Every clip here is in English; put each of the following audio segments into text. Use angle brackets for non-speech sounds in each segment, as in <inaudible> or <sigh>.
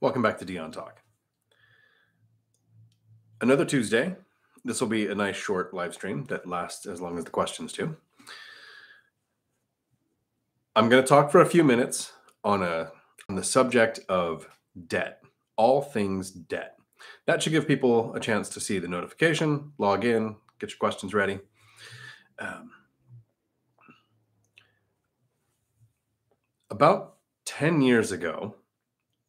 Welcome back to Dion Talk. Another Tuesday. This will be a nice short live stream that lasts as long as the questions do. I'm going to talk for a few minutes on a on the subject of debt, all things debt. That should give people a chance to see the notification, log in, get your questions ready. Um, about 10 years ago,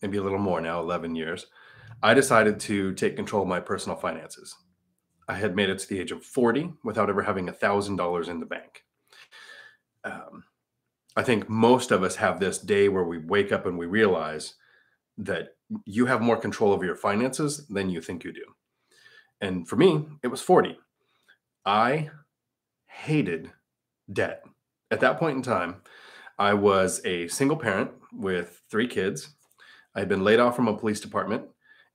maybe a little more now, 11 years, I decided to take control of my personal finances. I had made it to the age of 40 without ever having a $1,000 in the bank. Um, I think most of us have this day where we wake up and we realize that you have more control over your finances than you think you do. And for me, it was 40. I hated debt. At that point in time, I was a single parent with three kids. I had been laid off from a police department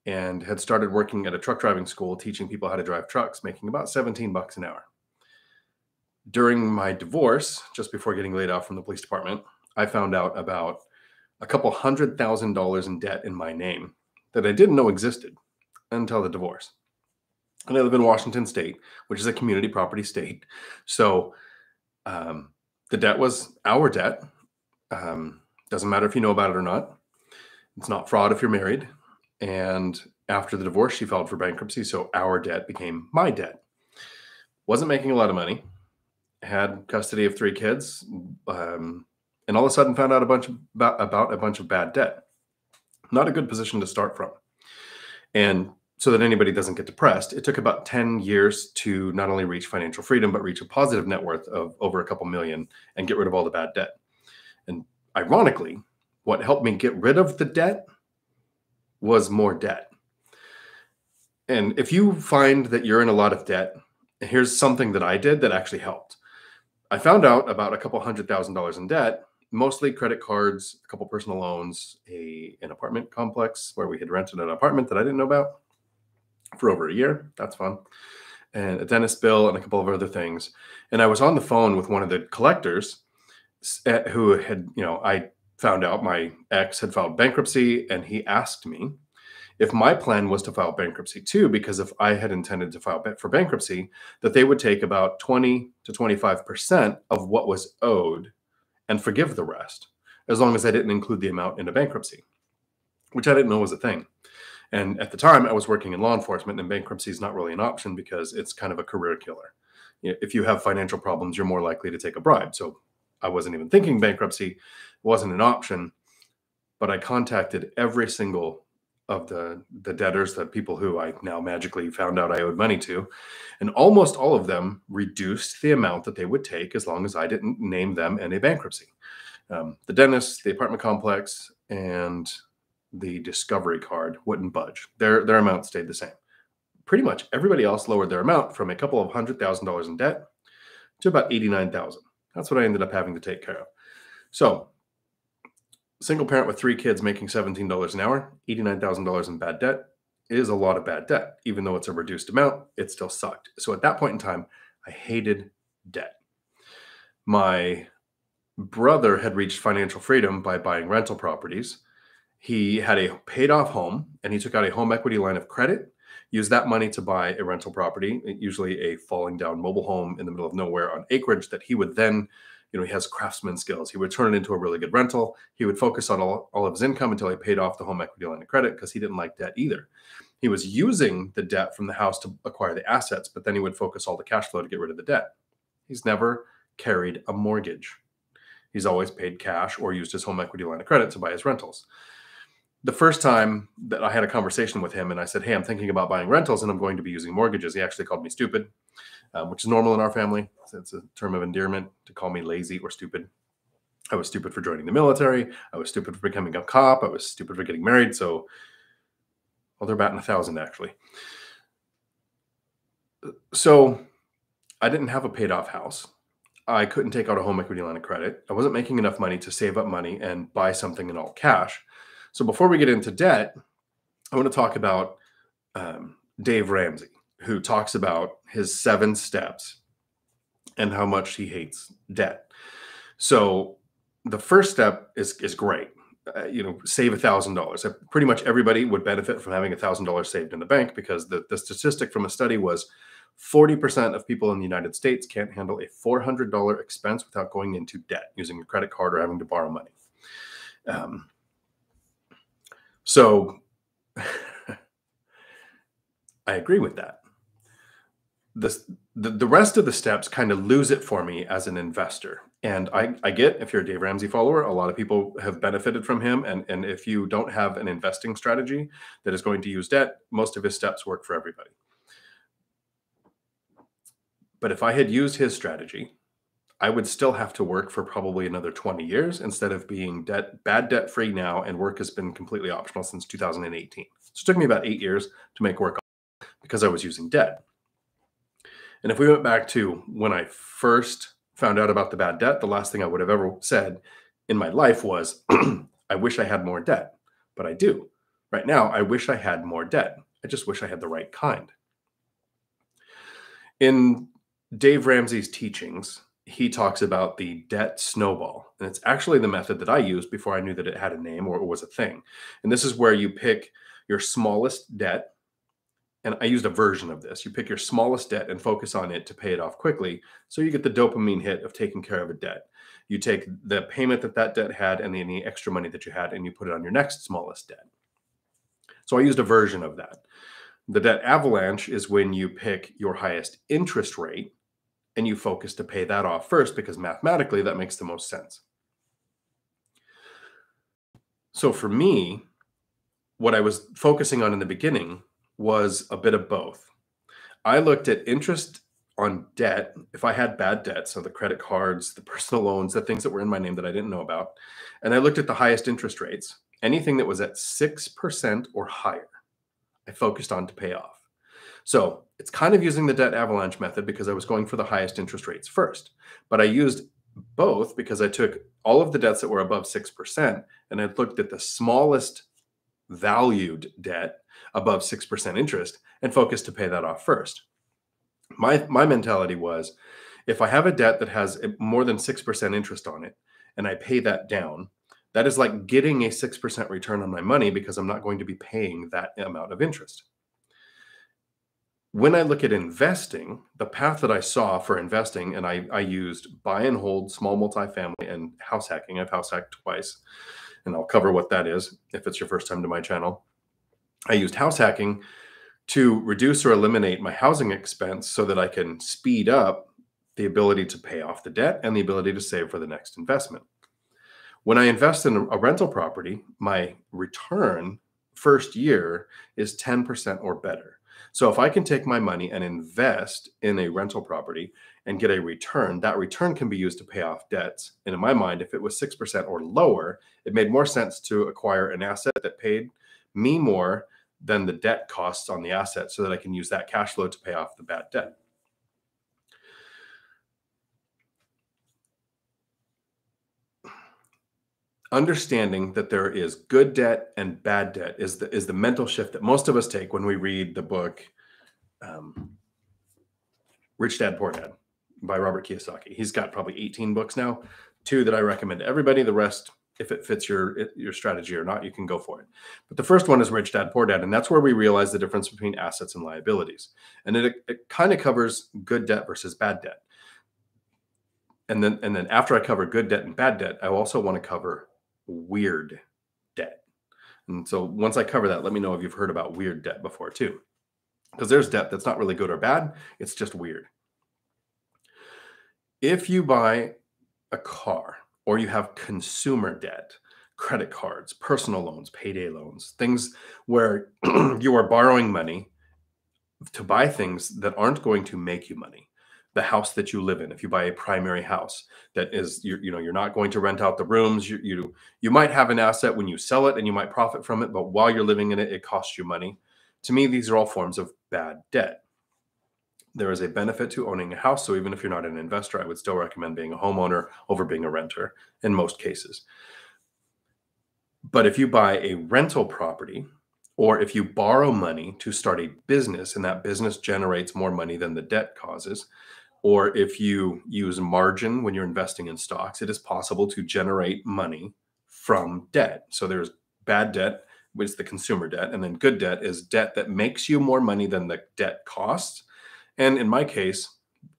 and had started working at a truck driving school teaching people how to drive trucks, making about 17 bucks an hour. During my divorce, just before getting laid off from the police department, I found out about a couple hundred thousand dollars in debt in my name that I didn't know existed until the divorce. And I live in Washington State, which is a community property state. So um, the debt was our debt. Um, doesn't matter if you know about it or not. It's not fraud if you're married. And after the divorce, she filed for bankruptcy. So our debt became my debt. Wasn't making a lot of money. Had custody of three kids. Um, and all of a sudden found out a bunch of, about, about a bunch of bad debt. Not a good position to start from. And so that anybody doesn't get depressed, it took about 10 years to not only reach financial freedom, but reach a positive net worth of over a couple million and get rid of all the bad debt. And ironically, what helped me get rid of the debt was more debt. And if you find that you're in a lot of debt, here's something that I did that actually helped. I found out about a couple hundred thousand dollars in debt, mostly credit cards, a couple personal loans, a an apartment complex where we had rented an apartment that I didn't know about for over a year. That's fun. And a dentist bill and a couple of other things. And I was on the phone with one of the collectors eh, who had, you know, I found out my ex had filed bankruptcy and he asked me if my plan was to file bankruptcy too because if i had intended to file for bankruptcy that they would take about 20 to 25% of what was owed and forgive the rest as long as i didn't include the amount in a bankruptcy which i didn't know was a thing. And at the time i was working in law enforcement and bankruptcy is not really an option because it's kind of a career killer. If you have financial problems you're more likely to take a bribe. So I wasn't even thinking bankruptcy, wasn't an option. But I contacted every single of the the debtors, the people who I now magically found out I owed money to, and almost all of them reduced the amount that they would take as long as I didn't name them in a bankruptcy. Um, the dentist, the apartment complex, and the discovery card wouldn't budge. Their their amount stayed the same. Pretty much everybody else lowered their amount from a couple of hundred thousand dollars in debt to about eighty nine thousand. That's what I ended up having to take care of. So, single parent with three kids making $17 an hour, $89,000 in bad debt is a lot of bad debt. Even though it's a reduced amount, it still sucked. So, at that point in time, I hated debt. My brother had reached financial freedom by buying rental properties. He had a paid off home and he took out a home equity line of credit use that money to buy a rental property, usually a falling down mobile home in the middle of nowhere on acreage that he would then, you know, he has craftsman skills. He would turn it into a really good rental. He would focus on all, all of his income until he paid off the home equity line of credit because he didn't like debt either. He was using the debt from the house to acquire the assets, but then he would focus all the cash flow to get rid of the debt. He's never carried a mortgage. He's always paid cash or used his home equity line of credit to buy his rentals the first time that I had a conversation with him and I said, Hey, I'm thinking about buying rentals and I'm going to be using mortgages, he actually called me stupid, um, which is normal in our family. It's a term of endearment to call me lazy or stupid. I was stupid for joining the military. I was stupid for becoming a cop. I was stupid for getting married. So, well, they're batting a thousand actually. So, I didn't have a paid off house. I couldn't take out a home equity line of credit. I wasn't making enough money to save up money and buy something in all cash. So before we get into debt, I want to talk about um, Dave Ramsey, who talks about his seven steps and how much he hates debt. So the first step is is great. uh, you know save a thousand dollars pretty much everybody would benefit from having a thousand dollars saved in the bank because the, the statistic from a study was 40% of people in the united states can't handle a $400 expense without going into debt using a credit card or having to borrow money um, so <laughs> i agree with that the, the, the rest of the steps kind of lose it for me as an investor. And I, I get if you're a Dave Ramsey follower, a lot of people have benefited from him. And, and if you don't have an investing strategy that is going to use debt, most of his steps work for everybody. But if I had used his strategy, I would still have to work for probably another 20 years instead of being debt bad debt free now and work has been completely optional since 2018. So it took me about 8 years to make work because I was using debt. And if we went back to when I first found out about the bad debt, the last thing I would have ever said in my life was, <clears throat> I wish I had more debt, but I do. Right now, I wish I had more debt. I just wish I had the right kind. In Dave Ramsey's teachings, he talks about the debt snowball. And it's actually the method that I used before I knew that it had a name or it was a thing. And this is where you pick your smallest debt and I used a version of this. You pick your smallest debt and focus on it to pay it off quickly. So you get the dopamine hit of taking care of a debt. You take the payment that that debt had and any extra money that you had, and you put it on your next smallest debt. So I used a version of that. The debt avalanche is when you pick your highest interest rate and you focus to pay that off first because mathematically that makes the most sense. So for me, what I was focusing on in the beginning was a bit of both. I looked at interest on debt. If I had bad debt, so the credit cards, the <laughs> personal loans, the things that were in my name that I didn't know about, and I looked at the highest interest rates, anything that was at 6% or higher, I focused on to pay off. So it's kind of using the debt avalanche method because I was going for the highest interest rates first. But I used both because I took all of the debts that were above 6% and I looked at the smallest valued debt above 6% interest and focused to pay that off first. My my mentality was if I have a debt that has more than 6% interest on it and I pay that down, that is like getting a 6% return on my money because I'm not going to be paying that amount of interest. When I look at investing, the path that I saw for investing, and I, I used buy and hold, small multifamily, and house hacking. I've house hacked twice, and I'll cover what that is if it's your first time to my channel. I used house hacking to reduce or eliminate my housing expense so that I can speed up the ability to pay off the debt and the ability to save for the next investment. When I invest in a rental property, my return first year is 10% or better. So if I can take my money and invest in a rental property and get a return, that return can be used to pay off debts. And in my mind, if it was 6% or lower, it made more sense to acquire an asset that paid me more than the debt costs on the asset so that I can use that cash flow to pay off the bad debt. Understanding that there is good debt and bad debt is the, is the mental shift that most of us take when we read the book um, Rich Dad Poor Dad by Robert Kiyosaki. He's got probably 18 books now, two that I recommend to everybody. The rest if it fits your your strategy or not, you can go for it. But the first one is rich dad poor dad, and that's where we realize the difference between assets and liabilities, and it it kind of covers good debt versus bad debt. And then and then after I cover good debt and bad debt, I also want to cover weird debt. And so once I cover that, let me know if you've heard about weird debt before too, because there's debt that's not really good or bad; it's just weird. If you buy a car or you have consumer debt, credit cards, personal loans, payday loans, things where <clears throat> you are borrowing money to buy things that aren't going to make you money. The house that you live in, if you buy a primary house that is, you, you know, you're not going to rent out the rooms. You, you you might have an asset when you sell it and you might profit from it, but while you're living in it, it costs you money. To me, these are all forms of bad debt there is a benefit to owning a house. So even if you're not an investor, I would still recommend being a homeowner over being a renter in most cases. But if you buy a rental property, or if you borrow money to start a business and that business generates more money than the debt causes, or if you use margin when you're investing in stocks, it is possible to generate money from debt. So there's bad debt, which is the consumer debt, and then good debt is debt that makes you more money than the debt costs. And in my case,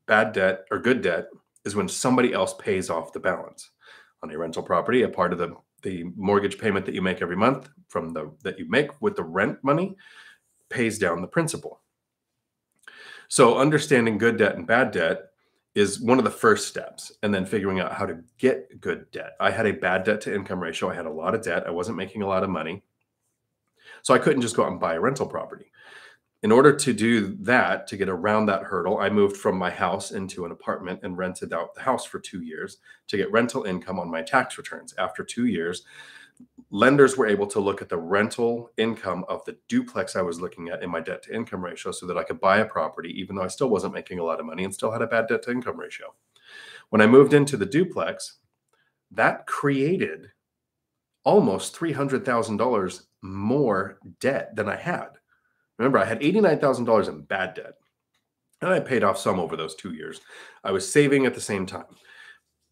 bad debt or good debt is when somebody else pays off the balance on a rental property. A part of the the mortgage payment that you make every month from the that you make with the rent money pays down the principal. So understanding good debt and bad debt is one of the first steps and then figuring out how to get good debt. I had a bad debt to income ratio. I had a lot of debt. I wasn't making a lot of money. So I couldn't just go out and buy a rental property. In order to do that, to get around that hurdle, I moved from my house into an apartment and rented out the house for two years to get rental income on my tax returns. After two years, lenders were able to look at the rental income of the duplex I was looking at in my debt to income ratio so that I could buy a property, even though I still wasn't making a lot of money and still had a bad debt to income ratio. When I moved into the duplex, that created almost $300,000 more debt than I had. Remember, I had $89,000 in bad debt, and I paid off some over those two years. I was saving at the same time.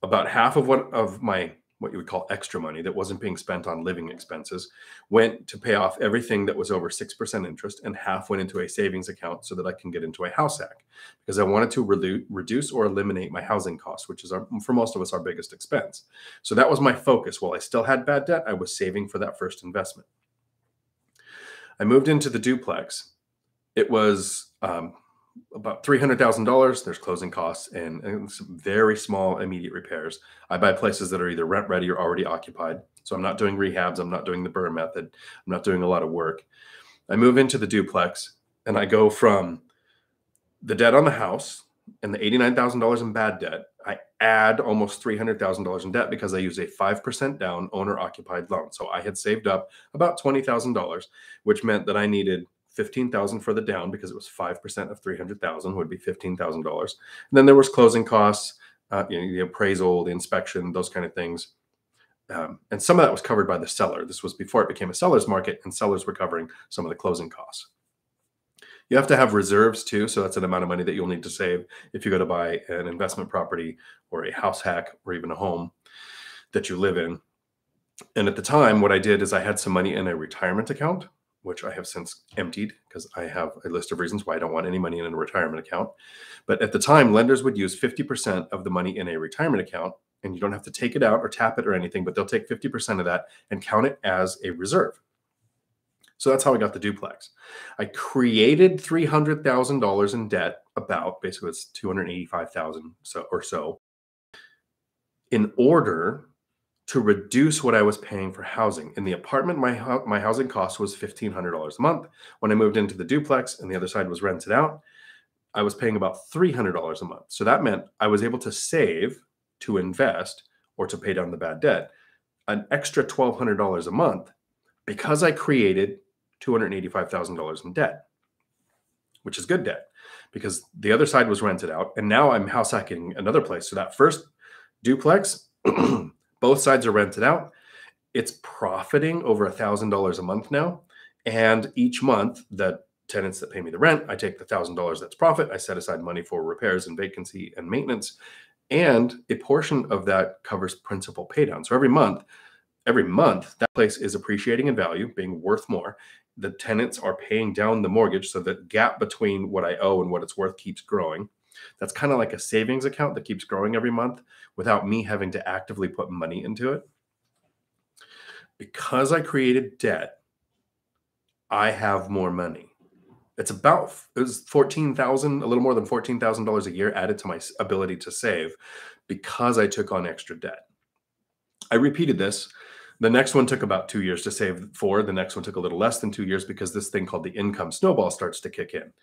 About half of what of my what you would call extra money that wasn't being spent on living expenses went to pay off everything that was over 6% interest and half went into a savings account so that I can get into a house hack because I wanted to re- reduce or eliminate my housing costs, which is our, for most of us our biggest expense. So that was my focus. While I still had bad debt, I was saving for that first investment. I moved into the duplex. It was um, about three hundred thousand dollars. There's closing costs and, and, some very small immediate repairs. I buy places that are either rent ready or already occupied. So I'm not doing rehabs. I'm not doing the BRRRR method. I'm not doing a lot of work. I move into the duplex and I go from the debt on the house and the eighty-nine thousand dollars in bad debt. I add almost three hundred thousand dollars in debt because I use a five percent down owner-occupied loan. So I had saved up about twenty thousand dollars, which meant that I needed fifteen thousand for the down because it was five percent of three hundred thousand would be fifteen thousand dollars. And then there was closing costs, uh, you know, the appraisal, the inspection, those kind of things. Um, and some of that was covered by the seller. This was before it became a seller's market, and sellers were covering some of the closing costs. You have to have reserves too. So that's an amount of money that you'll need to save if you go to buy an investment property or a house hack or even a home that you live in. And at the time, what I did is I had some money in a retirement account, which I have since emptied because I have a list of reasons why I don't want any money in a retirement account. But at the time, lenders would use 50% of the money in a retirement account, and you don't have to take it out or tap it or anything, but they'll take 50% of that and count it as a reserve. So that's how I got the duplex. I created three hundred thousand dollars in debt, about basically it's two hundred eighty-five thousand so or so, in order to reduce what I was paying for housing. In the apartment, my my housing cost was fifteen hundred dollars a month. When I moved into the duplex and the other side was rented out, I was paying about three hundred dollars a month. So that meant I was able to save to invest or to pay down the bad debt an extra twelve hundred dollars a month because I created $285,000 in debt, which is good debt because the other side was rented out. And now I'm house hacking another place. So that first duplex, <clears throat> both sides are rented out. It's profiting over a $1,000 a month now. And each month, the tenants that pay me the rent, I take the $1,000 that's profit. I set aside money for repairs and vacancy and maintenance. And a portion of that covers principal paydown. So every month, every month that place is appreciating in value being worth more the tenants are paying down the mortgage so the gap between what i owe and what it's worth keeps growing that's kind of like a savings account that keeps growing every month without me having to actively put money into it because i created debt i have more money it's about it was 14,000 a little more than $14,000 a year added to my ability to save because I took on extra debt. I repeated this the next one took about two years to save for. The next one took a little less than two years because this thing called the income snowball starts to kick in.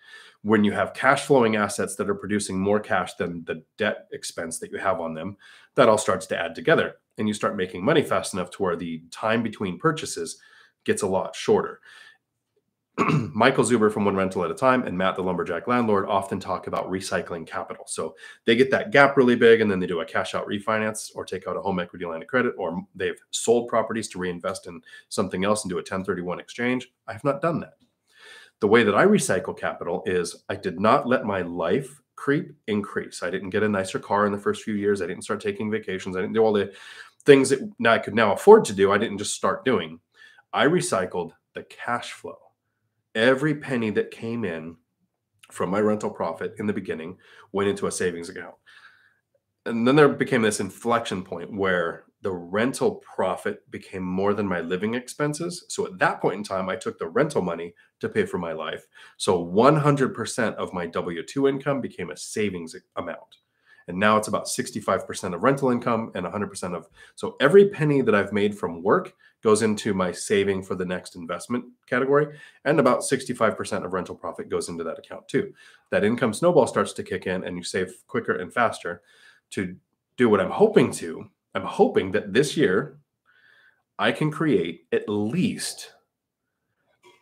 When you have cash flowing assets that are producing more cash than the debt expense that you have on them, that all starts to add together. And you start making money fast enough to where the time between purchases gets a lot shorter. <clears throat> Michael Zuber from One Rental at a Time and Matt the Lumberjack Landlord often talk about recycling capital. So they get that gap really big and then they do a cash out refinance or take out a home equity line of credit or they've sold properties to reinvest in something else and do a 1031 exchange. I have not done that. The way that I recycle capital is I did not let my life creep increase. I didn't get a nicer car in the first few years. I didn't start taking vacations. I didn't do all the things that I could now afford to do, I didn't just start doing. I recycled the cash flow. Every penny that came in from my rental profit in the beginning went into a savings account. And then there became this inflection point where the rental profit became more than my living expenses. So at that point in time, I took the rental money to pay for my life. So 100% of my W 2 income became a savings amount. And now it's about 65% of rental income and 100% of. So every penny that I've made from work goes into my saving for the next investment category. And about 65% of rental profit goes into that account too. That income snowball starts to kick in and you save quicker and faster to do what I'm hoping to. I'm hoping that this year I can create at least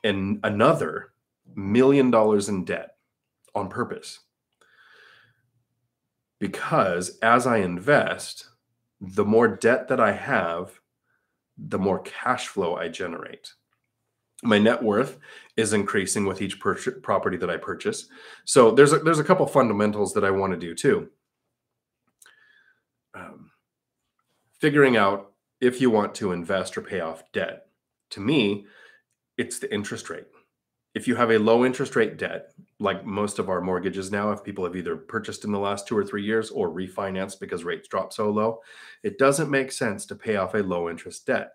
an, another million dollars in debt on purpose because as I invest, the more debt that I have, the more cash flow I generate. My net worth is increasing with each property that I purchase. So there's a, there's a couple fundamentals that I want to do too. Um, figuring out if you want to invest or pay off debt. To me, it's the interest rate if you have a low interest rate debt, like most of our mortgages now, if people have either purchased in the last two or three years or refinanced because rates drop so low, it doesn't make sense to pay off a low interest debt.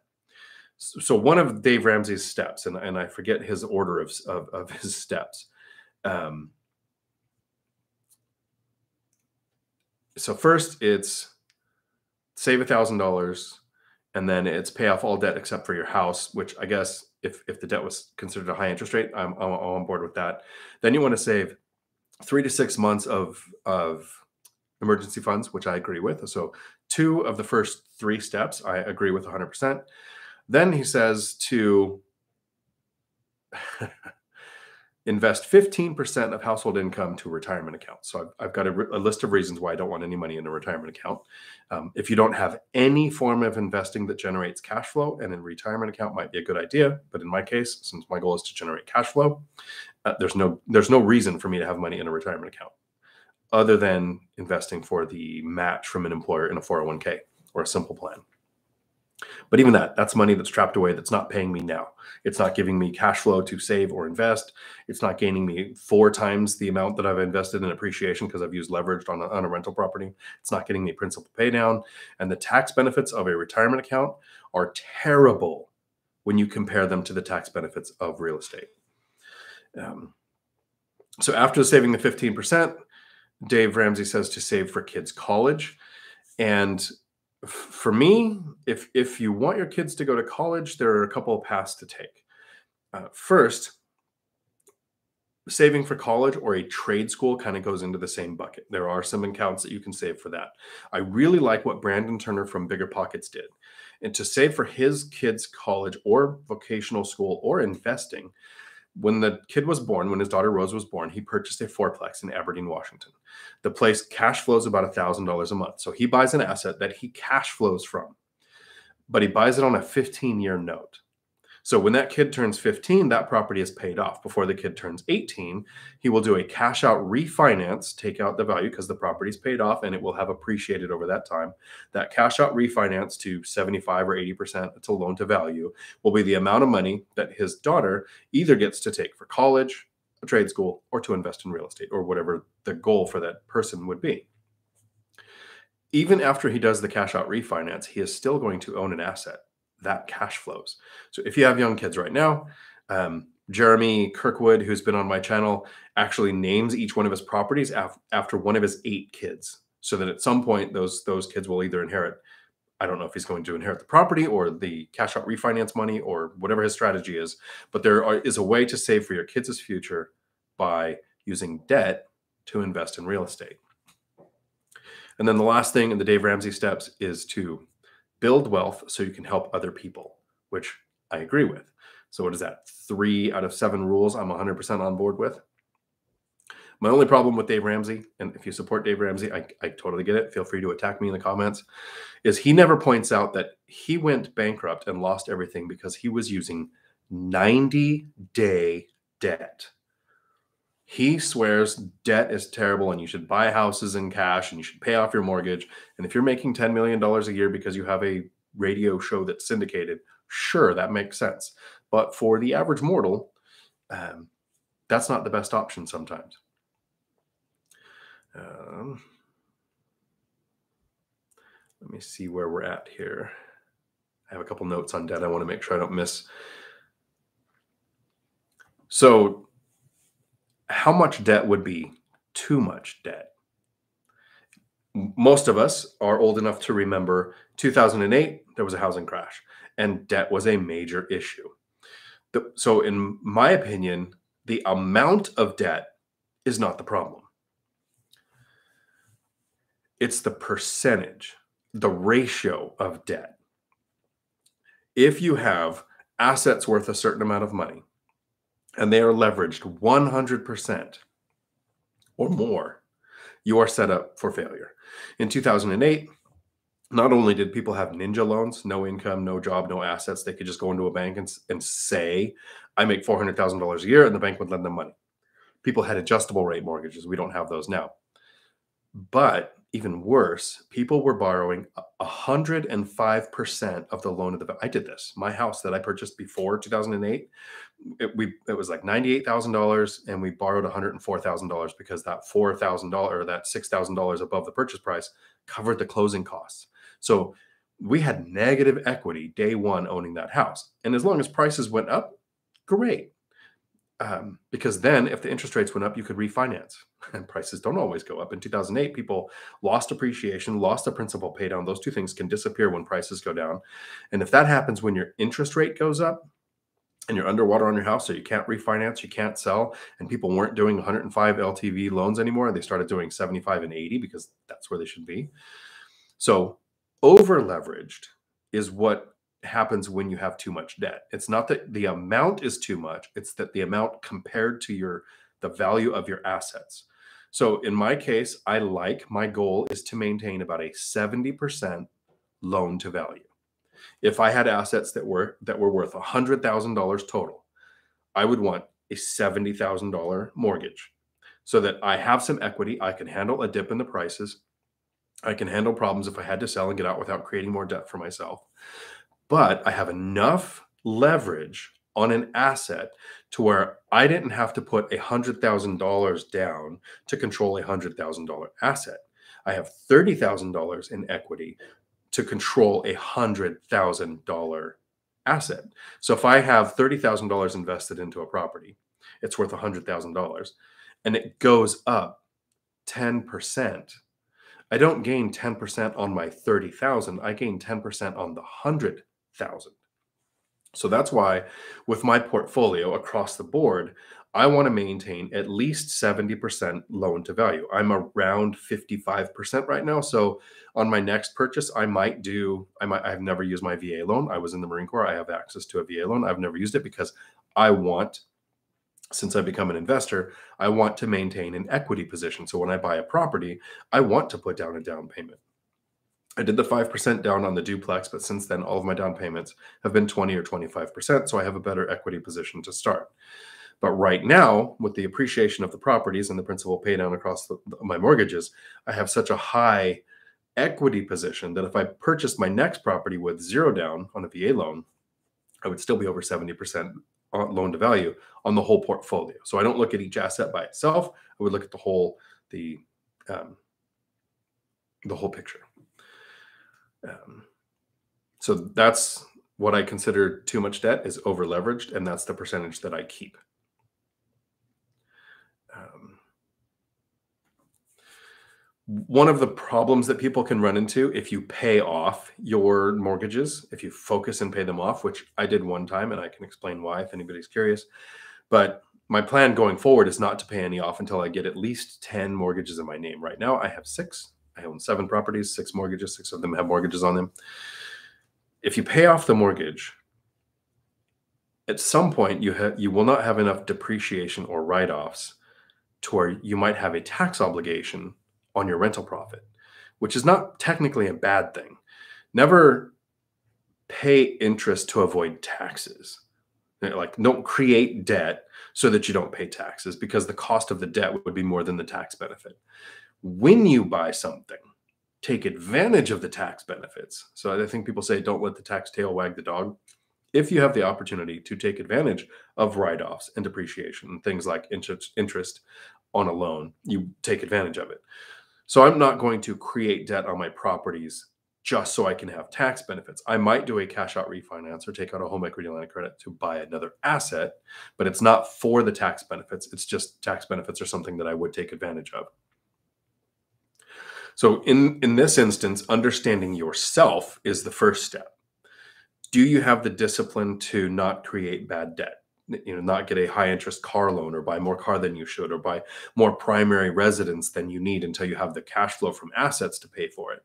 So one of Dave Ramsey's steps, and, and I forget his order of, of, of his steps. Um, so first it's save a thousand dollars and then it's pay off all debt except for your house, which I guess if if the debt was considered a high interest rate, I'm, I'm on board with that. Then you want to save three to six months of of emergency funds, which I agree with. So two of the first three steps I agree with 100%. Then he says to <laughs> invest 15% of household income to a retirement account. So I've, I've got a, a, list of reasons why I don't want any money in a retirement account. Um, if you don't have any form of investing that generates cash flow, and a retirement account might be a good idea, but in my case, since my goal is to generate cash flow, uh, there's no there's no reason for me to have money in a retirement account other than investing for the match from an employer in a 401k or a simple plan. But even that, that's money that's trapped away that's not paying me now. It's not giving me cash flow to save or invest. It's not gaining me four times the amount that I've invested in appreciation because I've used leveraged on a, on a rental property. It's not getting me principal pay down. And the tax benefits of a retirement account are terrible when you compare them to the tax benefits of real estate. Um, so after saving the 15%, Dave Ramsey says to save for kids' college. And for me, if if you want your kids to go to college, there are a couple of paths to take. Uh, first, saving for college or a trade school kind of goes into the same bucket. There are some accounts that you can save for that. I really like what Brandon Turner from BiggerPockets did. And to save for his kids' college or vocational school or investing, when the kid was born, when his daughter Rose was born, he purchased a fourplex in Aberdeen, Washington. The place cash flows about a thousand dollars a month. So he buys an asset that he cash flows from, but he buys it on a 15 year note. So when that kid turns 15, that property is paid off. Before the kid turns 18, he will do a cash out refinance, take out the value because the property is paid off and it will have appreciated over that time. That cash out refinance to 75 or 80% to loan to value will be the amount of money that his daughter either gets to take for college, a trade school, or to invest in real estate or whatever the goal for that person would be even after he does the cash out refinance, he is still going to own an asset that cash flows. So if you have young kids right now, um, Jeremy Kirkwood, who's been on my channel, actually names each one of his properties af- after one of his eight kids, so that at some point those those kids will either inherit. I don't know if he's going to inherit the property or the cash out refinance money or whatever his strategy is, but there are, is a way to save for your kids' future by using debt to invest in real estate. And then the last thing in the Dave Ramsey steps is to build wealth so you can help other people, which I agree with. So, what is that? Three out of seven rules I'm 100% on board with. My only problem with Dave Ramsey, and if you support Dave Ramsey, I, I totally get it. Feel free to attack me in the comments. Is he never points out that he went bankrupt and lost everything because he was using 90 day debt. He swears debt is terrible and you should buy houses in cash and you should pay off your mortgage. And if you're making $10 million a year because you have a radio show that's syndicated, sure, that makes sense. But for the average mortal, um, that's not the best option sometimes. Um, let me see where we're at here. I have a couple notes on debt. I want to make sure I don't miss. So, how much debt would be too much debt? Most of us are old enough to remember 2008, there was a housing crash, and debt was a major issue. So, in my opinion, the amount of debt is not the problem. It's the percentage, the ratio of debt. If you have assets worth a certain amount of money and they are leveraged 100% or more, you are set up for failure. In 2008, not only did people have ninja loans, no income, no job, no assets, they could just go into a bank and, and say, I make $400,000 a year, and the bank would lend them money. People had adjustable rate mortgages. We don't have those now. But even worse, people were borrowing 105% of the loan of the I did this. My house that I purchased before 2008, it, we it was like $98,000 and we borrowed $104,000 because that $4,000 or that $6,000 above the purchase price covered the closing costs. So we had negative equity day one owning that house. And as long as prices went up, great. Um, because then if the interest rates went up, you could refinance <laughs> and prices don't always go up. In 2008, people lost appreciation, lost the principal pay down. Those two things can disappear when prices go down. And if that happens when your interest rate goes up, and you're underwater on your house, so you can't refinance, you can't sell, and people weren't doing 105 LTV loans anymore. They started doing 75 and 80 because that's where they should be. So over leveraged is what happens when you have too much debt. It's not that the amount is too much, it's that the amount compared to your the value of your assets. So in my case, I like my goal is to maintain about a 70% loan to value. If I had assets that were that were worth $100,000 total, I would want a $70,000 mortgage so that I have some equity, I can handle a dip in the prices I can handle problems if I had to sell and get out without creating more debt for myself. But I have enough leverage on an asset to where I didn't have to put a $100,000 down to control a $100,000 asset. I have $30,000 in equity to control a $100,000 asset. So if I have $30,000 invested into a property, it's worth $100,000 and it goes up 10% I don't gain 10% on my 30,000. I gain 10% on the 100,000. So that's why with my portfolio across the board, I want to maintain at least 70% loan to value. I'm around 55% right now. So on my next purchase, I might do, I might, I've never used my VA loan. I was in the Marine Corps. I have access to a VA loan. I've never used it because I want since I become an investor, I want to maintain an equity position. So when I buy a property, I want to put down a down payment. I did the 5% down on the duplex, but since then, all of my down payments have been 20 or 25%. So I have a better equity position to start. But right now, with the appreciation of the properties and the principal pay down across the, my mortgages, I have such a high equity position that if I purchased my next property with zero down on a VA loan, I would still be over 70% loan to value on the whole portfolio. So I don't look at each asset by itself. I would look at the whole the um, the whole picture. Um, so that's what I consider too much debt is over leveraged, and that's the percentage that I keep. Um, one of the problems that people can run into if you pay off your mortgages, if you focus and pay them off, which I did one time, and I can explain why if anybody's curious. But my plan going forward is not to pay any off until I get at least 10 mortgages in my name. Right now, I have six. I own seven properties, six mortgages, six of them have mortgages on them. If you pay off the mortgage, at some point you have you will not have enough depreciation or write-offs to where you might have a tax obligation on your rental profit, which is not technically a bad thing. Never pay interest to avoid taxes. Like, don't create debt so that you don't pay taxes because the cost of the debt would be more than the tax benefit. When you buy something, take advantage of the tax benefits. So I think people say don't let the tax tail wag the dog. If you have the opportunity to take advantage of write-offs and depreciation and things like interest on a loan, you take advantage of it. So I'm not going to create debt on my properties just so I can have tax benefits. I might do a cash out refinance or take out a home equity line of credit to buy another asset, but it's not for the tax benefits. It's just tax benefits are something that I would take advantage of. So in in this instance, understanding yourself is the first step. Do you have the discipline to not create bad debt? You know, not get a high interest car loan or buy more car than you should or buy more primary residence than you need until you have the cash flow from assets to pay for it.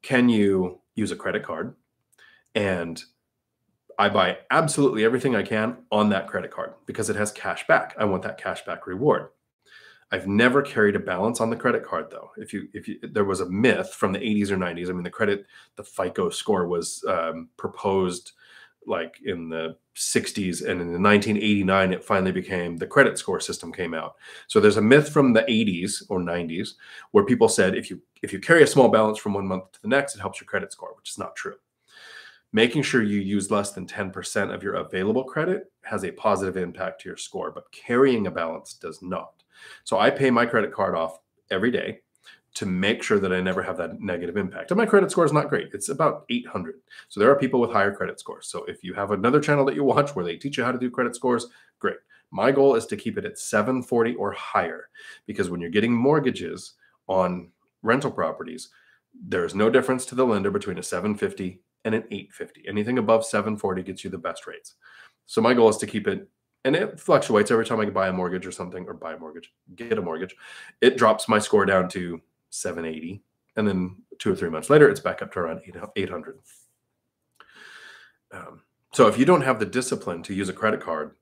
Can you use a credit card and I buy absolutely everything I can on that credit card because it has cash back. I want that cash back reward. I've never carried a balance on the credit card though. If you if you there was a myth from the 80s or 90s. I mean, the credit the FICO score was um, proposed like in the 60s and in the 1989 it finally became the credit score system came out so there's a myth from the 80s or 90s where people said if you if you carry a small balance from one month to the next it helps your credit score which is not true making sure you use less than 10% of your available credit has a positive impact to your score but carrying a balance does not so I pay my credit card off every day to make sure that I never have that negative impact. And my credit score is not great. It's about 800. So there are people with higher credit scores. So if you have another channel that you watch where they teach you how to do credit scores, great. My goal is to keep it at 740 or higher because when you're getting mortgages on rental properties, there's no difference to the lender between a 750 and an 850. Anything above 740 gets you the best rates. So my goal is to keep it and it fluctuates every time I buy a mortgage or something, or buy a mortgage, get a mortgage. It drops my score down to 780. And then two or three months later, it's back up to around 800. Um, so if you don't have the discipline to use a credit card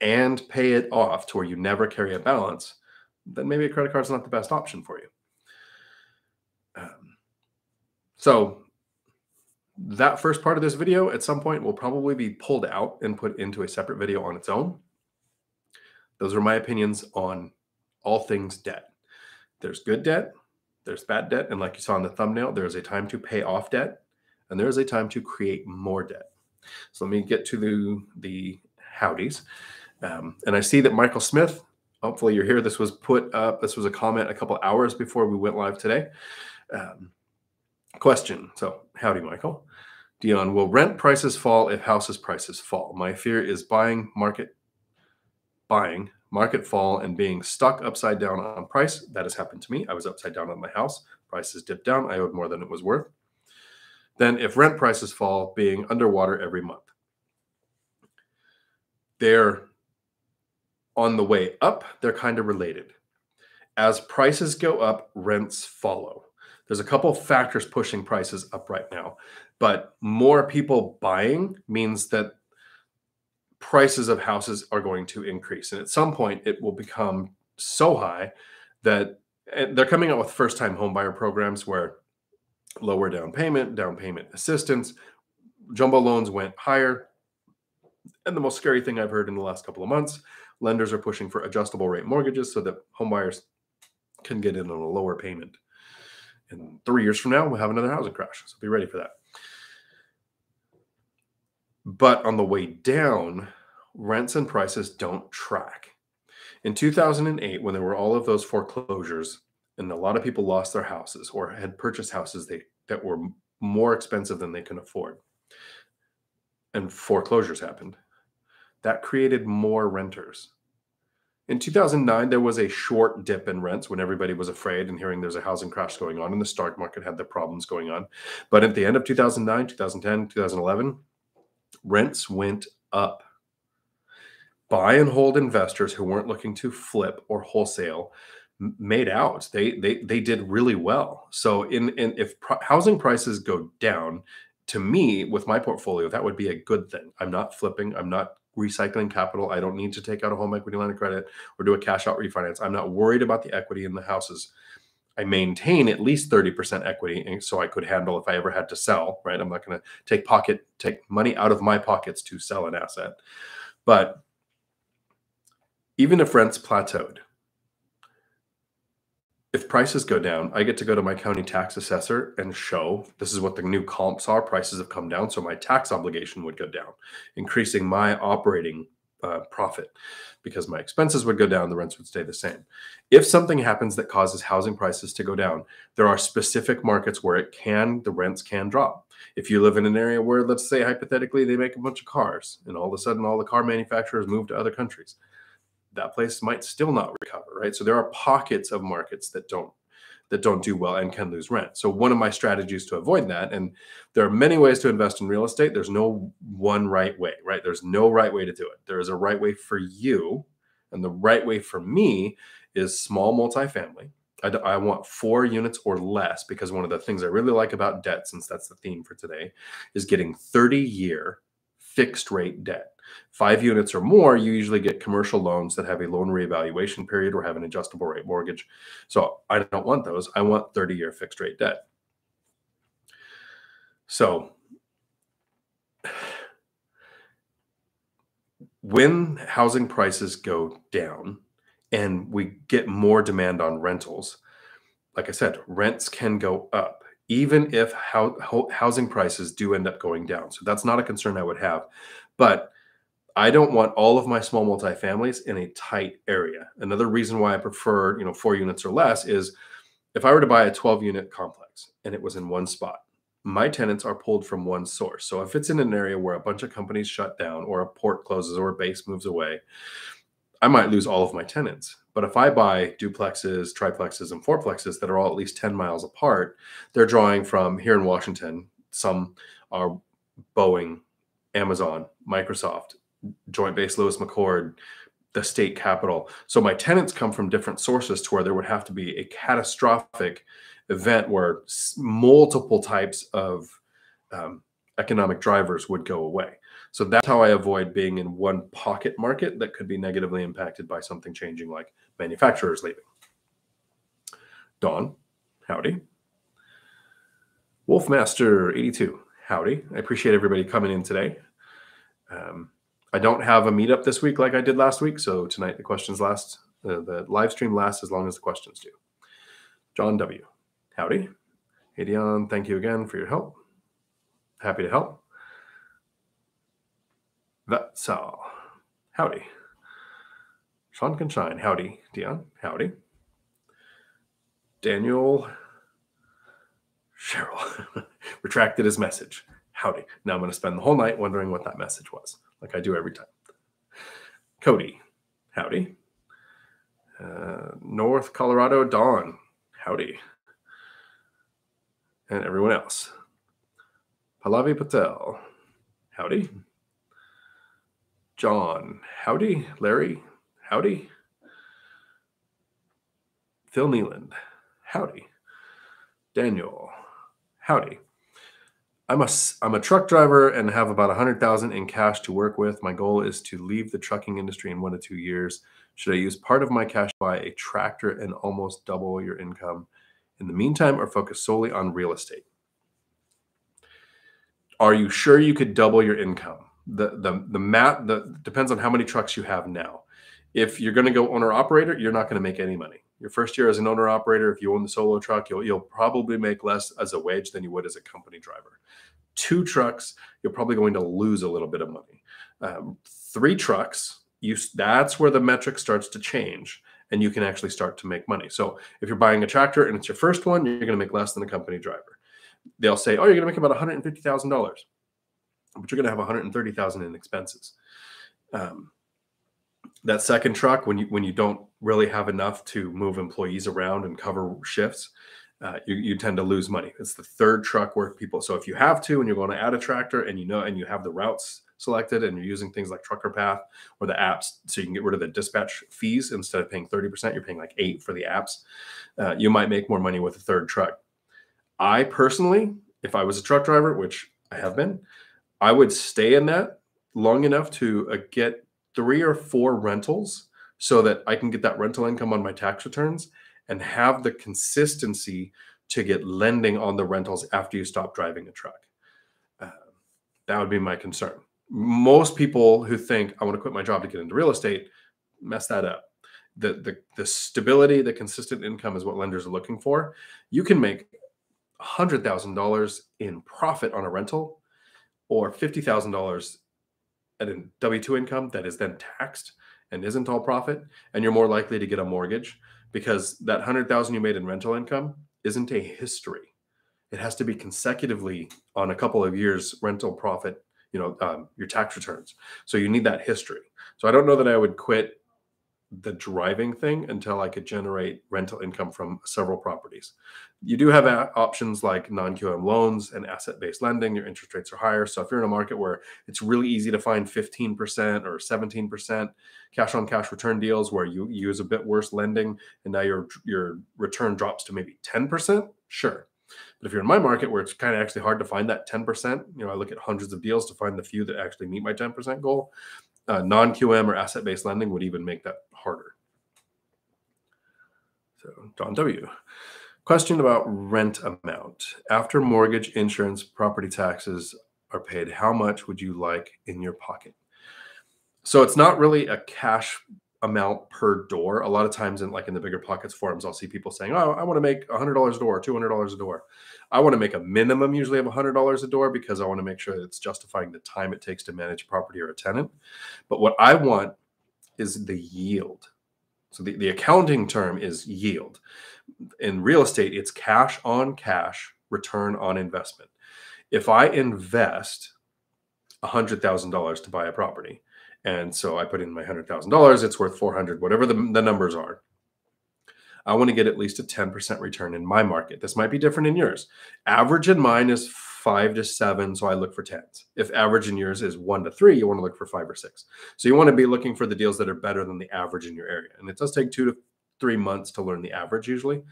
and pay it off to where you never carry a balance, then maybe a credit card is not the best option for you. Um, so that first part of this video at some point will probably be pulled out and put into a separate video on its own. Those are my opinions on all things debt. There's good debt, there's bad debt, and like you saw in the thumbnail, there is a time to pay off debt, and there is a time to create more debt. So let me get to the the howdies. Um, and I see that Michael Smith, hopefully you're here. This was put up, this was a comment a couple hours before we went live today. Um, question. So, howdy, Michael. Dion, will rent prices fall if houses prices fall? My fear is buying market buying market fall and being stuck upside down on price. That has happened to me. I was upside down on my house. Prices dipped down. I owed more than it was worth. Then if rent prices fall, being underwater every month. They're on the way up, they're kind of related. As prices go up, rents follow. There's a couple factors pushing prices up right now, but more people buying means that prices of houses are going to increase. And at some point, it will become so high that they're coming out with first time homebuyer programs where lower down payment, down payment assistance, jumbo loans went higher. And the most scary thing I've heard in the last couple of months, lenders are pushing for adjustable rate mortgages so that homebuyers can get in on a lower payment in three years from now, we'll have another housing crash. So be ready for that. But on the way down, rents and prices don't track. In 2008, when there were all of those foreclosures and a lot of people lost their houses or had purchased houses they, that were more expensive than they can afford, and foreclosures happened, that created more renters. In 2009, there was a short dip in rents when everybody was afraid and hearing there's a housing crash going on and the stock market had the problems going on. But at the end of 2009, 2010, 2011, rents went up. Buy and hold investors who weren't looking to flip or wholesale made out. They they they did really well. So in in if housing prices go down, to me with my portfolio that would be a good thing. I'm not flipping. I'm not recycling capital. I don't need to take out a home equity line of credit or do a cash out refinance. I'm not worried about the equity in the houses. I maintain at least 30% equity so I could handle if I ever had to sell, right? I'm not going to take pocket take money out of my pockets to sell an asset. But even if rents plateaued, if prices go down, I get to go to my county tax assessor and show this is what the new comps are. Prices have come down, so my tax obligation would go down, increasing my operating uh, profit because my expenses would go down, the rents would stay the same. If something happens that causes housing prices to go down, there are specific markets where it can, the rents can drop. If you live in an area where, let's say, hypothetically, they make a bunch of cars and all of a sudden all the car manufacturers move to other countries, that place might still not recover, right? So there are pockets of markets that don't that don't do well and can lose rent. So one of my strategies to avoid that, and there are many ways to invest in real estate. There's no one right way, right? There's no right way to do it. There is a right way for you, and the right way for me is small multifamily. I, I want four units or less because one of the things I really like about debt, since that's the theme for today, is getting 30 year fixed rate debt. Five units or more, you usually get commercial loans that have a loan reevaluation period or have an adjustable rate mortgage. So I don't want those. I want 30 year fixed rate debt. So when housing prices go down and we get more demand on rentals, like I said, rents can go up even if housing prices do end up going down. So that's not a concern I would have. But I don't want all of my small multifamilies in a tight area. Another reason why I prefer, you know, four units or less is if I were to buy a 12 unit complex and it was in one spot, my tenants are pulled from one source. So if it's in an area where a bunch of companies shut down or a port closes or a base moves away, I might lose all of my tenants. But if I buy duplexes, triplexes, and fourplexes that are all at least 10 miles apart, they're drawing from here in Washington. Some are Boeing, Amazon, Microsoft, Joint Base Lewis McChord, the state capital. So my tenants come from different sources to where there would have to be a catastrophic event where multiple types of um, economic drivers would go away. So that's how I avoid being in one pocket market that could be negatively impacted by something changing like manufacturers leaving. Don, howdy. Wolfmaster82, howdy. I appreciate everybody coming in today. Um, I don't have a meetup this week like I did last week, so tonight the questions last, uh, the live stream lasts as long as the questions do. John W. Howdy. Hey Dion, thank you again for your help. Happy to help. That's all. Howdy. Sean can shine. Howdy, Dion. Howdy. Daniel Cheryl <laughs> retracted his message. Howdy. Now I'm going to spend the whole night wondering what that message was like I do every time. Cody, howdy. Uh, North Colorado Dawn, howdy. And everyone else. Pallavi Patel, howdy. John, howdy. Larry, howdy. Phil Nealand, howdy. Daniel, howdy. I'm a I'm a truck driver and have about a hundred thousand in cash to work with. My goal is to leave the trucking industry in one to two years. Should I use part of my cash to buy a tractor and almost double your income in the meantime, or focus solely on real estate? Are you sure you could double your income? The the the mat the depends on how many trucks you have now. If you're going to go owner operator, you're not going to make any money. Your first year as an owner operator, if you own the solo truck, you'll you'll probably make less as a wage than you would as a company driver two trucks, you're probably going to lose a little bit of money. Um, three trucks, you that's where the metric starts to change and you can actually start to make money. So if you're buying a tractor and it's your first one, you're going to make less than a company driver. They'll say, "Oh, you're going to make about $150,000." But you're going to have 130,000 in expenses. Um, that second truck when you when you don't really have enough to move employees around and cover shifts uh, you, you tend to lose money. It's the third truck work people. So if you have to and you're going to add a tractor and you know and you have the routes selected and you're using things like Trucker Path or the apps, so you can get rid of the dispatch fees instead of paying 30%, you're paying like eight for the apps. Uh, you might make more money with a third truck. I personally, if I was a truck driver, which I have been, I would stay in that long enough to uh, get three or four rentals so that I can get that rental income on my tax returns and have the consistency to get lending on the rentals after you stop driving a truck. Uh, that would be my concern. Most people who think I want to quit my job to get into real estate mess that up. the, the the stability, the consistent income is what lenders are looking for. You can make hundred thousand dollars in profit on a rental, or fifty thousand dollars at a W two income that is then taxed and isn't all profit, and you're more likely to get a mortgage because that hundred thousand you made in rental income isn't a history. It has to be consecutively on a couple of years rental profit, you know, um, your tax returns. So you need that history. So I don't know that I would quit the driving thing until I could generate rental income from several properties. You do have uh, options like non QM loans and asset based lending. Your interest rates are higher. So if you're in a market where it's really easy to find 15% or 17% cash on cash return deals where you use a bit worse lending and now your, your return drops to maybe 10%, sure. But if you're in my market where it's kind of actually hard to find that 10%, you know, I look at hundreds of deals to find the few that actually meet my 10% goal. Uh, non QM or asset based lending would even make that harder. So, John W. Question about rent amount. After mortgage, insurance, property taxes are paid, how much would you like in your pocket? So, it's not really a cash amount per door. A lot of times, in like in the BiggerPockets forums, I'll see people saying, "Oh, I want to make $100 a door, $200 a door." I want to make a minimum, usually of $100 a door, because I want to make sure that it's justifying the time it takes to manage a property or a tenant. But what I want is the yield. So the, the accounting term is yield. In real estate, it's cash on cash return on investment. If I invest $100,000 to buy a property, and so I put in my $100,000, it's worth 400, whatever the, the numbers are. I want to get at least a 10% return in my market. This might be different in yours. Average in mine is five to seven, so I look for tens. If average in yours is one to three, you want to look for five or six. So you want to be looking for the deals that are better than the average in your area. And it does take two to three months to learn the average usually.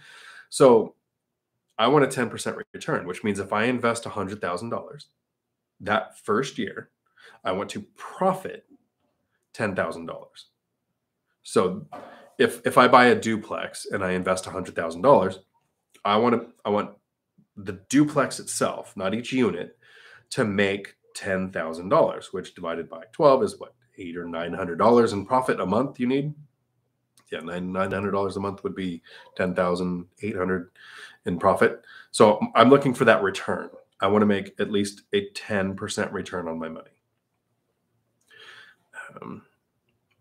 So I want a 10% return, which means if I invest $100,000 that first year, I want to profit $10,000. So if if I buy a duplex and I invest $100,000, I want to I want the duplex itself, not each unit, to make $10,000, which divided by 12 is what, eight or $900 in profit a month you need? Yeah, nine $900 a month would be 10,800 in profit. So I'm looking for that return. I want to make at least a 10% return on my money. Um,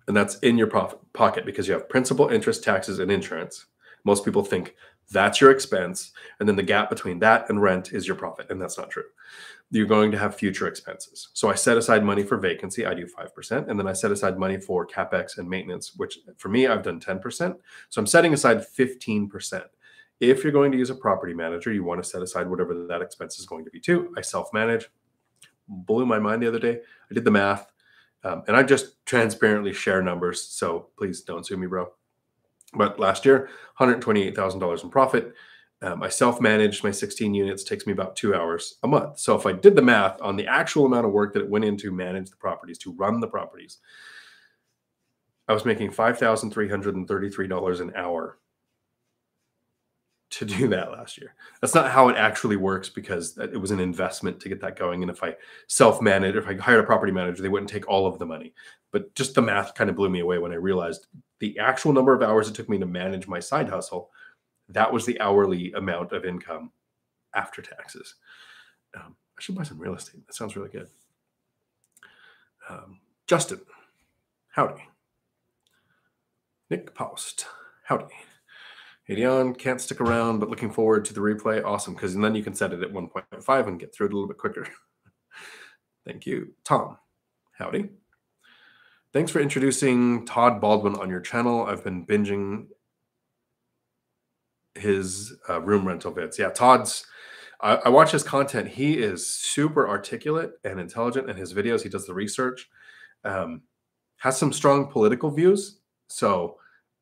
and that's in your profit pocket because you have principal, interest, taxes, and insurance. Most people think that's your expense. And then the gap between that and rent is your profit. And that's not true. You're going to have future expenses. So I set aside money for vacancy. I do 5%. And then I set aside money for CapEx and maintenance, which for me, I've done 10%. So I'm setting aside 15%. If you're going to use a property manager, you want to set aside whatever that expense is going to be too. I self manage. Blew my mind the other day. I did the math. Um, and I just transparently share numbers. So please don't sue me, bro. But last year, $128,000 in profit. Um, I self managed my 16 units, takes me about two hours a month. So if I did the math on the actual amount of work that it went into manage the properties, to run the properties, I was making $5,333 an hour to do that last year. That's not how it actually works because it was an investment to get that going. And if I self manage, if I hired a property manager, they wouldn't take all of the money. But just the math kind of blew me away when I realized the actual number of hours it took me to manage my side hustle. That was the hourly amount of income after taxes. Um, I should buy some real estate. That sounds really good. Um, Justin, howdy. Nick Post, howdy. Adion can't stick around, but looking forward to the replay. Awesome, because then you can set it at 1.5 and get through it a little bit quicker. <laughs> Thank you. Tom, howdy. Thanks for introducing Todd Baldwin on your channel. I've been binging his uh, room rental vids. Yeah, Todd's. I, I, watch his content. He is super articulate and intelligent in his videos. He does the research. Um, has some strong political views. So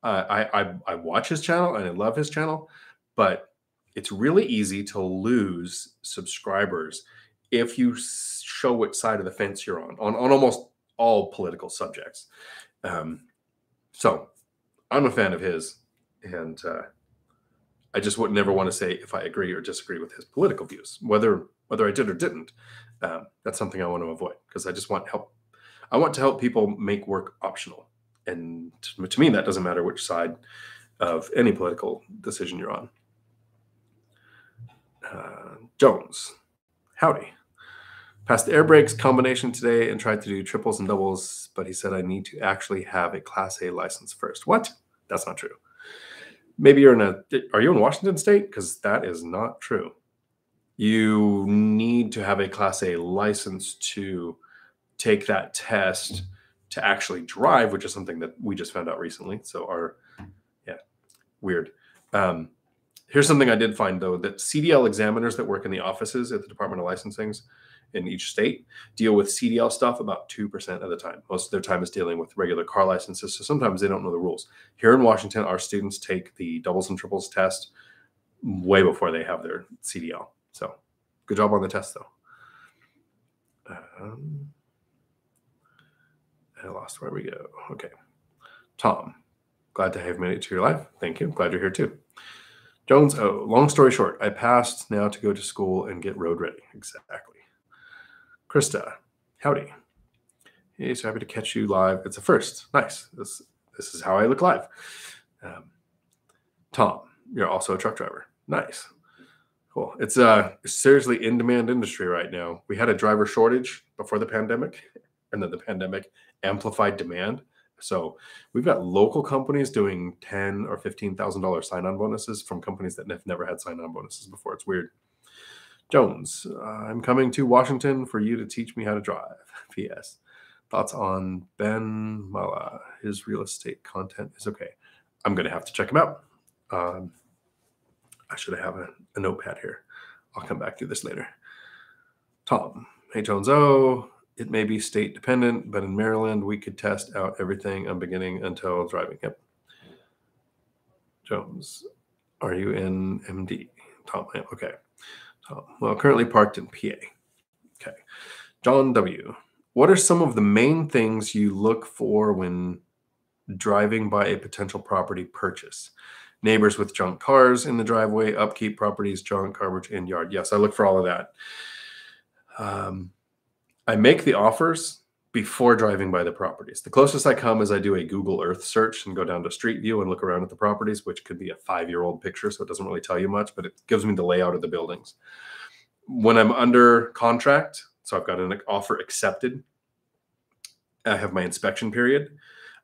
uh, I, I I watch his channel and I love his channel, but it's really easy to lose subscribers if you show which side of the fence you're on on, on almost all political subjects. Um, so I'm a fan of his, and uh, I just would never want to say if I agree or disagree with his political views, whether whether I did or didn't. Um, that's something I want to avoid because I just want help. I want to help people make work optional and to, me, that doesn't matter which side of any political decision you're on. Uh, Jones, howdy. Passed the air brakes combination today and tried to do triples and doubles, but he said I need to actually have a Class A license first. What? That's not true. Maybe you're in a. Are you in Washington State? Because that is not true. You need to have a Class A license to take that test to actually drive, which is something that we just found out recently. So our, yeah, weird. Um, here's something I did find though that CDL examiners that work in the offices at the Department of Licensings in each state deal with CDL stuff about 2% of the time. Most of their time is dealing with regular car licenses. So sometimes they don't know the rules. Here in Washington, our students take the doubles and triples test way before they have their CDL. So good job on the test though. Um, I lost where we go. Okay. Tom, glad to have made it to your life. Thank you. Glad you're here too. Jones, oh, long story short, I passed now to go to school and get road ready. Exactly. Krista, howdy. Hey, so happy to catch you live. It's a first. Nice. This this is how I look live. Um, Tom, you're also a truck driver. Nice. Cool. It's a seriously in demand industry right now. We had a driver shortage before the pandemic, <laughs> and then the pandemic amplified demand. So we've got local companies doing ten or fifteen thousand dollar sign on bonuses from companies that have never had sign on bonuses before. It's weird. Jones, uh, I'm coming to Washington for you to teach me how to drive. <laughs> P.S. Thoughts on Ben Mallah? His real estate content is okay. I'm going to have to check him out. Um, I should have a, a notepad here. I'll come back to this later. Tom, hey Jones. Oh, it may be state dependent, but in Maryland, we could test out everything on beginning until driving. Yep. Jones, are you in MD? Tom, okay. Tom, well, currently parked in PA. Okay. John W. What are some of the main things you look for when driving by a potential property purchase? Neighbors with junk cars in the driveway, upkeep properties, junk, garbage in yard. Yes, I look for all of that. Um, I make the offers before driving by the properties. The closest I come is I do a Google Earth search and go down to Street View and look around at the properties, which could be a five year old picture. So it doesn't really tell you much, but it gives me the layout of the buildings. When I'm under contract, so I've got an offer accepted, I have my inspection period.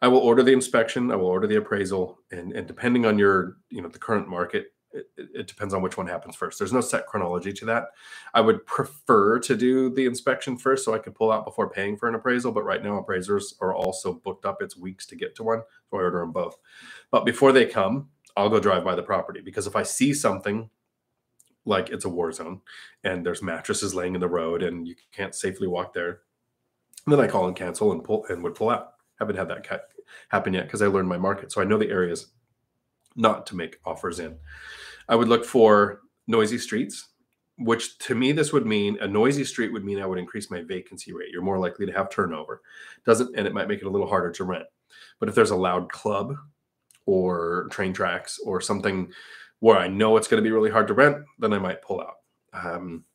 I will order the inspection, I will order the appraisal, and, and depending on your, you know, the current market, it, it, depends on which one happens first. There's no set chronology to that. I would prefer to do the inspection first so I could pull out before paying for an appraisal. But right now, appraisers are also booked up. It's weeks to get to one. So I order them both. But before they come, I'll go drive by the property because if I see something like it's a war zone and there's mattresses laying in the road and you can't safely walk there, then I call and cancel and pull and would pull out. Haven't had that happen yet because I learned my market. So I know the areas not to make offers in. I would look for noisy streets, which to me this would mean a noisy street would mean I would increase my vacancy rate. You're more likely to have turnover. Doesn't and it might make it a little harder to rent. But if there's a loud club or train tracks or something where I know it's going to be really hard to rent, then I might pull out. Um,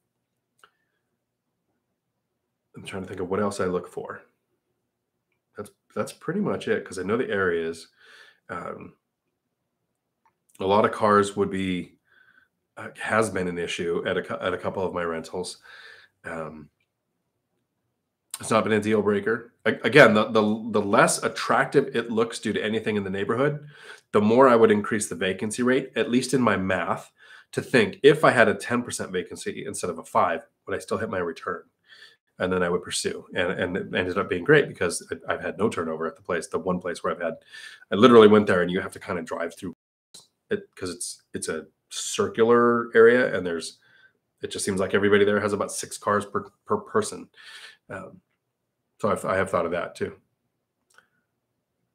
I'm trying to think of what else I look for. That's that's pretty much it because I know the areas. Um, a lot of cars would be uh, has been an issue at a at a couple of my rentals. Um, it's not been a deal breaker. Again, the, the the less attractive it looks due to anything in the neighborhood, the more I would increase the vacancy rate. At least in my math, to think if I had a ten percent vacancy instead of a five, would I still hit my return? And then I would pursue, and and it ended up being great because I've had no turnover at the place. The one place where I've had, I literally went there, and you have to kind of drive through it because it's it's a circular area and there's it just seems like everybody there has about six cars per per person. Um, so I've, I have thought of that too.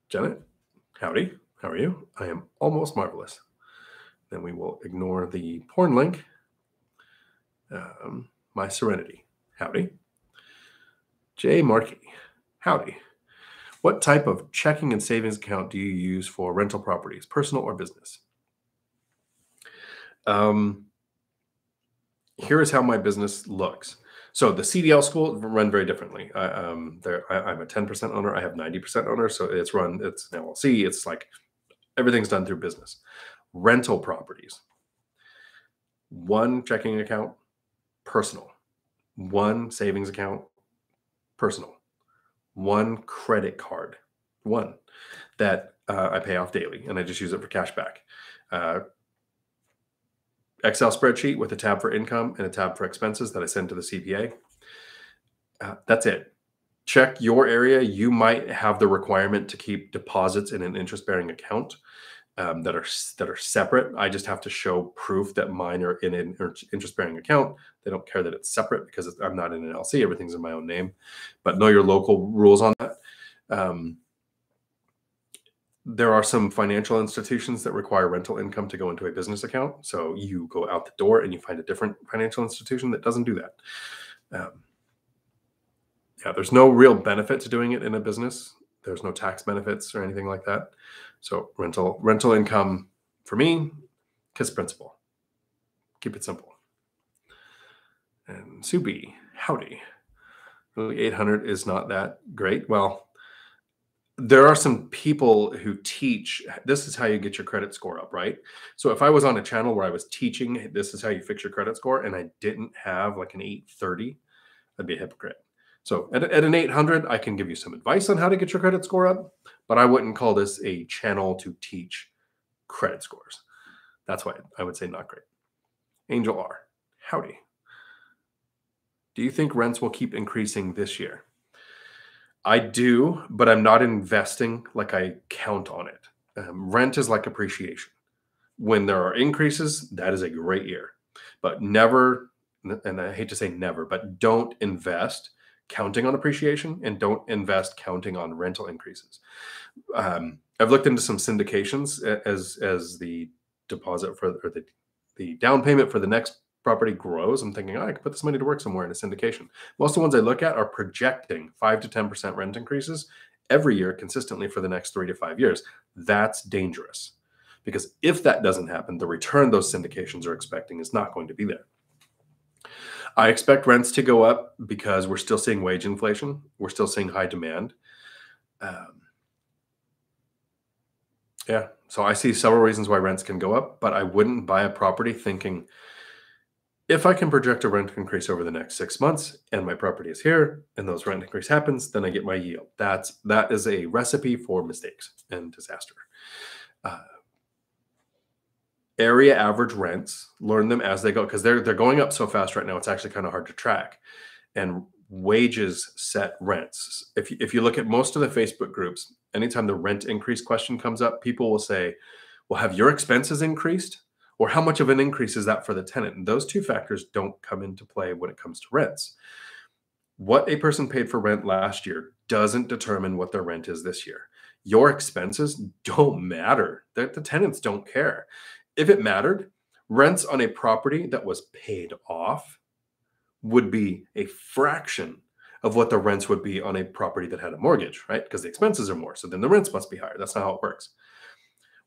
Janet, howdy. How are you? I am almost marvelous. Then we will ignore the porn link. Um, my serenity. Howdy. Jay Markey. Howdy. What type of checking and savings account do you use for rental properties, personal or business? Um, here is how my business looks. So the CDL school run very differently. I, um, there, I, am a 10% owner. I have 90% owner. So it's run, it's an LLC. It's like everything's done through business. Rental properties, one checking account, personal, one savings account, personal, one credit card, one that uh, I pay off daily and I just use it for cash back. Uh, Excel spreadsheet with a tab for income and a tab for expenses that I send to the CPA. Uh, that's it. Check your area. You might have the requirement to keep deposits in an interest-bearing account um, that are that are separate. I just have to show proof that mine are in an interest-bearing account. They don't care that it's separate because I'm not in an LC. Everything's in my own name. But know your local rules on that. Um, there are some financial institutions that require rental income to go into a business account. So you go out the door and you find a different financial institution that doesn't do that. Um, yeah, there's no real benefit to doing it in a business. There's no tax benefits or anything like that. So rental rental income for me, kiss principal. Keep it simple. And Subi, howdy. Really, 800 is not that great. Well, there are some people who teach this is how you get your credit score up, right? So if I was on a channel where I was teaching this is how you fix your credit score and I didn't have like an 830, I'd be a hypocrite. So at, at an 800, I can give you some advice on how to get your credit score up, but I wouldn't call this a channel to teach credit scores. That's why I would say not great. Angel R, howdy. Do you think rents will keep increasing this year? I do, but I'm not investing like I count on it. Um, rent is like appreciation. When there are increases, that is a great year, but never, and I hate to say never, but don't invest counting on appreciation and don't invest counting on rental increases. Um, I've looked into some syndications as as the deposit for or the the down payment for the next property grows, I'm thinking, oh, I could put this money to work somewhere in a syndication. Most of the ones I look at are projecting five to 10% rent increases every year consistently for the next three to five years. That's dangerous because if that doesn't happen, the return those syndications are expecting is not going to be there. I expect rents to go up because we're still seeing wage inflation. We're still seeing high demand. Um, yeah, so I see several reasons why rents can go up, but I wouldn't buy a property thinking if I can project a rent increase over the next six months and my property is here and those rent increase happens, then I get my yield. That's that is a recipe for mistakes and disaster. Uh, area average rents, learn them as they go because they're they're going up so fast right now. It's actually kind of hard to track. And wages set rents. If if you look at most of the Facebook groups, anytime the rent increase question comes up, people will say, "Well, have your expenses increased?" Or how much of an increase is that for the tenant? And those two factors don't come into play when it comes to rents. What a person paid for rent last year doesn't determine what their rent is this year. Your expenses don't matter. The, the tenants don't care. If it mattered, rents on a property that was paid off would be a fraction of what the rents would be on a property that had a mortgage, right? Because the expenses are more. So then the rents must be higher. That's not how it works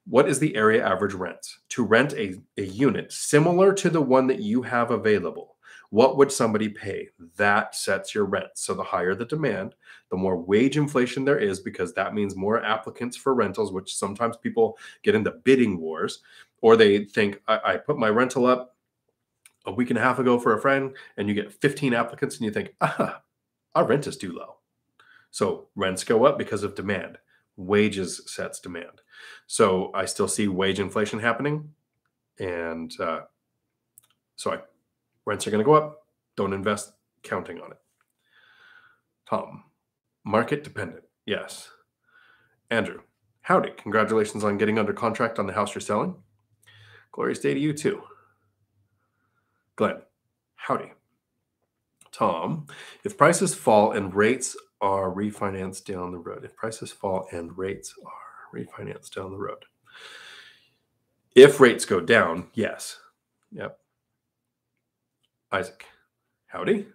what is the area average rent? To rent a, a unit similar to the one that you have available what would somebody pay? That sets your rent. So the higher the demand the more wage inflation there is because that means more applicants for rentals which sometimes people get into bidding wars or they think I, I put my rental up a week and a half ago for a friend and you get 15 applicants and you think ah our rent is too low. So rents go up because of demand. Wages sets demand. So I still see wage inflation happening, and uh, so I, rents are going to go up. Don't invest counting on it. Tom, market dependent. Yes. Andrew, howdy. Congratulations on getting under contract on the house you're selling. Glorious day to you too. Glenn, howdy. Tom, if prices fall and rates are refinanced down the road, if prices fall and rates are refinanced down the road. If rates go down, yes. Yep. Isaac, howdy.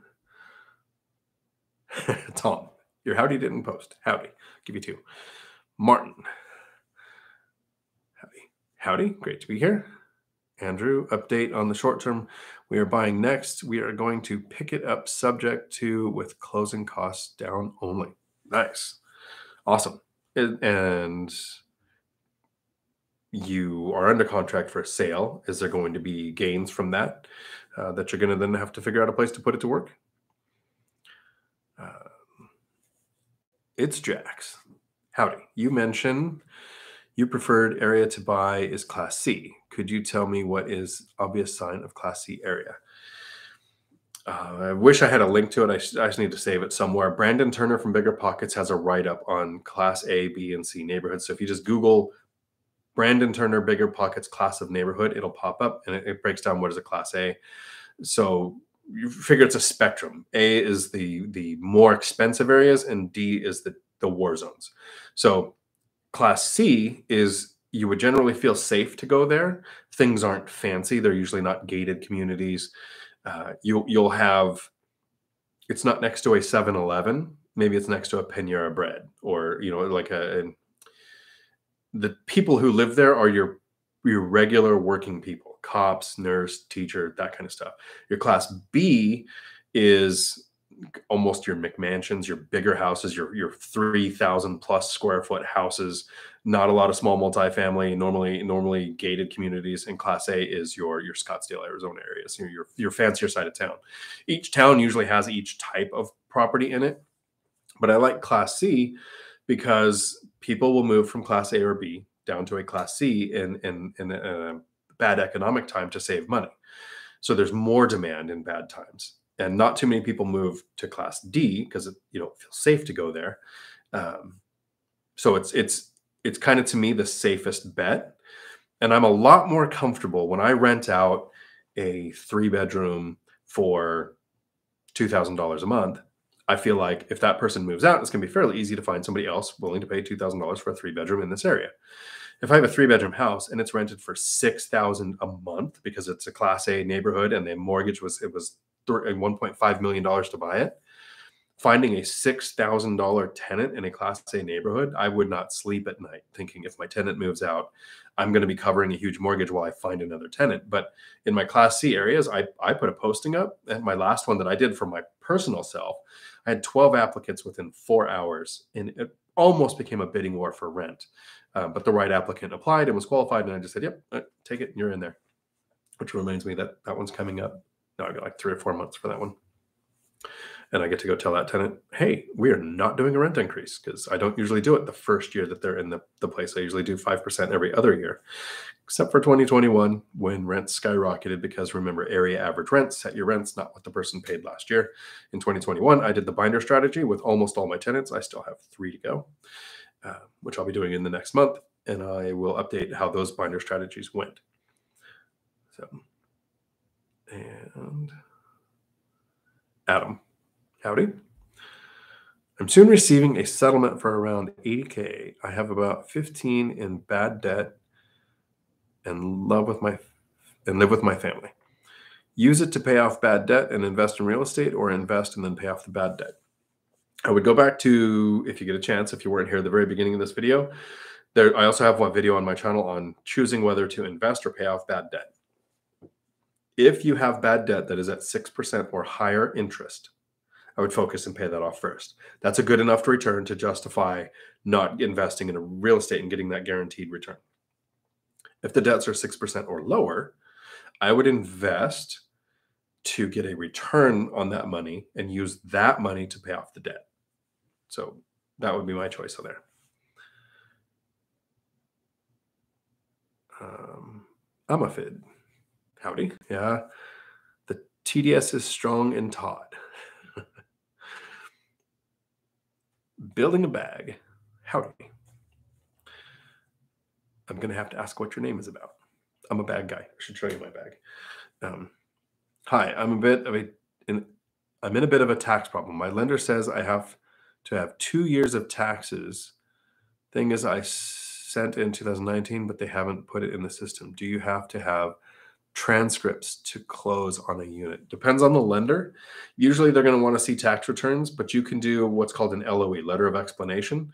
<laughs> Tom, your howdy didn't post. Howdy. Give you two. Martin, howdy. Howdy. Great to be here. Andrew, update on the short term we are buying next. We are going to pick it up subject to with closing costs down only. Nice. Awesome. And you are under contract for a sale. Is there going to be gains from that uh, that you're going to then have to figure out a place to put it to work? Uh, it's Jax. Howdy. You mentioned you preferred area to buy is Class C. Could you tell me what is obvious sign of Class C area? Uh, I wish I had a link to it. I, I, just need to save it somewhere. Brandon Turner from BiggerPockets has a write up on Class A, B, and C neighborhoods. So if you just Google Brandon Turner BiggerPockets class of neighborhood, it'll pop up and it, it breaks down what is a Class A. So you figure it's a spectrum. A is the the more expensive areas, and D is the the war zones. So Class C is you would generally feel safe to go there. Things aren't fancy; they're usually not gated communities. Uh, you you'll have it's not next to a 7-Eleven. Maybe it's next to a Panera Bread, or you know, like a, a the people who live there are your your regular working people, cops, nurse, teacher, that kind of stuff. Your class B is almost your McMansions, your bigger houses, your your three thousand plus square foot houses. Not a lot of small multifamily. Normally, normally gated communities. And Class A is your your Scottsdale, Arizona areas. Your your, your fancier side of town. Each town usually has each type of property in it. But I like Class C because people will move from Class A or B down to a Class C in in in a bad economic time to save money. So there's more demand in bad times and not too many people move to class D because you don't feel safe to go there. Um, so it's it's it's kind of to me the safest bet, and I'm a lot more comfortable when I rent out a three bedroom for two thousand dollars a month. I feel like if that person moves out, it's going to be fairly easy to find somebody else willing to pay two thousand dollars for a three bedroom in this area. If I have a three bedroom house and it's rented for six thousand a month because it's a Class A neighborhood and the mortgage was it was uh, $1.5 million to buy it. Finding a $6,000 tenant in a Class A neighborhood, I would not sleep at night thinking if my tenant moves out, I'm going to be covering a huge mortgage while I find another tenant. But in my Class C areas, I, I put a posting up. And my last one that I did for my personal self, I had 12 applicants within four hours, and it almost became a bidding war for rent. Uh, but the right applicant applied and was qualified, and I just said, "Yep, uh, take it, and you're in there." Which reminds me that that one's coming up no, I got like three or four months for that one. And I get to go tell that tenant, hey, we are not doing a rent increase because I don't usually do it the first year that they're in the, the place. I usually do 5% every other year, except for 2021 when rents skyrocketed because remember, area average rents set your rents, not what the person paid last year. In 2021, I did the binder strategy with almost all my tenants. I still have three to go, uh, which I'll be doing in the next month. And I will update how those binder strategies went. So and Adam. Howdy. I'm soon receiving a settlement for around 80k. I have about 15 in bad debt and love with my and live with my family. Use it to pay off bad debt and invest in real estate or invest and then pay off the bad debt. I would go back to if you get a chance if you weren't here at the very beginning of this video. There I also have one video on my channel on choosing whether to invest or pay off bad debt if you have bad debt that is at 6% or higher interest, I would focus and pay that off first. That's a good enough return to justify not investing in a real estate and getting that guaranteed return. If the debts are 6% or lower, I would invest to get a return on that money and use that money to pay off the debt. So that would be my choice on there. Um, I'm a fid. Howdy. Yeah. The TDS is strong and taut. Building a bag. Howdy. I'm going to have to ask what your name is about. I'm a bad guy. I should show you my bag. Um, hi, I'm a bit of a, in, I'm in a bit of a tax problem. My lender says I have to have two years of taxes. Thing is, I sent in 2019, but they haven't put it in the system. Do you have to have transcripts to close on a unit. Depends on the lender. Usually they're going to want to see tax returns, but you can do what's called an LOE, letter of explanation.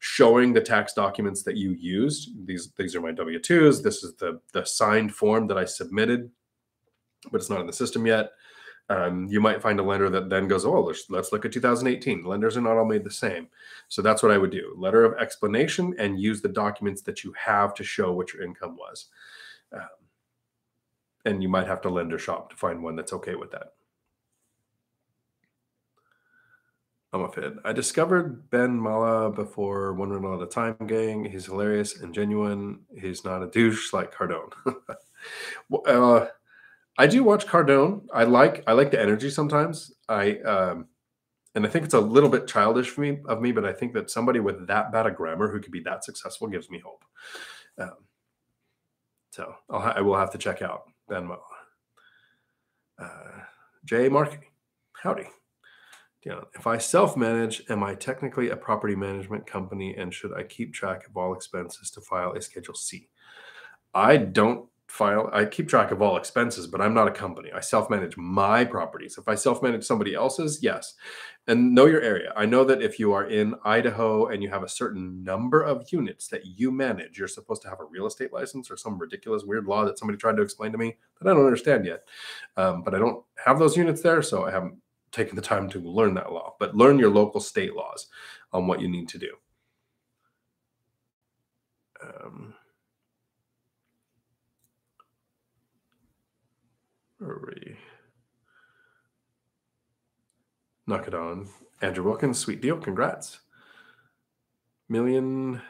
showing the tax documents that you used. These these are my W-2s. This is the the signed form that I submitted, but it's not in the system yet. Um, you might find a lender that then goes, oh, let's, let's look at 2018. Lenders are not all made the same. So that's what I would do. Letter of explanation and use the documents that you have to show what your income was. Um, and you might have to lender shop to find one that's okay with that. I'm a fit. I discovered Ben Mallah before One Rental at a Time gang. He's hilarious and genuine. He's not a douche like Cardone. <laughs> uh, I do watch Cardone. I like I like the energy sometimes. I um, and I think it's a little bit childish for me of me, but I think that somebody with that bad a grammar who could be that successful gives me hope. Um, so I'll I will have to check out Mallah. Uh, Jay Markey, howdy. Yeah, if I self manage, am I technically a property management company and should I keep track of all expenses to file a Schedule C? I don't file i keep track of all expenses but i'm not a company. I self-manage my properties. If i self-manage somebody else's yes. And know your area. I know that if you are in idaho and you have a certain number of units that you manage you're supposed to have a real estate license or some ridiculous weird law that somebody tried to explain to me that i don't understand yet. Um, but i don't have those units there so i haven't taken the time to learn that law. But learn your local state laws on what you need to do. Um, Hurry. Knock it on. Andrew Wilkins, sweet deal. Congrats. Million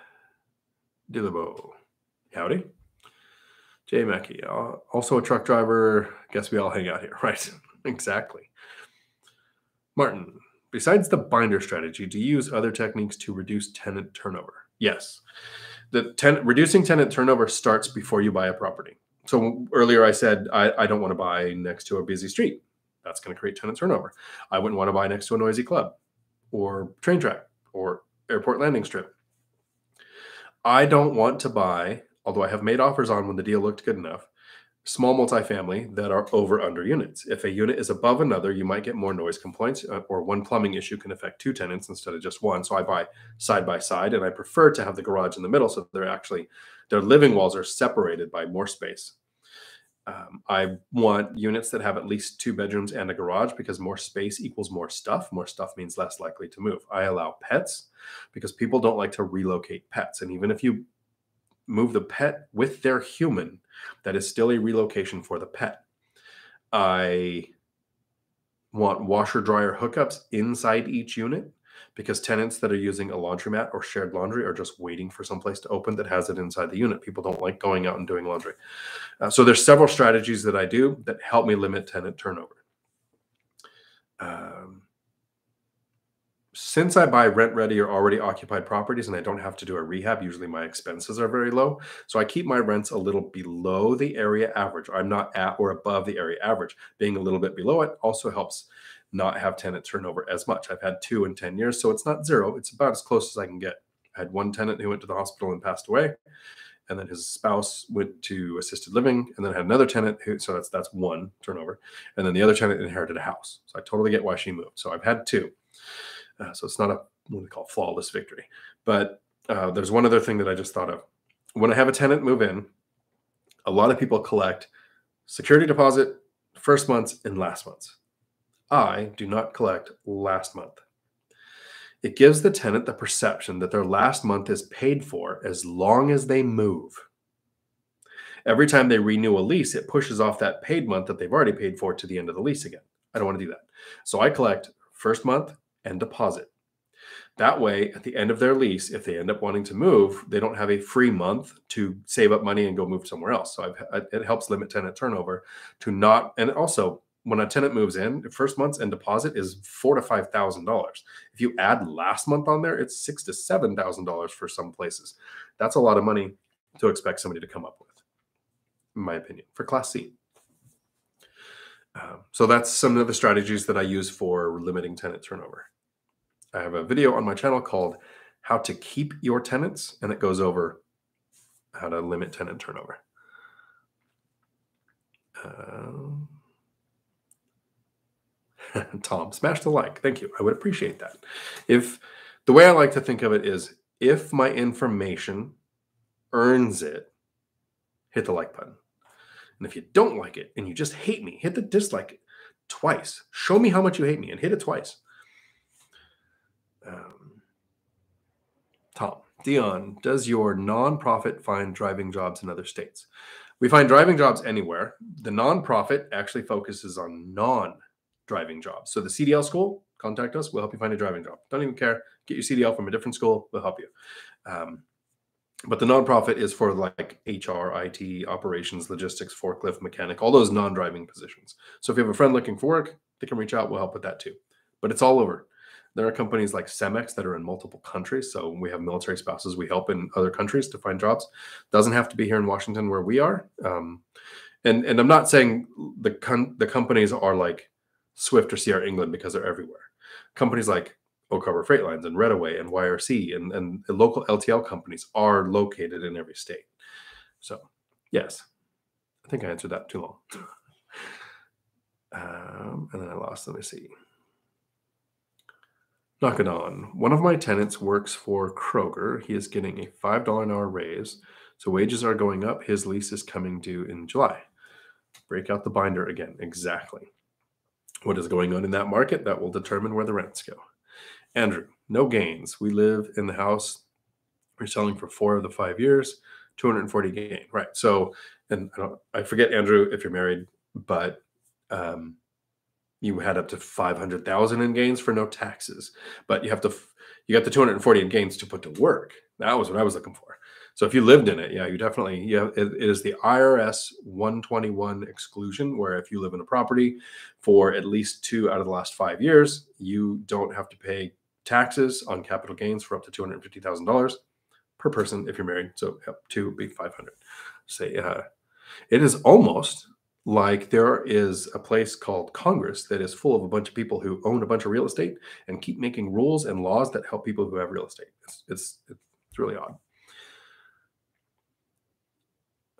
Dillabo. Howdy. Jay Mackey, uh, also a truck driver. Guess we all hang out here. <laughs> Right. exactly. Martin, besides the binder strategy, do you use other techniques to reduce tenant turnover? Yes. The ten- reducing tenant turnover starts before you buy a property. So earlier I said I, I don't want to buy next to a busy street. That's going to create tenant turnover. I wouldn't want to buy next to a noisy club or train track or airport landing strip. I don't want to buy, although I have made offers on when the deal looked good enough, small multifamily that are over under units. If a unit is above another, you might get more noise complaints, uh, or one plumbing issue can affect two tenants instead of just one. So I buy side by side, and I prefer to have the garage in the middle so they're actually their living walls are separated by more space. Um, I want units that have at least two bedrooms and a garage because more space equals more stuff. More stuff means less likely to move. I allow pets because people don't like to relocate pets. And even if you move the pet with their human, that is still a relocation for the pet. I want washer dryer hookups inside each unit because tenants that are using a laundromat or shared laundry are just waiting for some place to open that has it inside the unit. People don't like going out and doing laundry. Uh, so there's several strategies that I do that help me limit tenant turnover. Um, since I buy rent ready or already occupied properties and I don't have to do a rehab, usually my expenses are very low. So I keep my rents a little below the area average. I'm not at or above the area average. Being a little bit below it also helps not have tenant turnover as much. I've had two in 10 years, so it's not zero. It's about as close as I can get. I had one tenant who went to the hospital and passed away, and then his spouse went to assisted living, and then I had another tenant who, so that's that's one turnover, and then the other tenant inherited a house. So I totally get why she moved. So I've had two. Uh, so it's not a what we call flawless victory. But uh, there's one other thing that I just thought of. When I have a tenant move in, a lot of people collect security deposit, first month's, and last month's. I do not collect last month. It gives the tenant the perception that their last month is paid for as long as they move. Every time they renew a lease, it pushes off that paid month that they've already paid for to the end of the lease again. I don't want to do that. So I collect first month and deposit. That way, at the end of their lease, if they end up wanting to move, they don't have a free month to save up money and go move somewhere else. So I've, it helps limit tenant turnover to not, and also when a tenant moves in, first month's end deposit is four to five thousand dollars. If you add last month on there, it's six to seven thousand dollars for some places. That's a lot of money to expect somebody to come up with, in my opinion, for Class C. Um, so that's some of the strategies that I use for limiting tenant turnover. I have a video on my channel called "How to Keep Your Tenants," and it goes over how to limit tenant turnover. Um, <laughs> Tom, smash the like. Thank you. I would appreciate that. If the way I like to think of it is if my information earns it, hit the like button. And if you don't like it and you just hate me, hit the dislike twice. Show me how much you hate me and hit it twice. Um, Tom, Dion, does your nonprofit find driving jobs in other states? We find driving jobs anywhere. The nonprofit actually focuses on non driving jobs. So the CDL school, contact us. We'll help you find a driving job. Don't even care. Get your CDL from a different school. We'll help you. Um, but the nonprofit is for like HR, IT, operations, logistics, forklift, mechanic, all those non-driving positions. So if you have a friend looking for work, they can reach out. We'll help with that too. But it's all over. There are companies like Cemex that are in multiple countries. So we have military spouses. We help in other countries to find jobs. Doesn't have to be here in Washington where we are. Um, and and I'm not saying the con- the companies are like Swift or CR England because they're everywhere. Companies like Oak Freight Lines and Reddaway and YRC and, and local LTL companies are located in every state. So, yes, I think I answered that too long. Um, and then I lost, let me see. Knock it on. One of my tenants works for Kroger. He is getting a $5 an hour raise. So wages are going up. His lease is coming due in July. Break out the binder again. Exactly. What is going on in that market? That will determine where the rents go. Andrew, no gains. We live in the house. We're selling for four of the five years, 240 gain. Right. So, and I, I forget, Andrew, if you're married, but um, you had up to 500,000 in gains for no taxes, but you have to, you got the 240 in gains to put to work. That was what I was looking for. So if you lived in it, yeah, you definitely, yeah, it, it is the IRS 121 exclusion, where if you live in a property for at least two out of the last five years, you don't have to pay taxes on capital gains for up to $250,000 per person if you're married. So up to be 500. Say, uh, it is almost like there is a place called Congress that is full of a bunch of people who own a bunch of real estate and keep making rules and laws that help people who have real estate. It's it's, it's really odd.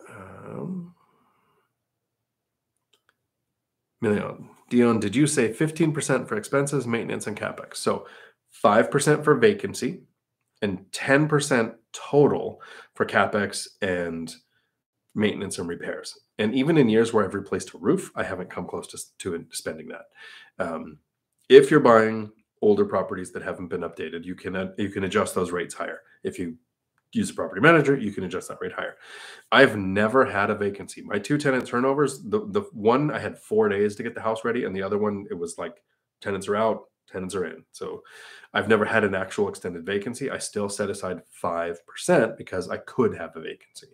Um, Million. Dion, did you say 15% for expenses, maintenance, and capex? So 5% for vacancy and 10% total for capex and maintenance and repairs. And even in years where I've replaced a roof, I haven't come close to, to spending that. Um, if you're buying older properties that haven't been updated, you can you can adjust those rates higher. If you use a property manager, you can adjust that rate higher. I've never had a vacancy. My two tenant turnovers, the, the one I had four days to get the house ready, and the other one it was like tenants are out, tenants are in. So I've never had an actual extended vacancy. I still set aside 5% because I could have a vacancy.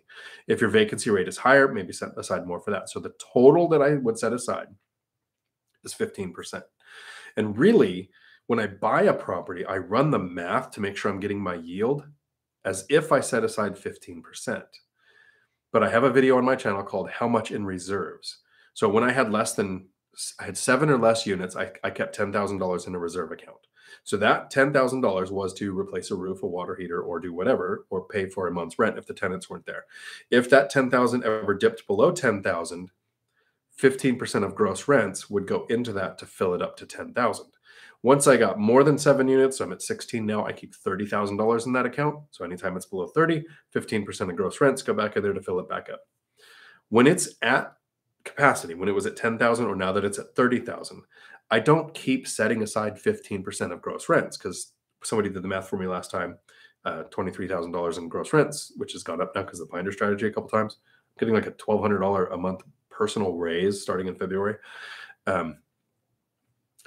If your vacancy rate is higher, maybe set aside more for that. So the total that I would set aside is 15%. And really, when I buy a property, I run the math to make sure I'm getting my yield as if I set aside 15%. But I have a video on my channel called How Much in Reserves. So when I had less than I had seven or less units, I, I kept ten thousand dollars in a reserve account. So that ten thousand dollars was to replace a roof, a water heater, or do whatever, or pay for a month's rent if the tenants weren't there. If that ten thousand ever dipped below ten thousand, fifteen percent of gross rents would go into that to fill it up to ten thousand. Once I got more than seven units, so I'm at 16 now, I keep $30,000 in that account. So anytime it's below 30, 15% of gross rents go back in there to fill it back up. When it's at capacity when it was at 10,000 or now that it's at 30,000. I don't keep setting aside 15% of gross rents because somebody did the math for me last time. Uh, $23,000 in gross rents, which has gone up now because of the binder strategy a couple times. I'm getting like a $1,200 a month personal raise starting in February. Um,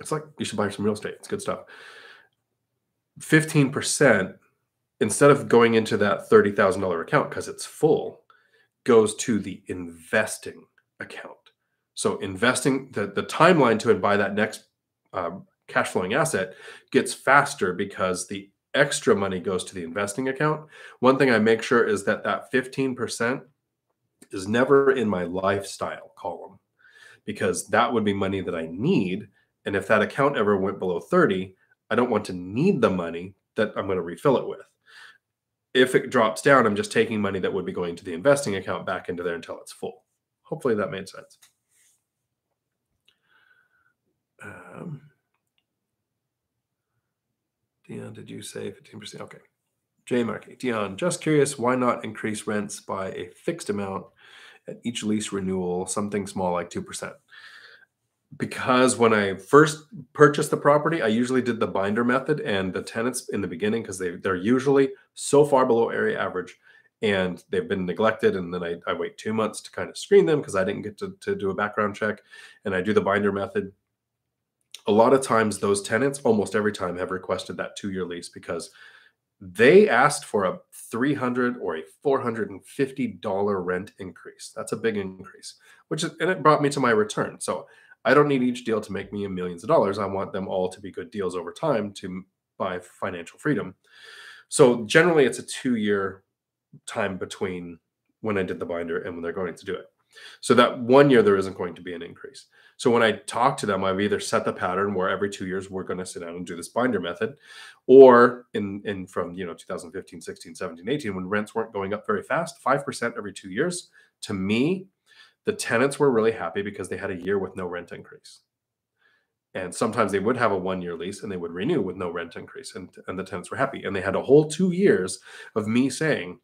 it's like you should buy some real estate. It's good stuff. 15% instead of going into that $30,000 account because it's full goes to the investing account. So investing the, the timeline to buy that next uh, cash flowing asset gets faster because the extra money goes to the investing account. One thing I make sure is that that 15% is never in my lifestyle column because that would be money that I need. And if that account ever went below 30, I don't want to need the money that I'm going to refill it with. If it drops down, I'm just taking money that would be going to the investing account back into there until it's full. Hopefully that made sense. Um, Dion, did you say 15%? Okay. J Mark, Dion, just curious, why not increase rents by a fixed amount at each lease renewal, something small like 2%? because when I first purchased the property, I usually did the binder method and the tenants in the beginning because they they're usually so far below area average and they've been neglected and then I, I wait two months to kind of screen them because I didn't get to, to do a background check and I do the binder method. A lot of times those tenants almost every time have requested that two-year lease because they asked for a 300 or a 450 dollar rent increase that's a big increase which is and it brought me to my return so I don't need each deal to make me millions of dollars. I want them all to be good deals over time to buy financial freedom. So generally, it's a two year time between when I did the binder and when they're going to do it. So that one year there isn't going to be an increase. So when I talk to them, I've either set the pattern where every two years we're going to sit down and do this binder method, or in in from you know 2015, 16, 17, 18, when rents weren't going up very fast, five percent every two years. To me, the tenants were really happy because they had a year with no rent increase. And sometimes they would have a one year lease and they would renew with no rent increase. And, and the tenants were happy. And they had a whole two years of me saying,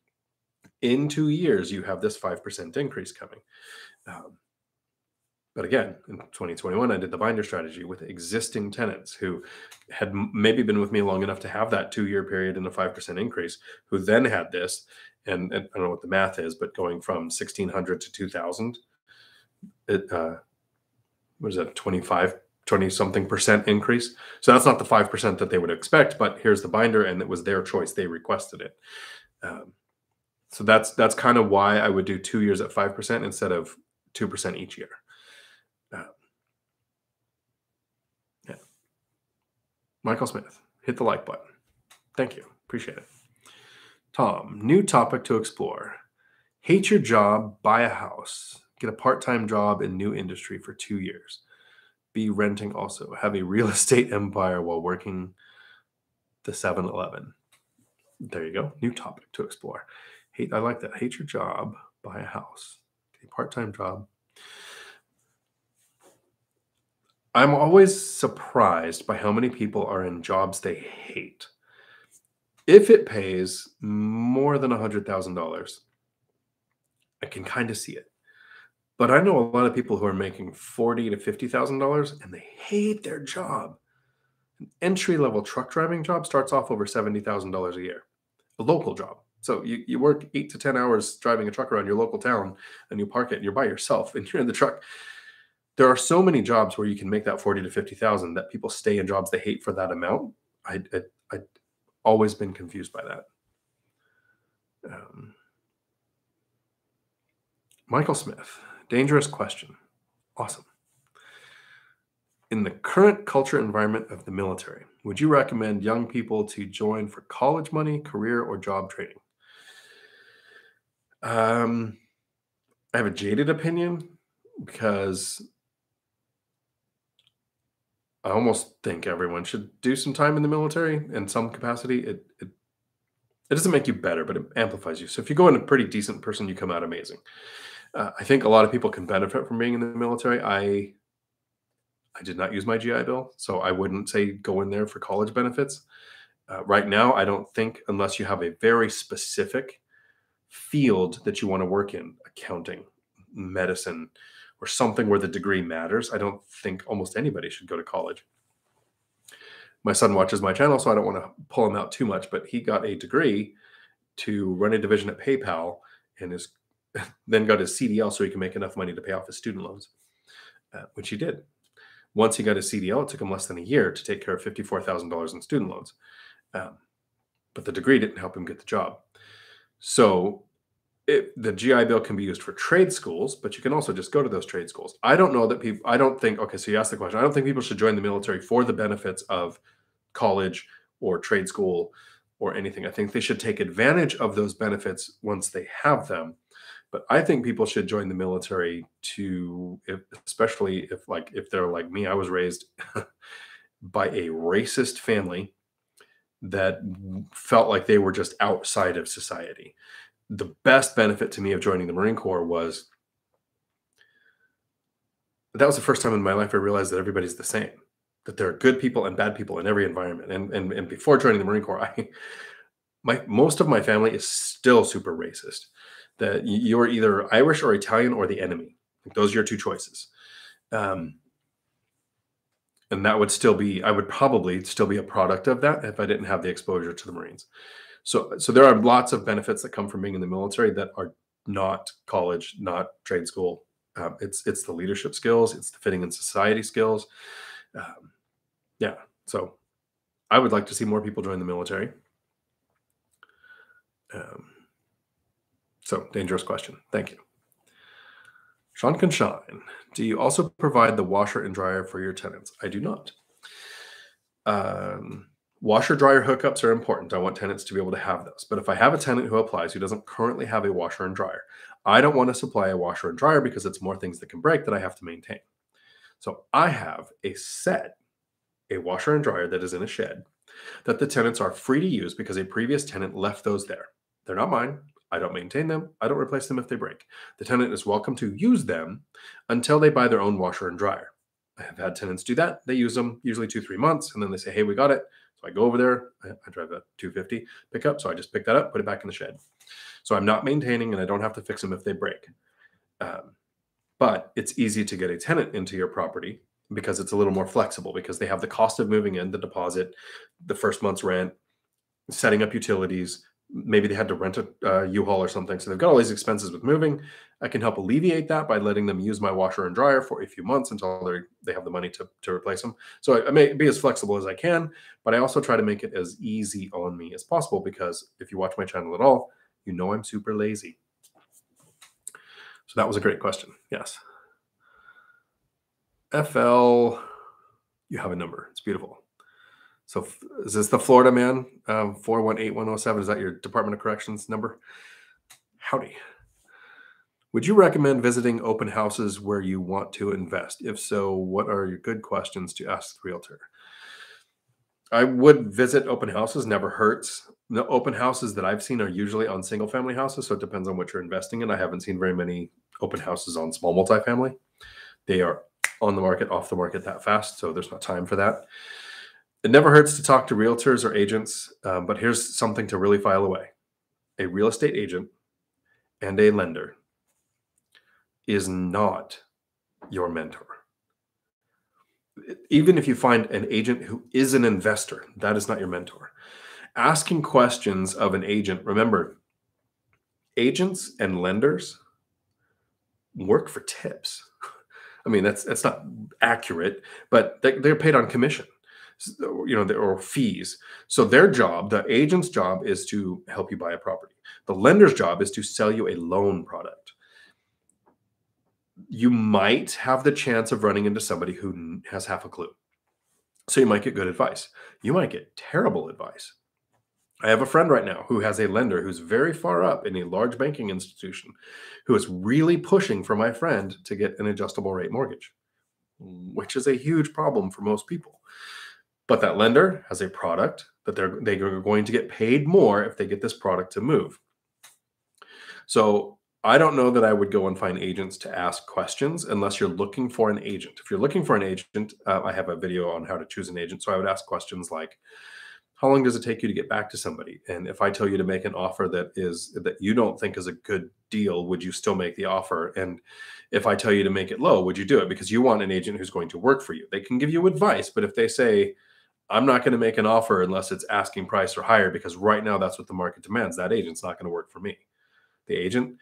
in two years, you have this 5% increase coming. Um, but again, in 2021, I did the binder strategy with existing tenants who had maybe been with me long enough to have that two year period and a 5% increase, who then had this. And, and, I don't know what the math is, but going from 1600 to 2000, it, uh, what is that, 25, 20 something percent increase. So that's not the 5% that they would expect, but here's the binder and it was their choice. They requested it. Um, so that's, that's kind of why I would do two years at 5% instead of 2% each year. Uh, Michael Smith, hit the like button. Thank you. Appreciate it. Tom, new topic to explore. Hate your job, buy a house, get a part time job in new industry for two years. Be renting also. Have a real <laughs> estate empire while working the 7 Eleven. There you go. New topic to explore. Hate, I like that. Hate your job, buy a house, a part time job, I'm always surprised by how many people are in jobs they hate. If it pays more than $100,000, I can kind of see it. But I know a lot of people who are making forty to fifty thousand dollars, and they hate their job. An entry level truck driving job starts off over seventy thousand dollars a year, a local job. So you, you work eight to ten hours driving a truck around your local town, and you park it, and you're by yourself, <laughs> and you're in the truck there are so many jobs where you can make that 40 to 50,000 that people stay in jobs they hate for that amount. I, I, I always been confused by that. Um, Michael Smith, dangerous question. Awesome. In the current culture environment of the military, would you recommend young people to join for college money, career, or job training? Um, I have a jaded opinion because I almost think everyone should do some time in the military in some capacity. It, it it doesn't make you better, but it amplifies you. So if you go in a pretty decent person, you come out amazing. Uh, I think a lot of people can benefit from being in the military. I I did not use my GI Bill, so I wouldn't say go in there for college benefits. Uh, right now, I don't think unless you have a very specific field that you want to work in, accounting, medicine, or something where the degree matters, I don't think almost anybody should go to college. My son watches my channel, so I don't want to pull him out too much, but he got a degree to run a division at PayPal and is <laughs> then got his CDL so he can make enough money to pay off his student loans, uh, which he did. Once he got his CDL, it took him less than a year to take care of $54,000 in student loans. Um, but the degree didn't help him get the job. So it, the GI Bill can be used for trade schools, but you can also just go to those trade schools. I don't know that people, I don't think, okay, so you asked the question. I don't think people should join the military for the benefits of college or trade school or anything. I think they should take advantage of those benefits once they have them. But I think people should join the military to, if, especially if, like, if they're like me, I was raised <laughs> by a racist family that felt like they were just outside of society the best benefit to me of joining the Marine Corps was that was the first time in my life I realized that everybody's the same, that there are good people and bad people in every environment. And and, and before joining the Marine Corps, <laughs> I my most of my family is still super racist. That you're either Irish or Italian or the enemy. Those are your two choices. Um, and that would still be I would probably still be a product of that if I didn't have the exposure to the Marines. So so there are lots of benefits that come from being in the military that are not college, not trade school. Um, it's it's the leadership skills, it's the fitting in society skills. Um, yeah, so I would like to see more people join the military. Um, so dangerous question. Thank you. Sean can shine. Do you also provide the washer and dryer for your tenants? I do not. Um, washer dryer hookups are important. I want tenants to be able to have those. But if I have a tenant who applies who doesn't currently have a washer and dryer, I don't want to supply a washer and dryer because it's more things that can break that I have to maintain. So I have a set, a washer and dryer that is in a shed that the tenants are free to use because a previous tenant left those there. They're not mine. I don't maintain them. I don't replace them if they break. The tenant is welcome to use them until they buy their own washer and dryer. I have had tenants do that. They use them usually two, three months, and then they say, Hey, we got it. So I go over there. I, drive a 250 pickup. So I just pick that up, put it back in the shed. So I'm not maintaining and I don't have to fix them if they break. Um, but it's easy to get a tenant into your property because it's a little more flexible because they have the cost of moving in, the deposit, the first month's rent, setting up utilities, maybe they had to rent a uh, U-Haul or something. So they've got all these expenses with moving. I can help alleviate that by letting them use my washer and dryer for a few months until they they have the money to, to replace them. So I, I may be as flexible as I can, but I also try to make it as easy on me as possible because if you watch my channel at all, you know I'm super lazy. So that was a great question. Yes. FL, you have a number. It's beautiful. So is this the Florida man? Um, 418-107. Is that your Department of Corrections number? Howdy. Would you recommend visiting open houses where you want to invest? If so, what are your good questions to ask the realtor? I would visit open houses, never hurts. The open houses that I've seen are usually on single family houses, so it depends on what you're investing in. I haven't seen very many open houses on small multifamily. They are on the market, off the market that fast, so there's not time for that. It never hurts to talk to realtors or agents, um, but here's something to really file away a real estate agent and a lender is not your mentor. Even if you find an agent who is an investor, that is not your mentor. Asking questions of an agent, remember, agents and lenders work for tips. I mean, that's that's not accurate, but they, they're paid on commission you know, or fees. So their job, the agent's job is to help you buy a property. The lender's job is to sell you a loan product. You might have the chance of running into somebody who has half a clue. So you might get good advice. You might get terrible advice. I have a friend right now who has a lender who's very far up in a large banking institution who is really pushing for my friend to get an adjustable rate mortgage, which is a huge problem for most people. But that lender has a product that they're they are going to get paid more if they get this product to move. So I don't know that I would go and find agents to ask questions unless you're looking for an agent. If you're looking for an agent, uh, I have a video on how to choose an agent. So I would ask questions like, how long does it take you to get back to somebody? And if I tell you to make an offer that is that you don't think is a good deal, would you still make the offer? And if I tell you to make it low, would you do it? Because you want an agent who's going to work for you. They can give you advice, but if they say, I'm not going to make an offer unless it's asking price or higher because right now that's what the market demands. That agent's not going to work for me. The agent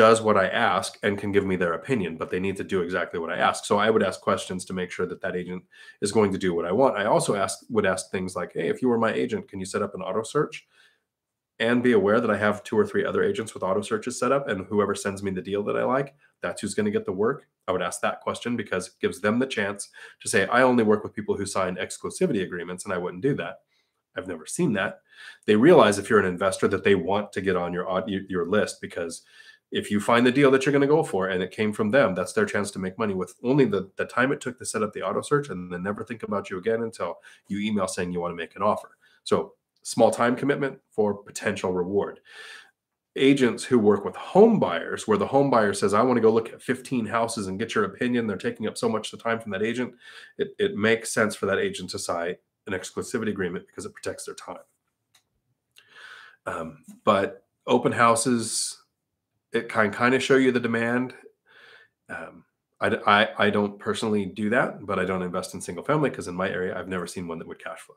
does what I ask and can give me their opinion, but they need to do exactly what I mm-hmm. ask. So I would ask questions to make sure that that agent is going to do what I want. I also ask would ask things like, "Hey, if you were my agent, can you set up an auto search?" and be aware that I have two or three other agents with auto searches set up, and whoever sends me the deal that I like, that's who's going to get the work. I would ask that question because it gives them the chance to say, I only work with people who sign exclusivity agreements, and I wouldn't do that. I've never seen that. They realize if you're an investor that they want to get on your your list because if you find the deal that you're going to go for and it came from them, that's their chance to make money with only the, the time it took to set up the auto search and then never think about you again until you email saying you want to make an offer. So small time commitment for potential reward. Agents who work with home buyers, where the home buyer says, I want to go look at 15 houses and get your opinion, they're taking up so much the time from that agent. It, it makes sense for that agent to sign an exclusivity agreement because it protects their time. Um, but open houses, it can kind of show you the demand. Um, I, I, I don't personally do that, but I don't invest in single family because in my area, I've never seen one that would cash flow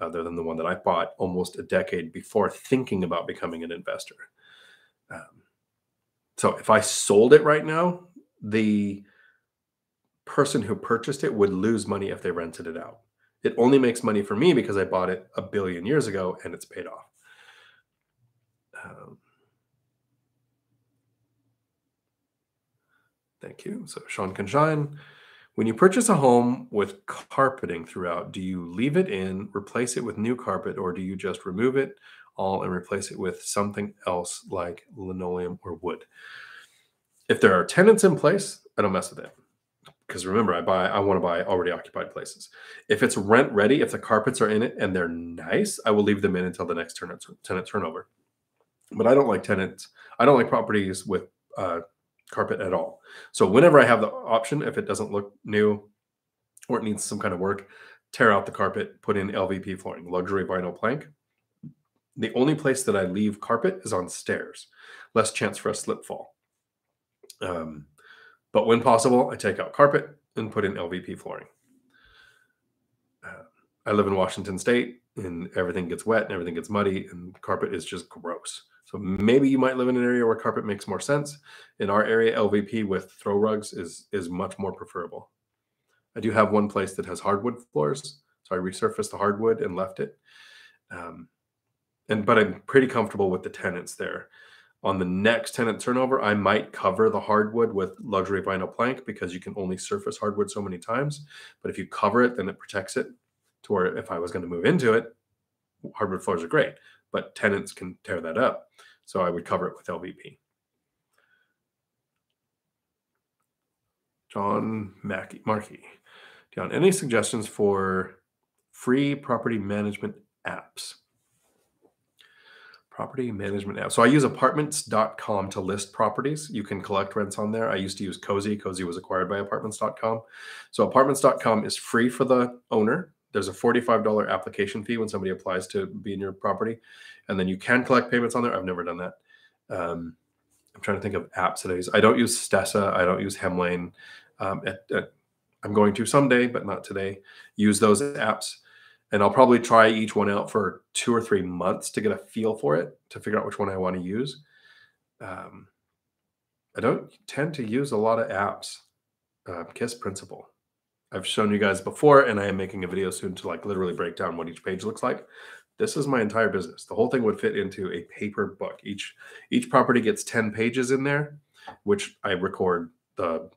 other than the one that I bought almost a decade before thinking about becoming an investor. Um, so if I sold it right now, the person who purchased it would lose money if they rented it out. It only makes money for me because I bought it a billion years ago and it's paid off. Um, thank you. So Sean Conshine, when you purchase a home with carpeting throughout, do you leave it in, replace it with new carpet, or do you just remove it all and replace it with something else like linoleum or wood? If there are tenants in place, I don't mess with it. Because remember, I buy I want to buy already occupied places. If it's rent ready, if the carpets are in it and they're nice, I will leave them in until the next tenant tenant turnover. But I don't like tenants. I don't like properties with uh, carpet at all. So whenever I have the option, if it doesn't look new or it needs some kind of work, tear out the carpet, put in LVP flooring, luxury vinyl plank. The only place that I leave carpet is on stairs, less chance for a slip fall. Um, but when possible, I take out carpet and put in LVP flooring. Uh, I live in Washington State, and everything gets wet and everything gets muddy, and carpet is just gross. So maybe you might live in an area where carpet makes more sense. In our area, LVP with throw rugs is is much more preferable. I do have one place that has hardwood floors, so I resurfaced the hardwood and left it. Um, and but I'm pretty comfortable with the tenants there. On the next tenant turnover, I might cover the hardwood with luxury vinyl plank because you can only surface hardwood so many times. But if you cover it, then it protects it to where if I was going to move into it, hardwood floors are great, but tenants can tear that up. So I would cover it with LVP. John Mackey, Markey. John, any suggestions for free property management apps? Property management app. So I use apartments.com to list properties. You can collect rents on there. I used to use Cozy. Cozy was acquired by apartments.com. So apartments.com is free for the owner. There's a $45 application fee when somebody applies to be in your property. And then you can collect payments on there. I've never done that. Um, I'm trying to think of apps that I use. I don't use Stessa. I don't use Hemlane. Um, at, at, I'm going to someday, but not today. Use those apps and I'll probably try each one out for two or three months to get a feel for it to figure out which one I want to use. Um, I don't tend to use a lot of apps. Uh, Kiss Principle. I've shown you guys before, and I am making a video soon to like literally break down what each page looks like. This is my entire business. The whole thing would fit into a paper book. Each each property gets 10 pages in there, which I record the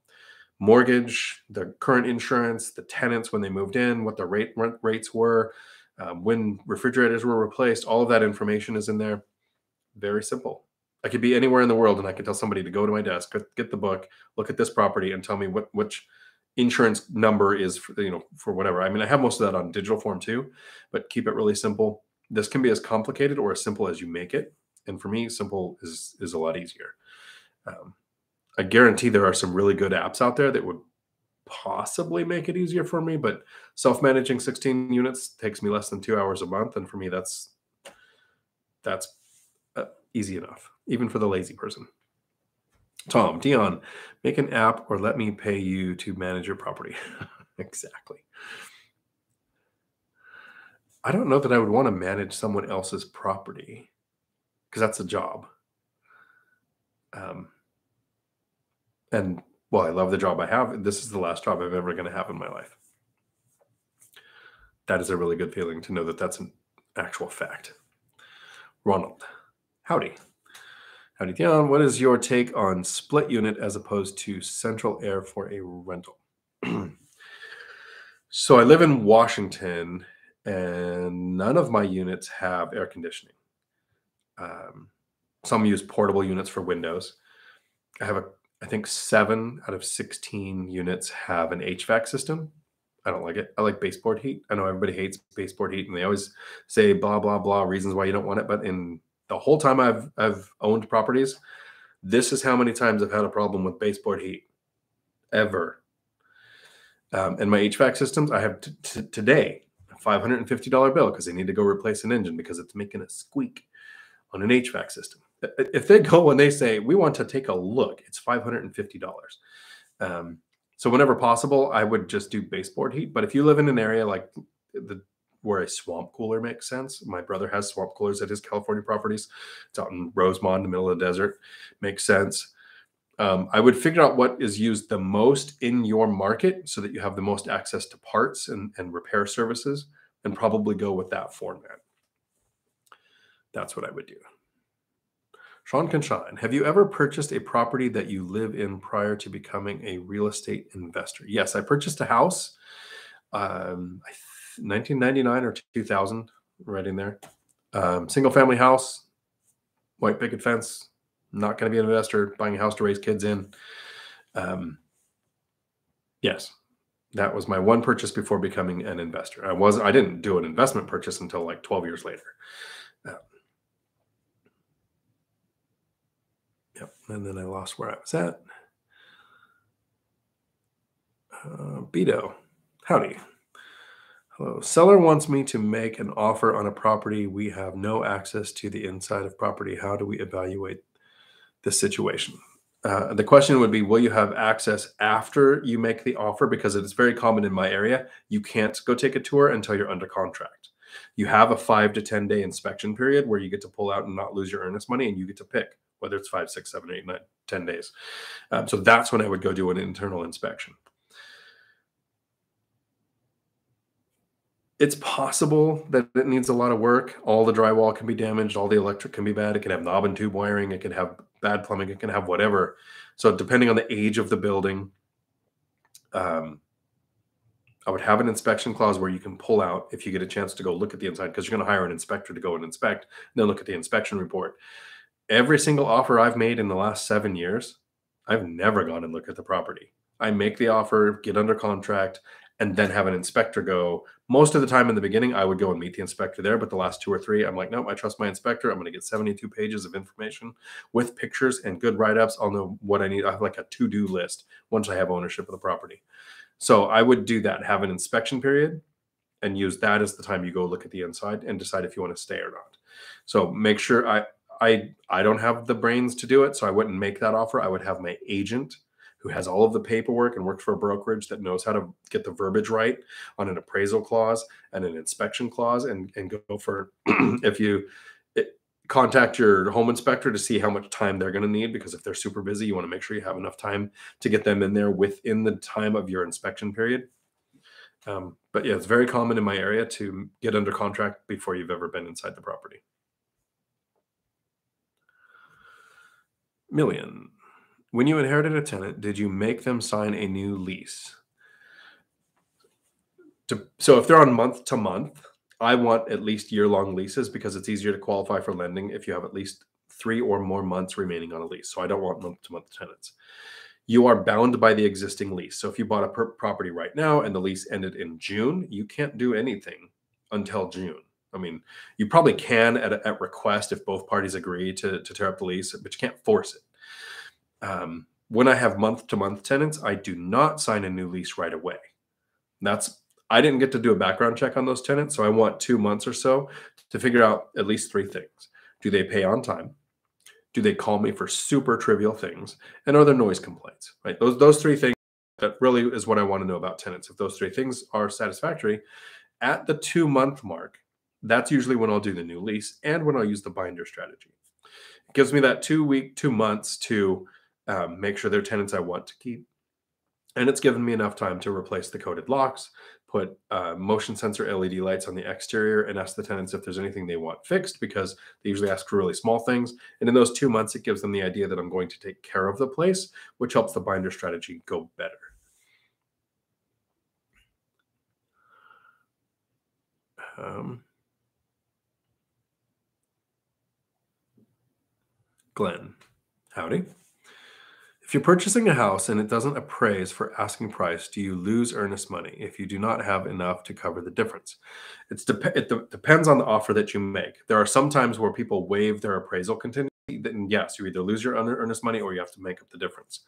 mortgage, the current insurance, the tenants when they moved in, what the rate rent rates were, um, when refrigerators were replaced. All of that information is in there. Very simple. I could be anywhere in the world and I could tell somebody to go to my desk, get the book, look at this property, and tell me what which insurance number is for you know for whatever. I mean, I have most of that on digital form too, but keep it really simple. This can be as complicated or as simple as you make it, and for me, simple is is a lot easier. Um, I guarantee there are some really good apps out there that would possibly make it easier for me, but self-managing 16 units takes me less than two hours a month, and for me, that's that's uh, easy enough, even for the lazy person. Tom, Dion, make an app or let me pay you to manage your property. <laughs> exactly. I don't know that I would want to manage someone else's property because that's a job. Um, and well, I love the job I have. This is the last job I'm ever going to have in my life. That is a really good feeling to know that that's an actual fact. Ronald, howdy. Dion. What is your take on split unit as opposed to central air for a rental? <clears throat> so I live in Washington, and none of my units have air conditioning. Um, some use portable units for windows. I have a I think seven out of 16 units have an HVAC system. I don't like it. I like baseboard heat. I know everybody hates baseboard heat and they always say blah, blah, blah reasons why you don't want it. But in the whole time I've, I've owned properties, this is how many times I've had a problem with baseboard heat ever. Um, and my HVAC systems, I have t- t- today a $550 bill because they need to go replace an engine because it's making a squeak. on an HVAC system. If they go and they say, we want to take a look, it's $550. Um, so whenever possible, I would just do baseboard heat. But if you live in an area like the where a swamp cooler makes sense, my brother has swamp coolers at his California properties. It's out in Rosamond, in the middle of the desert. Makes sense. Um, I would figure out what is used the most in your market so that you have the most access to parts and, and repair services and probably go with that format. That's what I would do. Sean Conshine, have you ever purchased a property that you live in prior to becoming a real estate investor? Yes, I purchased a house, um, 1999 or 2000, right in there. Um, single family house, white picket fence. Not going to be an investor buying a house to raise kids in. Um, yes, that was my one purchase before becoming an investor. I was I didn't do an investment purchase until like 12 years later. Yep. And then I lost where I was at. Uh, Beto. Howdy. Hello. Seller wants me to make an offer on a property. We have no access to the inside of property. How do we evaluate the situation? Uh, the question would be Will you have access after you make the offer? Because it's very common in my area. You can't go take a tour until you're under contract. You have a five to 10 day inspection period where you get to pull out and not lose your earnest money and you get to pick whether it's five, six, seven, eight, nine, ten days. Um, so that's when I would go do an internal inspection. It's possible that it needs a lot of work. All the drywall can be damaged. All the electric can be bad. It can have knob and tube wiring. It can have bad plumbing. It can have whatever. So depending on the age of the building, um, I would have an inspection clause where you can pull out if you get a chance to go look at the inside because you're going to hire an inspector to go and inspect and then look at the inspection report every single offer I've made in the last seven years, I've never gone and looked at the property. I make the offer, get under contract, and then have an inspector go. Most of the time in the beginning, I would go and meet the inspector there, but the last two or three, I'm like, nope, I trust my inspector. I'm going to get 72 pages of information with pictures and good write ups. I'll know what I need. I have like a to do list once I have ownership of the property. So I would do that, have an inspection period, and use that as the time you go look at the inside and decide if you want to stay or not. So make sure I I I don't have the brains to do it, so I wouldn't make that offer. I would have my agent who has all of the paperwork and works for a brokerage that knows how to get the verbiage right on an appraisal clause and an inspection clause and, and go for <clears throat> if you it, contact your home inspector to see how much time they're going to need because if they're super busy you want to make sure you have enough time to get them in there within the time of your inspection period um, but yeah it's very common in my area to get under contract before you've ever been inside the property Million. When you inherited a tenant, did you make them sign a new lease? To, so if they're on month to month, I want at least year long leases because it's easier to qualify for lending if you have at least three or more months remaining on a lease. So I don't want month to month tenants. You are bound by the existing lease. So if you bought a property right now and the lease ended in June, you can't do anything until June. I mean, you probably can at, at request if both parties agree to, to tear up the lease, but you can't force it. Um, when I have month to month tenants, I do not sign a new lease right away. That's I didn't get to do a background check on those tenants, so I want two months or so to figure out at least three things. Do they pay on time? Do they call me for super trivial things? And are there noise complaints? Right? Those those three things that really is what I want to know about tenants. If those three things are satisfactory, at the two month mark, that's usually when I'll do the new lease and when I'll use the binder strategy. It gives me that two week, two months to um, make sure they're tenants I want to keep. And it's given me enough time to replace the coated locks, put uh, motion sensor LED lights on the exterior, and ask the tenants if there's anything they want fixed because they usually ask for really small things. And in those two months, it gives them the idea that I'm going to take care of the place, which helps the binder strategy go better. Um, Glenn, howdy. If you're purchasing a house and it doesn't appraise for asking price, do you lose earnest money if you do not have enough to cover the difference? It's de- it de- depends on the offer that you make. There are some times where people waive their appraisal contingency. Then yes, you either lose your earnest money or you have to make up the difference.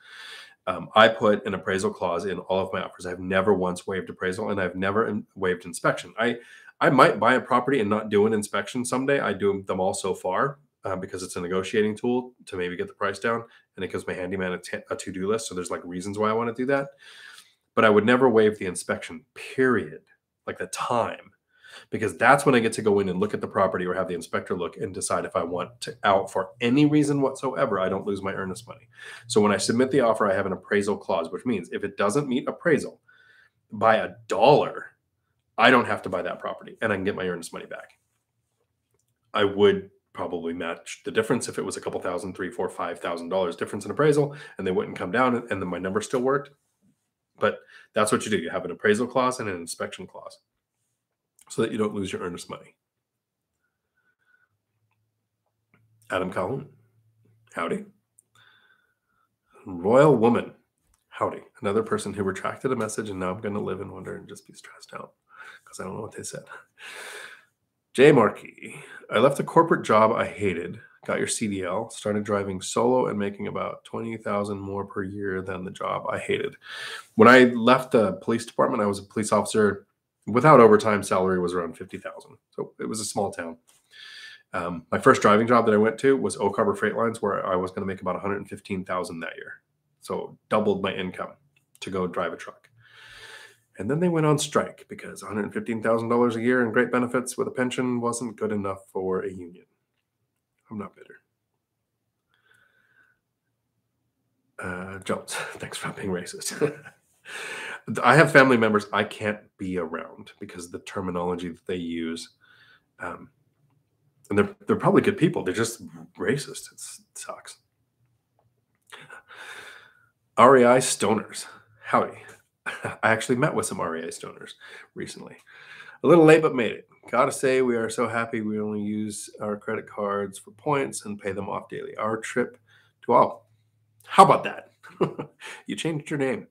Um, I put an appraisal clause in all of my offers. I've never once waived appraisal, and I've never in- waived inspection. I I might buy a property and not do an inspection someday. I do them all so far, uh, because it's a negotiating tool to maybe get the price down, and it gives my handyman a, t- a to-do list. So there's like reasons why I want to do that, but I would never waive the inspection period, like the time, because that's when I get to go in and look at the property or have the inspector look and decide if I want to out for any reason whatsoever. I don't lose my earnest money. So when I submit the offer, I have an appraisal clause, which means if it doesn't meet appraisal by a dollar, I don't have to buy that property and I can get my earnest money back. I would probably match the difference if it was a couple thousand, three, four, five thousand dollars difference in appraisal, and they wouldn't come down, and then my number still worked. But that's what you do. You have an appraisal clause and an inspection clause so that you don't lose your earnest money. Adam Calhoun, howdy. Royal Woman, howdy. Another person who retracted a message and now I'm going to live in wonder and just be stressed out because I don't know what they said. Jay Markey, I left a corporate job I hated, got your CDL, started driving solo and making about 20,000 more per year than the job I hated. When I left the police department, I was a police officer without overtime salary was around 50,000. So it was a small town. Um, my first driving job that I went to was Oak Harbor Freight Lines, where I was going to make about 115,000 that year. So doubled my income to go drive a truck. And then they went on strike because $115,000 a year and great benefits with a pension wasn't good enough for a union. I'm not bitter. Uh, Jones, <laughs> thanks for not being racist. <laughs> I have family members I can't be around because the terminology that they use, um, and they're they're probably good people. They're just racist. It's, it sucks. REI stoners, howdy. <laughs> I actually met with some REI stoners recently. A little late, but made it. Gotta say, we are so happy we only use our credit cards for points and pay them off daily. Our trip to all. How about that? <laughs> you changed your name.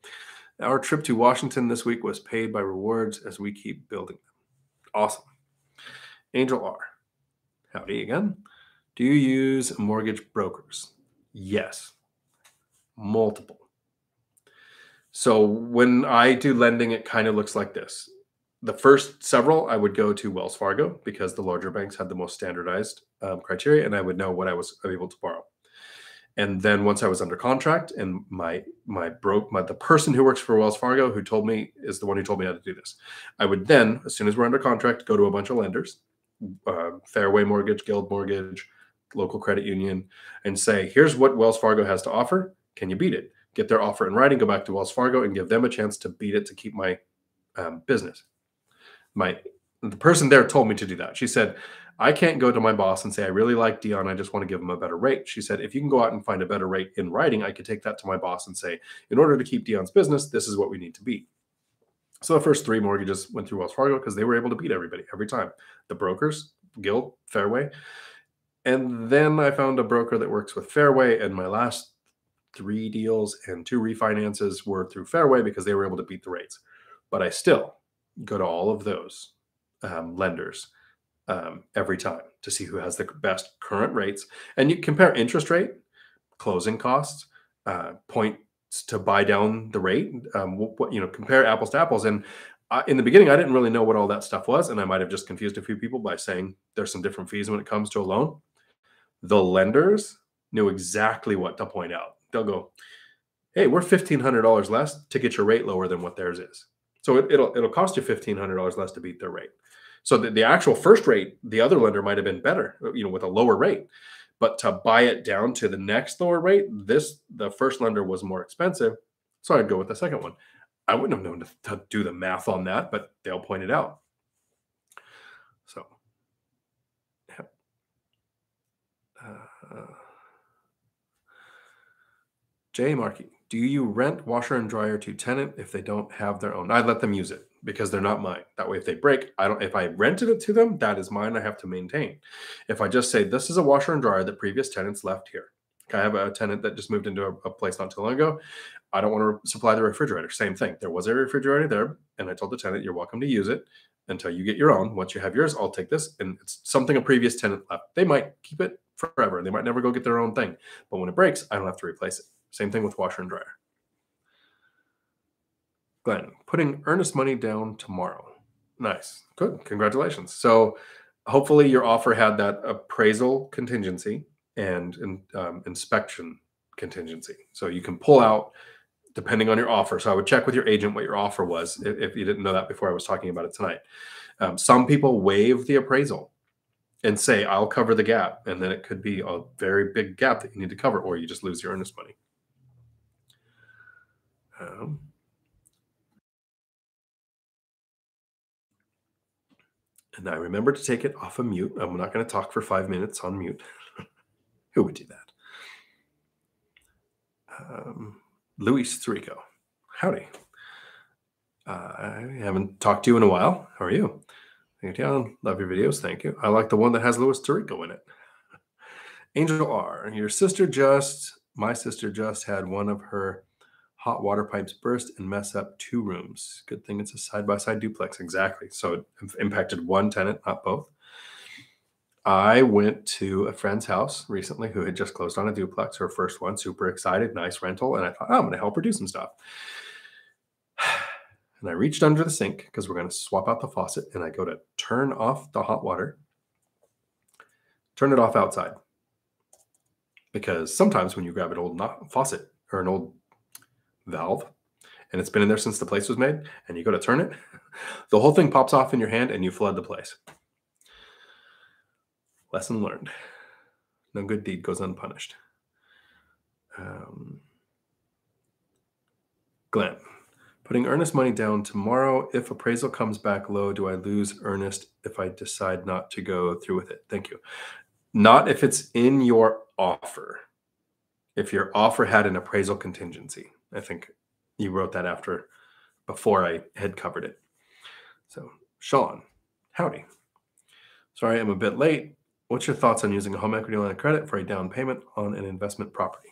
Our trip to Washington this week was paid by rewards as we keep building them. Awesome. Angel R. Howdy again. Do you use mortgage brokers? Yes. Multiple. So when I do lending, it kind of looks like this. The first several, I would go to Wells Fargo because the larger banks had the most standardized um, criteria, and I would know what I was able to borrow and then once I was under contract, and my my broke my the person who works for Wells Fargo who told me is the one who told me how to do this. I would then, as soon as we're under contract, go to a bunch of lenders, uh, Fairway Mortgage, Guild Mortgage, local credit union, and say, "Here's what Wells Fargo has to offer. Can you beat it?" Get their offer in writing, go back to Wells Fargo, and give them a chance to beat it to keep my um, business. My the person there told me to do that. She said, I can't go to my boss and say, I really like Dion. I just want to give him a better rate. She said, if you can go out and find a better rate in writing, I could take that to my boss and say, in order to keep Dion's business, this is what we need to beat. So the first three mortgages went through Wells Fargo because they were able to beat everybody every time. The brokers, Guild, Fairway. And then I found a broker that works with Fairway. And my last three deals and two refinances were through Fairway because they were able to beat the rates. But I still go to all of those um, lenders um, every time to see who has the best current rates. And you compare interest rate, closing costs, uh, points to buy down the rate. Um, what, you know, compare apples to apples. And I, in the beginning, I didn't really know what all that stuff was, and I might have just confused a few people by saying there's some different fees when it comes to a loan. The lenders knew exactly what to point out. They'll go, "Hey, we're fifteen hundred dollars less to get your rate lower than what theirs is." So it, will it'll cost you fifteen hundred dollars less to beat their rate. So the, the actual first rate, the other lender might have been better, you know, with a lower rate. But to buy it down to the next lower rate, this the first lender was more expensive. So I'd go with the second one. I wouldn't have known to, to do the math on that, but they'll point it out. So, yeah. Uh, Jay Markey, do you rent washer and dryer to tenant if they don't have their own? I let them use it because they're not mine. That way, if they break, I don't. If I rented it to them, that is mine. I have to maintain. If I just say this is a washer and dryer that previous tenants left here, I have a tenant that just moved into a, a place not too long ago. I don't want to supply the refrigerator. Same thing. There was a refrigerator there, and I told the tenant, "You're welcome to use it until you get your own. Once you have yours, I'll take this." And it's something a previous tenant left. They might keep it forever. They might never go get their own thing, but when it breaks, I don't have to replace it. Same thing with washer and dryer. Glenn, putting earnest money down tomorrow. Nice. Good. Congratulations. So hopefully your offer had that appraisal contingency and um, inspection contingency. So you can pull out depending on your offer. So I would check with your agent what your offer was if, if you didn't know that before I was talking about it tonight. Um, some people waive the appraisal and say, I'll cover the gap. And then it could be a very big gap that you need to cover, or you just lose your earnest money. Um, and I remember to take it off of mute. I'm not going to talk for five minutes on mute. <laughs> Who would do that? Um, Luis Tarico. Howdy. Uh, I haven't talked to you in a while. How are you? Thank you. Love your videos. Thank you. I like the one that has Luis Tarico in it. <laughs> Angel R. Your sister just, my sister just had one of her hot water pipes burst and mess up two rooms. Good thing it's a side by side duplex. Exactly. So it impacted one tenant, not both. I went to a friend's house recently who had just closed on a duplex, her first one, super excited, nice rental. And I thought, oh, I'm going to help her do some stuff. <sighs> And I reached under the sink because we're going to swap out the faucet. And I go to turn off the hot water, turn it off outside. Because sometimes when you grab an old faucet or an old valve and it's been in there since the place was made and you go to turn it, <laughs> the whole thing pops off in your hand and you flood the place. Lesson learned. No good deed goes unpunished. Um, Glenn, putting earnest money down tomorrow. If appraisal comes back low, do I lose earnest if I decide not to go through with it? Thank you. Not if it's in your offer. If your offer had an appraisal contingency, I think you wrote that after before I had covered it. So, Sean, howdy. Sorry, I'm a bit late. What's your thoughts on using a home equity line of credit for a down payment on an investment property?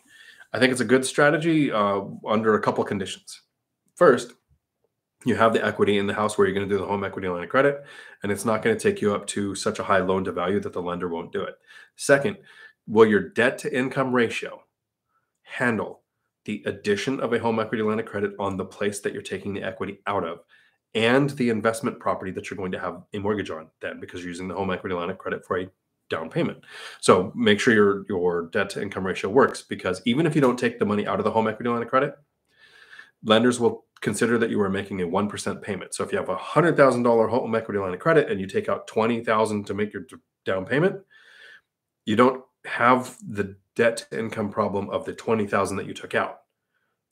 I think it's a good strategy uh, under a couple conditions. First, you have the equity in the house where you're going to do the home equity line of credit, and it's not going to take you up to such a high loan to value that the lender won't do it. Second, will your debt to income ratio handle the addition of a home equity line of credit on the place that you're taking the equity out of and the investment property that you're going to have a mortgage on then because you're using the home equity line of credit for a down payment. So make sure your your debt to income ratio works because even if you don't take the money out of the home equity line of credit, lenders will consider that you are making a 1% payment. So if you have a $100,000 home equity line of credit and you take out 20,000 to make your down payment, you don't have the debt to income problem of the 20,000 that you took out.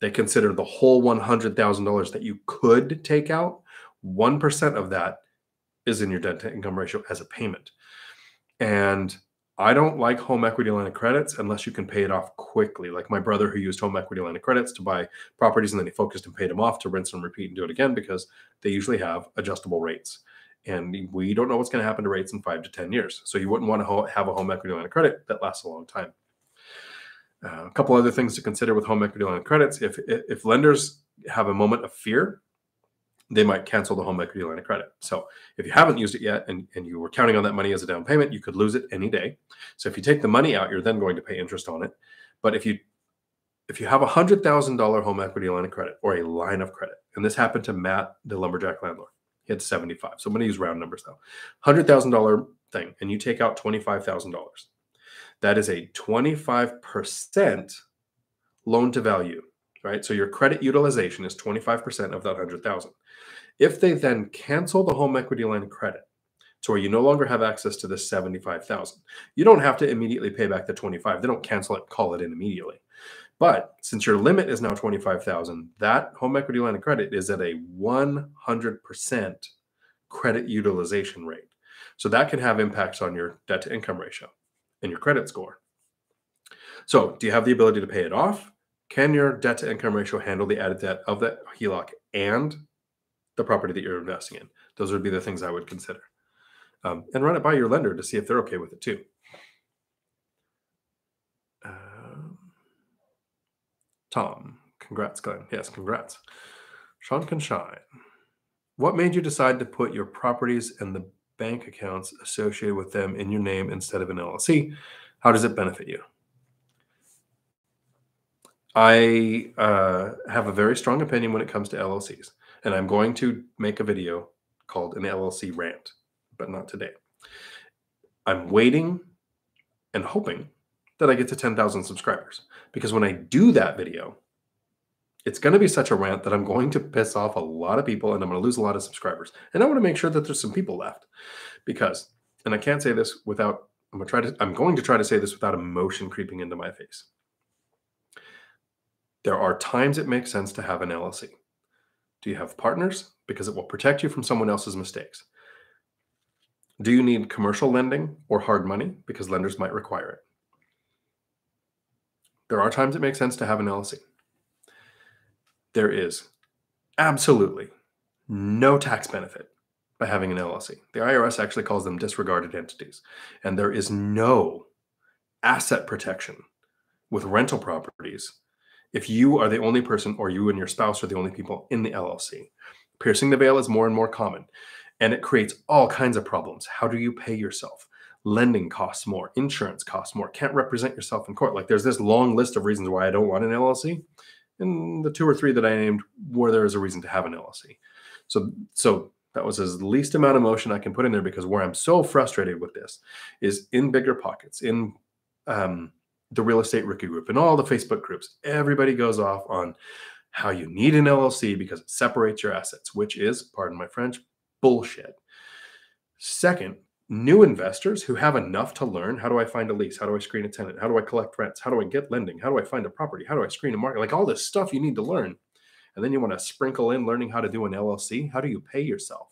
They consider the whole $100,000 that you could take out, 1% of that is in your debt to income ratio as a payment. And I don't like home equity line of credits unless you can pay it off quickly. Like my brother who used home equity line of credits to buy properties and then he focused and paid them off to rinse and repeat and do it again because they usually have adjustable rates. And we don't know what's going to happen to rates in five to 10 years. So you wouldn't want to have a home equity line of credit that lasts a long time. Uh, a couple other things to consider with home equity line of credits. If, if lenders have a moment of fear they might cancel the home equity line of credit. So if you haven't used it yet and, and you were counting on that money as a down payment, you could lose it any day. So if you take the money out, you're then going to pay interest on it. But if you if you have a hundred thousand dollar home equity line of credit or a line of credit, and this happened to Matt, the lumberjack landlord, he had 75. So I'm going to use round numbers thousand dollar thing, and you take out twenty five thousand dollars. That is a 25% loan to value, right? So your credit utilization is 25% of that 100,000. If they then cancel the home equity line of credit to where you no longer have access to the 75,000, you don't have to immediately pay back the 25. They don't cancel it, call it in immediately. But since your limit is now 25,000, that home equity line of credit is at a 100% credit utilization rate. So that can have impacts on your debt to income ratio and your credit score. So, do you have the ability to pay it off? Can your debt to income ratio handle the added debt of that HELOC and the property that you're investing in. Those would be the things I would consider. Um, and run it by your lender to see if they're okay with it too. Tom, congrats, Glenn. Yes, congrats. Sean can shine. What made you decide to put your properties and the bank accounts associated with them in your name instead of an LLC? How does it benefit you? I uh, have a very strong opinion when it comes to LLCs and I'm going to make a video called an LLC rant, but not today. I'm waiting and hoping that I get to 10,000 subscribers because when I do that video, it's going to be such a rant that I'm going to piss off a lot of people and I'm going to lose a lot of subscribers. And I want to make sure that there's some people left because, and I can't say this without, I'm going to try to, I'm going to try to say this without emotion creeping into my face. There are times it makes sense to have an LLC. Do you have partners? Because it will protect you from someone else's mistakes. Do you need commercial lending or hard money? Because lenders might require it. There are times it makes sense to have an LLC. There is absolutely no tax benefit by having an LLC. The IRS actually calls them disregarded entities. And there is no asset protection with rental properties if you are the only person or you and your spouse are the only people in the LLC. Piercing the veil is more and more common and it creates all kinds of problems. How do you pay yourself? Lending costs more, insurance costs more, can't represent yourself in court. Like there's this long list of reasons why I don't want an LLC. And the two or three that I named where there is a reason to have an LLC. So so that was as least amount of motion I can put in there because where I'm so frustrated with this is in BiggerPockets, in um, the real estate rookie group and all the Facebook groups. Everybody goes off on how you need an LLC because it separates your assets, which is, pardon my French, bullshit. Second, new investors who have enough to learn how do I find a lease? How do I screen a tenant? How do I collect rents? How do I get lending? How do I find a property? How do I screen a market? Like all this stuff you need to learn. And then you want to sprinkle in learning how to do an LLC. How do you pay yourself?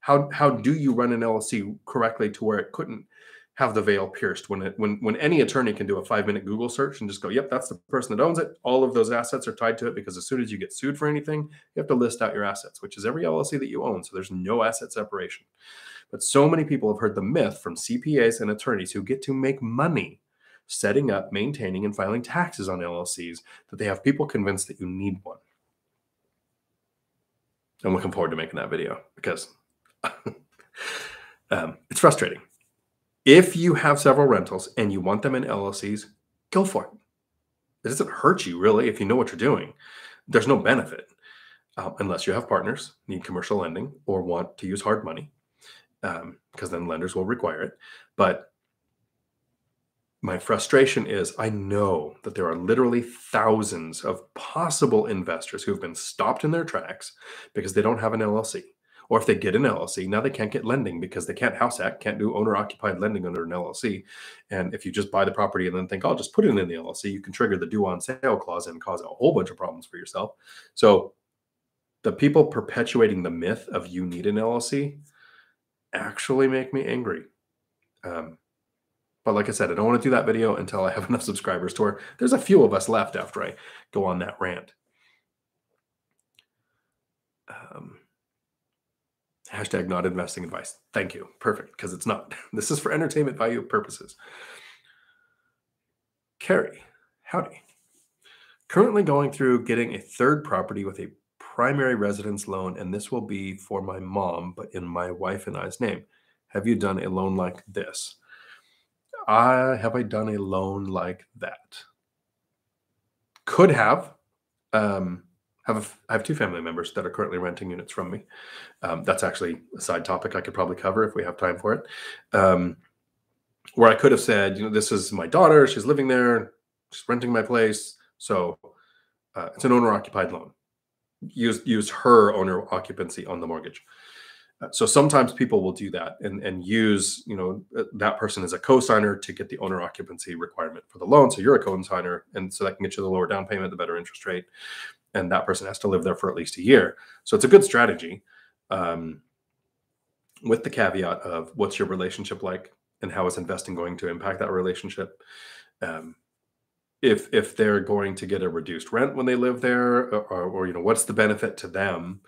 How, how do you run an LLC correctly to where it couldn't have the veil pierced when it when when any attorney can do a five minute google search and just go yep that's the person that owns it all of those assets are tied to it because as soon as you get sued for anything you have to list out your assets which is every llc that you own so there's no asset separation but so many people have heard the myth from cpas and attorneys who get to make money setting up maintaining and filing taxes on llcs that they have people convinced that you need one i'm looking forward to making that video because <laughs> um, it's frustrating if you have several rentals and you want them in LLCs, go for it. It doesn't hurt you really if you know what you're doing. There's no benefit um, unless you have partners, need commercial lending, or want to use hard money, because um, then lenders will require it. But my frustration is I know that there are literally thousands of possible investors who have been stopped in their tracks because they don't have an LLC. Or if they get an LLC, now they can't get lending because they can't house hack, can't do owner occupied lending under an LLC. And if you just buy the property and then think, I'll just put it in the LLC, you can trigger the due on sale clause and cause a whole bunch of problems for yourself. So the people perpetuating the myth of you need an LLC actually make me angry. Um, but like I said, I don't want to do that video until I have <laughs> enough subscribers to where there's a few of us left after I go on that rant. Um, Hashtag not investing advice. Thank you. Perfect. Because it's not. <laughs> This is for entertainment value purposes. Carrie, howdy. Currently going through getting a third property with a primary residence loan, and this will be for my mom, but in my wife and I's name. Have you done a loan like this? I have I done a loan like that? Could have. Um, have a, I have two family members that are currently renting units from me. Um, that's actually a side topic I could probably cover if we have time for it. Um, where I could have said, you know, this is my daughter. She's living there. She's renting my place. So uh, it's an owner occupied loan. Use use her owner occupancy on the mortgage. Uh, so sometimes people will do that and and use you know uh, that person as a co-signer to get the owner occupancy requirement for the loan. So you're a co-signer, and so that can get you the lower down payment, the better interest rate and that person has to live there for at least a year. So it's a good strategy, um, with the caveat of what's your relationship like and how is investing going to impact that relationship. Um, if if they're going to get a reduced rent when they live there, or, or, or you know what's the benefit to them.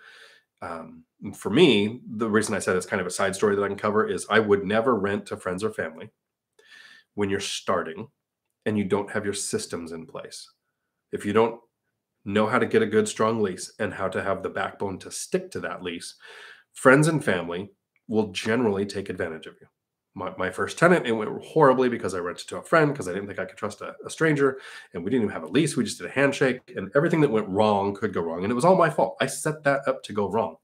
Um, for me, the reason I said it's kind of a side story that I can cover is I would never rent to friends or family when you're starting and you don't have your systems in place. If you don't know how to get a good, strong lease and how to have the backbone to stick to that lease, friends and family will generally take advantage of you. My, my first tenant, it went horribly because I rented to a friend because I didn't think I could trust a, a stranger. And we didn't even have a lease. We just did a handshake, and everything that went wrong could go wrong. And it was all my fault. I set that up to go wrong.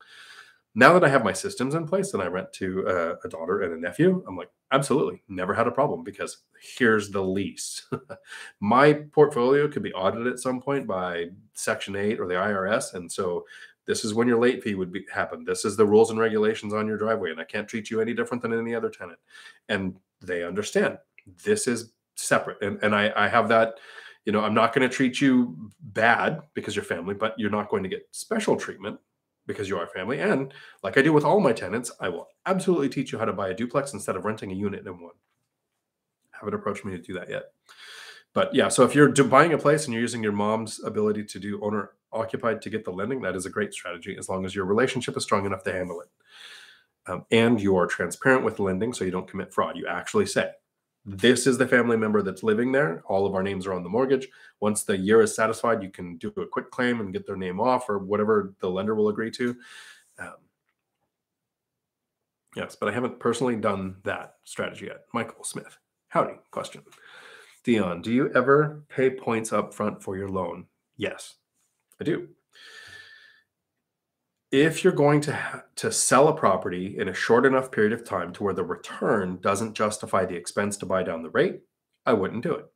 Now that I have my systems in place and I rent to a daughter and a nephew, I'm like, absolutely, never had a problem because here's the lease. <laughs> my portfolio could be audited at some point by Section 8 or the IRS. And so this is when your late fee would be happen. This is the rules and regulations on your driveway, and I can't treat you any different than any other tenant. And they understand this is separate. And and I, I have that, you know, I'm not going to treat you bad because you're family, but you're not going to get special treatment because you are family. And like I do with all my tenants, I will absolutely teach you how to buy a duplex instead of renting a unit in one. Haven't approached me to do that yet. But yeah, so if you're buying a place and you're using your mom's ability to do owner occupied to get the lending, that is a great strategy as long as your relationship is strong enough to handle it. Um, and you are transparent with lending so you don't commit fraud. You actually say, this is the family member that's living there. All of our names are on the mortgage. Once the year is satisfied, you can do a quitclaim and get their name off or whatever the lender will agree to. Um, yes, but I haven't personally done that strategy yet. Michael Smith, howdy, question. Dion, do you ever pay points up front for your loan? Yes. I do. If you're going to ha- to sell a property in a short enough period of time to where the return doesn't justify the expense to buy down the rate, I wouldn't do it.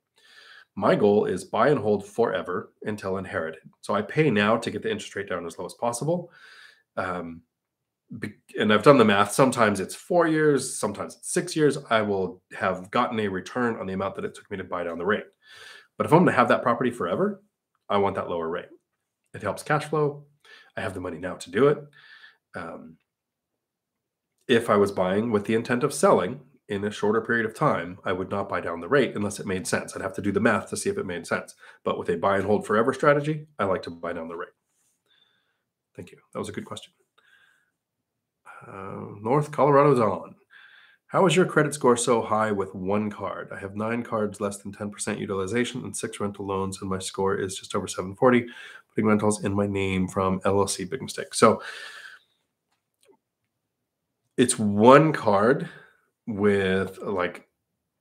My goal is buy and hold forever until inherited. So I pay now to get the interest rate down as low as possible. Um, and I've done the math. Sometimes it's four years, sometimes it's six years. I will have gotten a return on the amount that it took me to buy down the rate. But if I'm going to have that property forever, I want that lower rate. It helps cash flow. I have the money now to do it. Um, if I was buying with the intent of selling in a shorter period of time, I would not buy down the rate unless it made sense. I'd have to do the math to see if it made sense. But with a buy and hold forever strategy, I like to buy down the rate. Thank you. That was a good question. Uh, North Colorado's on. How is your credit score so high with one card? I have nine cards, less than 10% utilization, and six rental loans, and my score is just over 740 putting rentals in my name from LLC. Big mistake. So it's one card with like,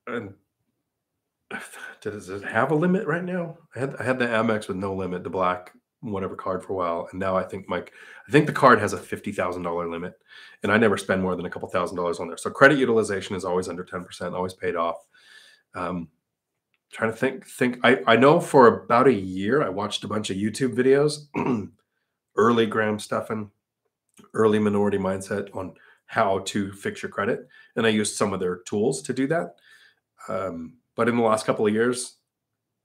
<sighs> does it have a limit right now? I had I had the Amex with no limit, the black whatever card for a while, and now I think Mike, I think the card has a fifty thousand dollar limit, and I never spend more than a couple thousand dollars on there. So credit utilization is always under ten percent, always paid off. Um, trying to think think I, I know for about a year i watched a bunch of youtube videos <clears throat> early graham stephan early minority mindset on how to fix your credit and i used some of their tools to do that um, but in the last couple of years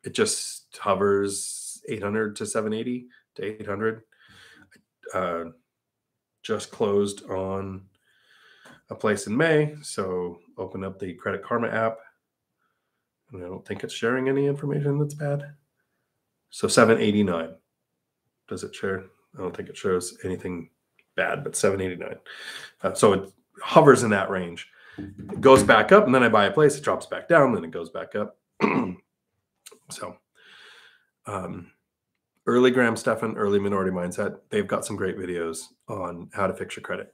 it just hovers 800 to 780 to 800 uh, just closed on a place in may so open up the credit karma app and I don't think it's sharing any information that's bad. So 789. Does it share? I don't think it shows anything bad, but 789. Uh, so it hovers in that range. It goes back up, and then I buy a place, it drops back down, then it goes back up. <clears throat> so um, early Graham Stephan, early minority mindset, they've got some great videos on how to fix your credit.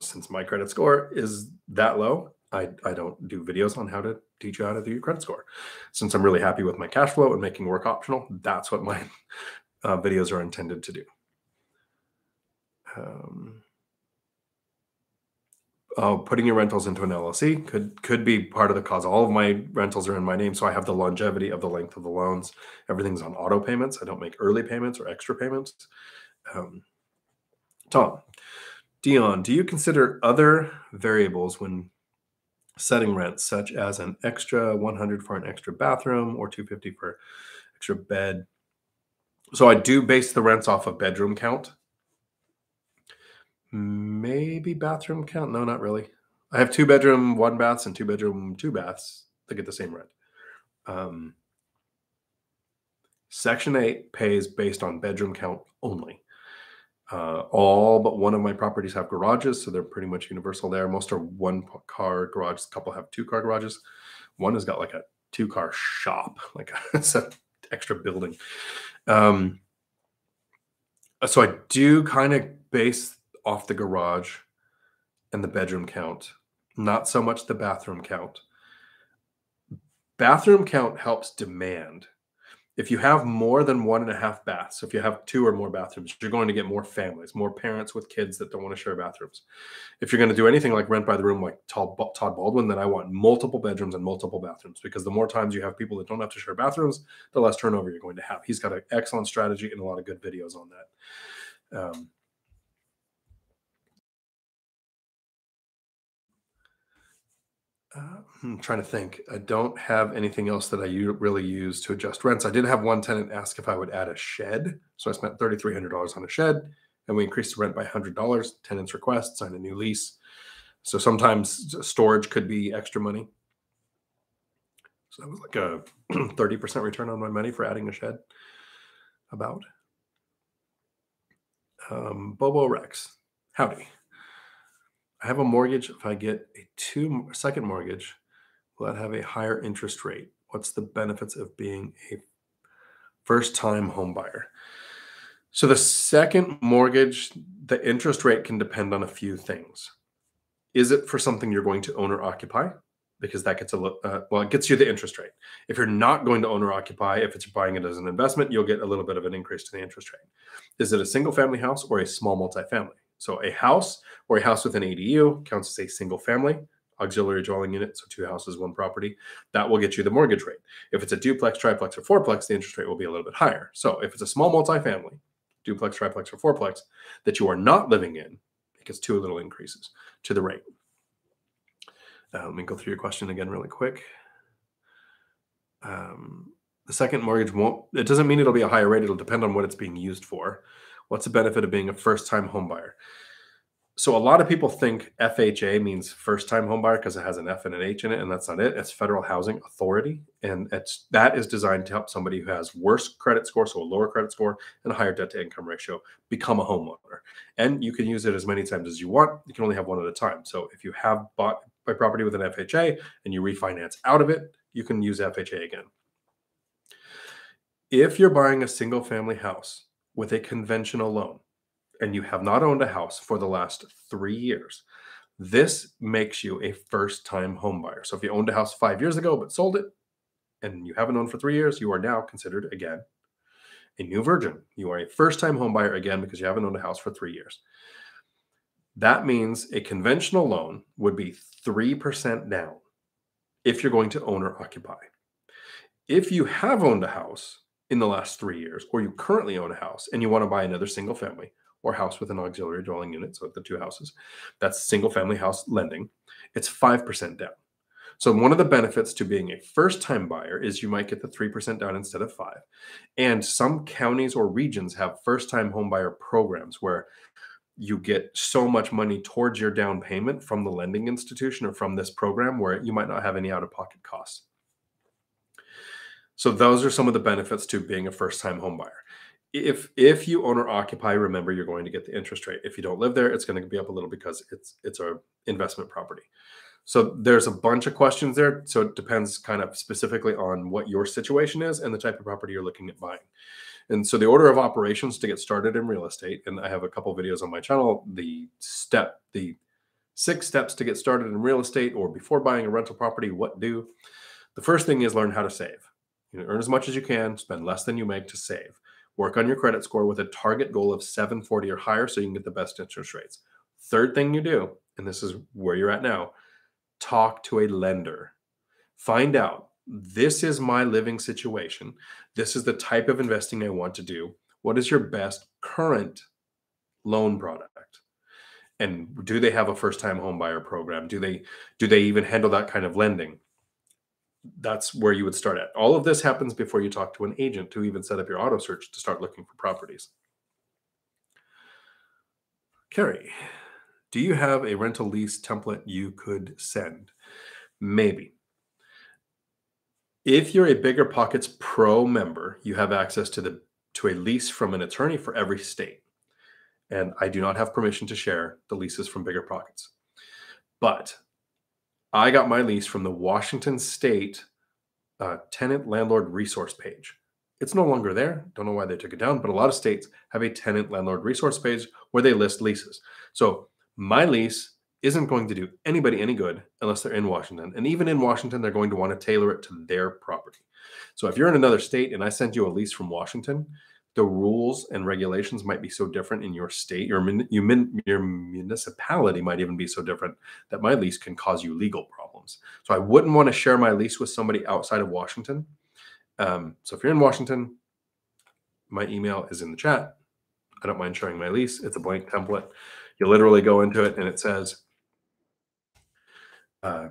Since my credit score is that low, I, I don't do videos on how to teach you how to do your credit score. Since I'm really happy with my cash flow and making work optional, that's what my <laughs> uh, videos are intended to do. Um, oh, putting your rentals into an LLC could could be part of the cause. All of my rentals are in my name, so I have the longevity of the length of the loans. Everything's on auto payments. I don't make early payments or extra payments. Um, Tom, Dion, do you consider other variables when setting rents, such as an extra 100 for an extra bathroom or 250 for extra bed. So I do base the rents off of bedroom count. Maybe bathroom count. No, not really. I have two bedroom, one baths, and two bedroom, two baths. They get the same rent. Um, Section 8 pays based on bedroom count only. Uh, all but one of my properties have garages, so they're pretty much universal there. Most are one car garage. A couple have two car garages. One has got like a two car shop, <laughs> like <laughs> it's an extra building. Um, so I do kind of base off the garage and the bedroom count, not so much the bathroom count. Bathroom count helps demand. if you have more than one and a half baths, if you have two or more bathrooms, you're going to get more families, more parents with kids that don't want to share bathrooms. If you're going to do anything like rent by the room, like Todd Baldwin, then I want multiple bedrooms and multiple bathrooms because the more times you have people that don't have to share bathrooms, the less turnover you're going to have. He's got an excellent strategy and a lot of good videos on that. Um, I'm trying to think. I don't have anything else that I u- really use to adjust rents. I did have one tenant ask if I would add a shed. So I spent $3,300 on a shed and we increased the rent by $100. Tenant's request, sign a new lease. So sometimes storage could be extra money. So that was like a <clears throat> 30% return on my money for adding a shed. About. Um, Bobo Rex. Howdy. I have a mortgage. If I get a two second mortgage, will that have a higher interest rate? What's the benefits of being a first time home buyer? So the second mortgage, the interest rate can depend on a few things. Is it for something you're going to own or occupy? Because that gets a uh, well, it gets you the interest rate. If you're not going to own or occupy, if it's buying it as an investment, you'll get a little bit of an increase to the interest rate. Is it a single family house or a small multifamily? So a house or a house with an ADU counts as a single family auxiliary dwelling unit, so two houses, one property. That will get you the mortgage rate. If it's a duplex, triplex, or fourplex, the interest rate will be a little bit higher. So if it's a small multifamily, duplex, triplex, or fourplex that you are not living in, it gets two little increases to the rate. Uh, let me go through your question again really quick. Um, the second mortgage won't, it doesn't mean it'll be a higher rate. It'll depend on what it's being used for. What's the benefit of being a first time homebuyer? So a lot of people think FHA means first time homebuyer because it has an F and an H in it, and that's not it. It's Federal Housing Authority, and it's that is designed to help somebody who has worse credit score, so a lower credit score and a higher debt to income ratio, become a homeowner. And you can use it as many times as you want. You can only have one at a time. So if you have bought a property with an FHA and you refinance out of it, you can use FHA again. If you're buying a single family house with a conventional loan and you have not owned a house for the last three years, this makes you a first time homebuyer. So if you owned a house five years ago but sold it and you haven't owned for three years, you are now considered again a new virgin. You are a first time homebuyer again because you haven't owned a house for three years. That means a conventional loan would be 3% down if you're going to own or occupy. If you have owned a house in the last three years, or you currently own a house and you want to buy another single family or house with an auxiliary dwelling unit, so the two houses, that's single family house lending, it's 5% down. So one of the benefits to being a first time buyer is you might get the 3% down instead of 5. And some counties or regions have first time home buyer programs where you get so much money towards your down payment from the lending institution or from this program where you might not have any out of pocket costs. So those are some of the benefits to being a first-time home buyer. If if you own or occupy, remember you're going to get the interest rate. If you don't live there, it's going to be up a little because it's it's a investment property. So there's a bunch of questions there. So it depends kind of specifically on what your situation is and the type of property you're looking at buying. And so the order of operations to get started in real estate, and I have a couple videos on my channel, the step, the six steps to get started in real estate or before buying a rental property, what do. The first thing is learn how to save. You know, earn as much as you can, spend less than you make to save. Work on your credit score with a target goal of 740 or higher so you can get the best interest rates. Third thing you do, and this is where you're at now, talk to a lender. Find out this is my living situation. This is the type of investing I want to do. What is your best current loan product? And do they have a first time home buyer program? Do they do they even handle that kind of lending? That's where you would start at. All of this happens before you talk to an agent to even set up your auto search to start looking for properties. Carrie, do you have a rental lease template you could send? Maybe. If you're a BiggerPockets Pro member, you have access to the to a lease from an attorney for every state. And I do not have permission to share the leases from BiggerPockets. But I got my lease from the Washington State uh, tenant landlord resource page. It's no longer there. Don't know why they took it down, but a lot of states have a tenant landlord resource page where they list leases. So my lease isn't going to do anybody any good unless they're in Washington. And even in Washington, they're going to want to tailor it to their property. So if you're in another state and I send you a lease from Washington, the rules and regulations might be so different in your state. Your you your municipality might even be so different that my lease can cause you legal problems. So I wouldn't want to share my lease with somebody outside of Washington. Um, so if you're in Washington, my email is in the chat. I don't mind sharing my lease. It's a blank template. You literally go into it and it says, uh,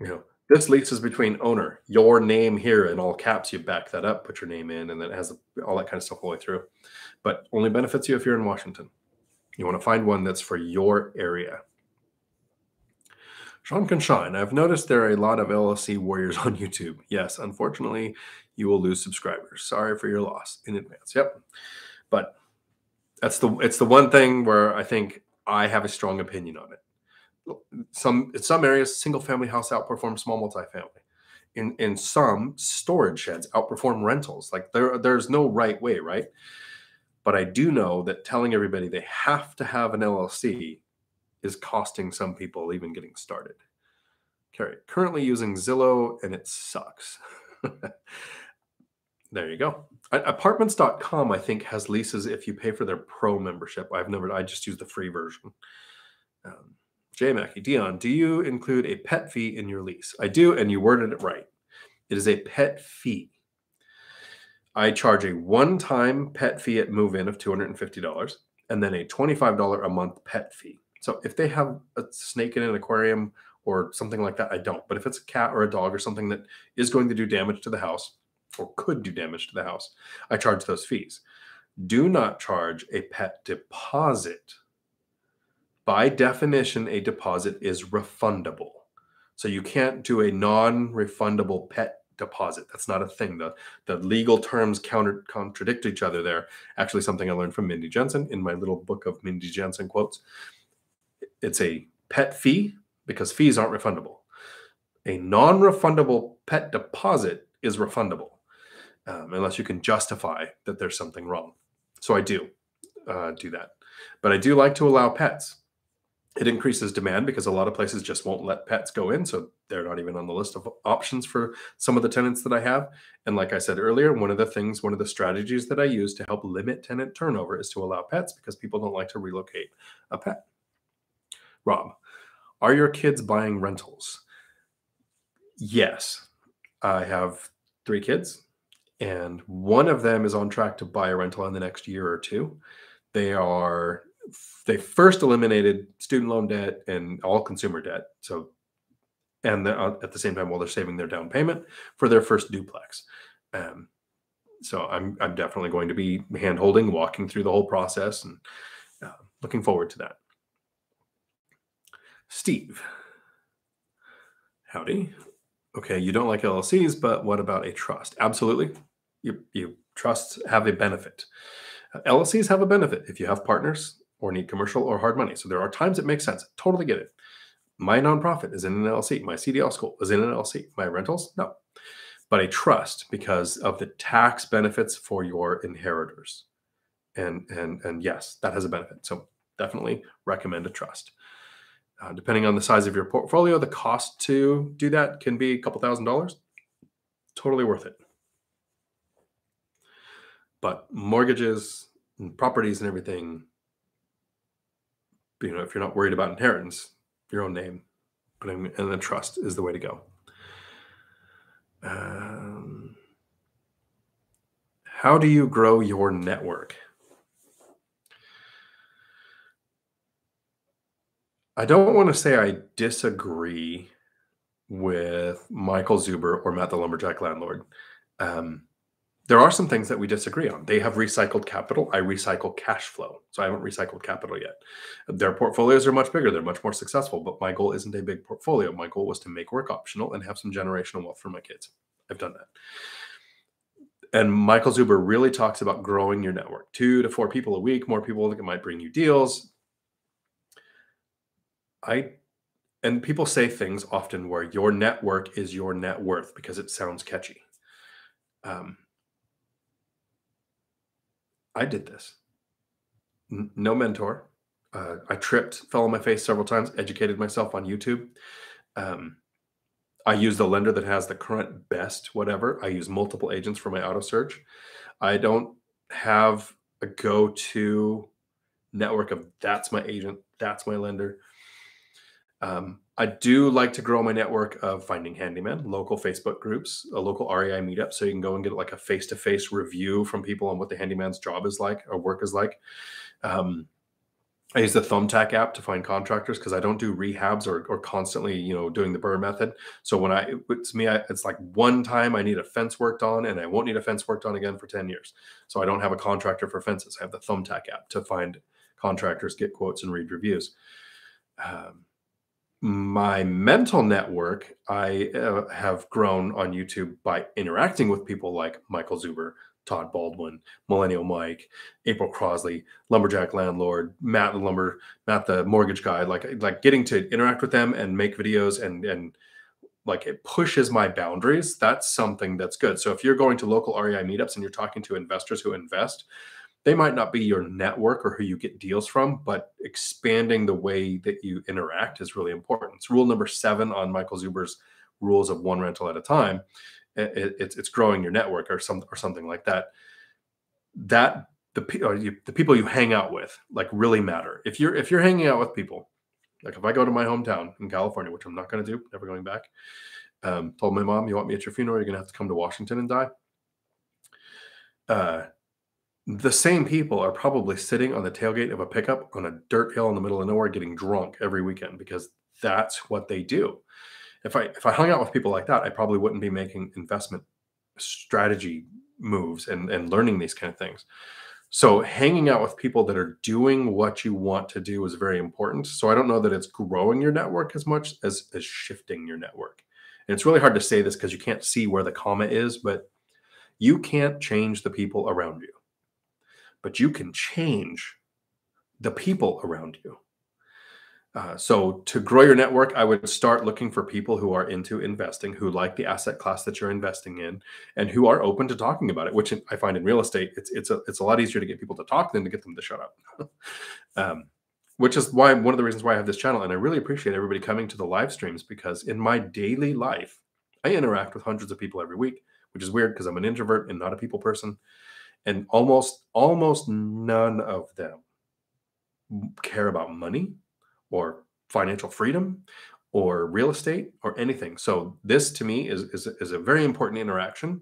you know, this lease is between owner, your name here in all caps. You back that up, put your name in, and then it has all that kind of stuff all the way through. But only benefits you if you're in Washington. You want to find one that's for your area. Sean can shine. I've noticed there are a lot of LLC warriors <laughs> on YouTube. Yes, unfortunately, you will lose subscribers. Sorry for your loss in advance. Yep. But that's the it's the one thing where I think I have a strong opinion on it some in some areas single family house outperforms small multifamily. In in some storage sheds outperform rentals. Like there there's no right way right? But i do know that telling everybody they have to have an llc is costing some people even getting started. Okay currently using zillow and it sucks. <laughs> There you go. Apartments.com i think has leases if you pay for their pro membership. I've never i just use the free version. Um, J Mackey, Dion, do you include a pet fee in your lease? I do, and you worded it right. It is a pet fee. I charge a one time pet fee at move in of $250 and then a $25 a month pet fee. So if they have a snake in an aquarium or something like that, I don't. But if it's a cat or a dog or something that is going to do damage to the house or could do damage to the house, I charge those fees. Do not charge a pet deposit by definition, a deposit is refundable. So you can't do a non-refundable pet deposit. That's not a thing. The the legal terms counter contradict each other there. Actually, something I learned from Mindy Jensen in my little book of Mindy Jensen quotes. It's a pet fee because fees aren't refundable. A non-refundable pet deposit is refundable um, unless you can justify that there's something wrong. So I do uh, do that, but I do like to allow pets it increases demand because a lot of places just won't let pets go in so they're not even on the list of options for some of the tenants that i have. And like i said earlier one of the things one of the strategies that i use to help limit tenant turnover is to allow pets because people don't like to relocate a pet. Rob are your kids buying rentals? Yes. I have three kids and one of them is on track to buy a rental in the next year or two. They are they first eliminated student loan debt and all consumer debt. So, and uh, at the same time, while they're saving their down payment for their first duplex. Um, so I'm I'm definitely going to be hand holding, walking through the whole process, and uh, looking forward to that. Steve, howdy. Okay, you don't like LLCs, but what about a trust? Absolutely, you you trusts have a benefit. Uh, LLCs have a benefit if you have partners or need commercial or hard money. So there are times it makes sense. Totally get it. My nonprofit is in an LLC. My CDL school is in an LLC. My rentals, no. But a trust because of the tax benefits for your inheritors. And and and yes, that has a benefit. So definitely recommend a trust. Uh, depending on the size of your portfolio, the cost to do that can be a couple thousand dollars. Totally worth it. But mortgages and properties and everything, you know, if you're not worried about inheritance, your own name, in the trust is the way to go. Um, how do you grow your network? I don't want to say I disagree with Michael Zuber or Matt the Lumberjack Landlord. Um, there are some things that we disagree on. They have recycled capital. I recycle cash flow. So I haven't recycled capital yet. Their portfolios are much bigger. They're much more successful. But my goal isn't a big portfolio. My goal was to make work optional and have some generational wealth for my kids. I've done that. And Michael Zuber really talks about growing your network two to four people a week, more people that might bring you deals. I and people say things often where your network is your net worth because it sounds catchy. Um, I did this. N- no mentor. Uh, I tripped, fell on my face several times, educated myself on YouTube. Um, I use the lender that has the current best whatever. I use multiple agents for my auto search. I don't have a go to network of that's my agent, that's my lender. Um, I do like to grow my network of finding handyman, local Facebook groups, a local REI meetup, so you can go and get like a face-to-face review from people on what the handyman's job is like or work is like. Um, I use the Thumbtack app to find contractors because I don't do rehabs or, or constantly, you know, doing the BRRRR method. So when I, it's me, I, it's like one time I need a fence worked on and I won't need a fence worked on again for 10 years. So I don't have a contractor for fences. I have the Thumbtack app to find contractors, get quotes and read reviews. Um, my mental network, I uh, have grown on YouTube by interacting with people like Michael Zuber, Todd Baldwin, Millennial Mike, April Crosley, Lumberjack Landlord, Matt the Lumber, Matt the Mortgage Guy, like like getting to interact with them and make videos and and like it pushes my boundaries. That's something that's good. So if you're going to local REI meetups and you're talking to investors who invest, they might not be your network or who you get deals from, but expanding the way that you interact is really important. It's rule number seven on Michael Zuber's rules of one rental at a time it, it's it's growing your network or some or something like that. That the you, the people you hang out with like really matter. If you're if you're hanging out with people, like if I go to my hometown in California, which I'm not going to do, never going back. Um, told my mom, "You want me at your funeral? You're going to have to come to Washington and die." Uh, the same people are probably sitting on the tailgate of a pickup on a dirt hill in the middle of nowhere getting drunk every weekend because that's what they do if I if I hung out with people like that, I probably wouldn't be making investment strategy moves and and learning these kind of things. So hanging out with people that are doing what you want to do is very important. So I don't know that it's growing your network as much as as shifting your network. And it's really hard to say this because you can't see where the comma is, but you can't change the people around you. But you can change the people around you. Uh, so to grow your network, I would start looking for people who are into investing, who like the asset class that you're investing in, and who are open to talking about it. Which I find in real estate, it's it's a it's a lot easier to get people to talk than to get them to shut up. <laughs> um, which is why one of the reasons why I have this channel, and I really appreciate everybody coming to the live streams because in my daily life, I interact with hundreds of people every week, which is weird because I'm an introvert and not a people person, and almost almost none of them care about money or financial freedom or real estate or anything. So this to me is is, is a very important interaction.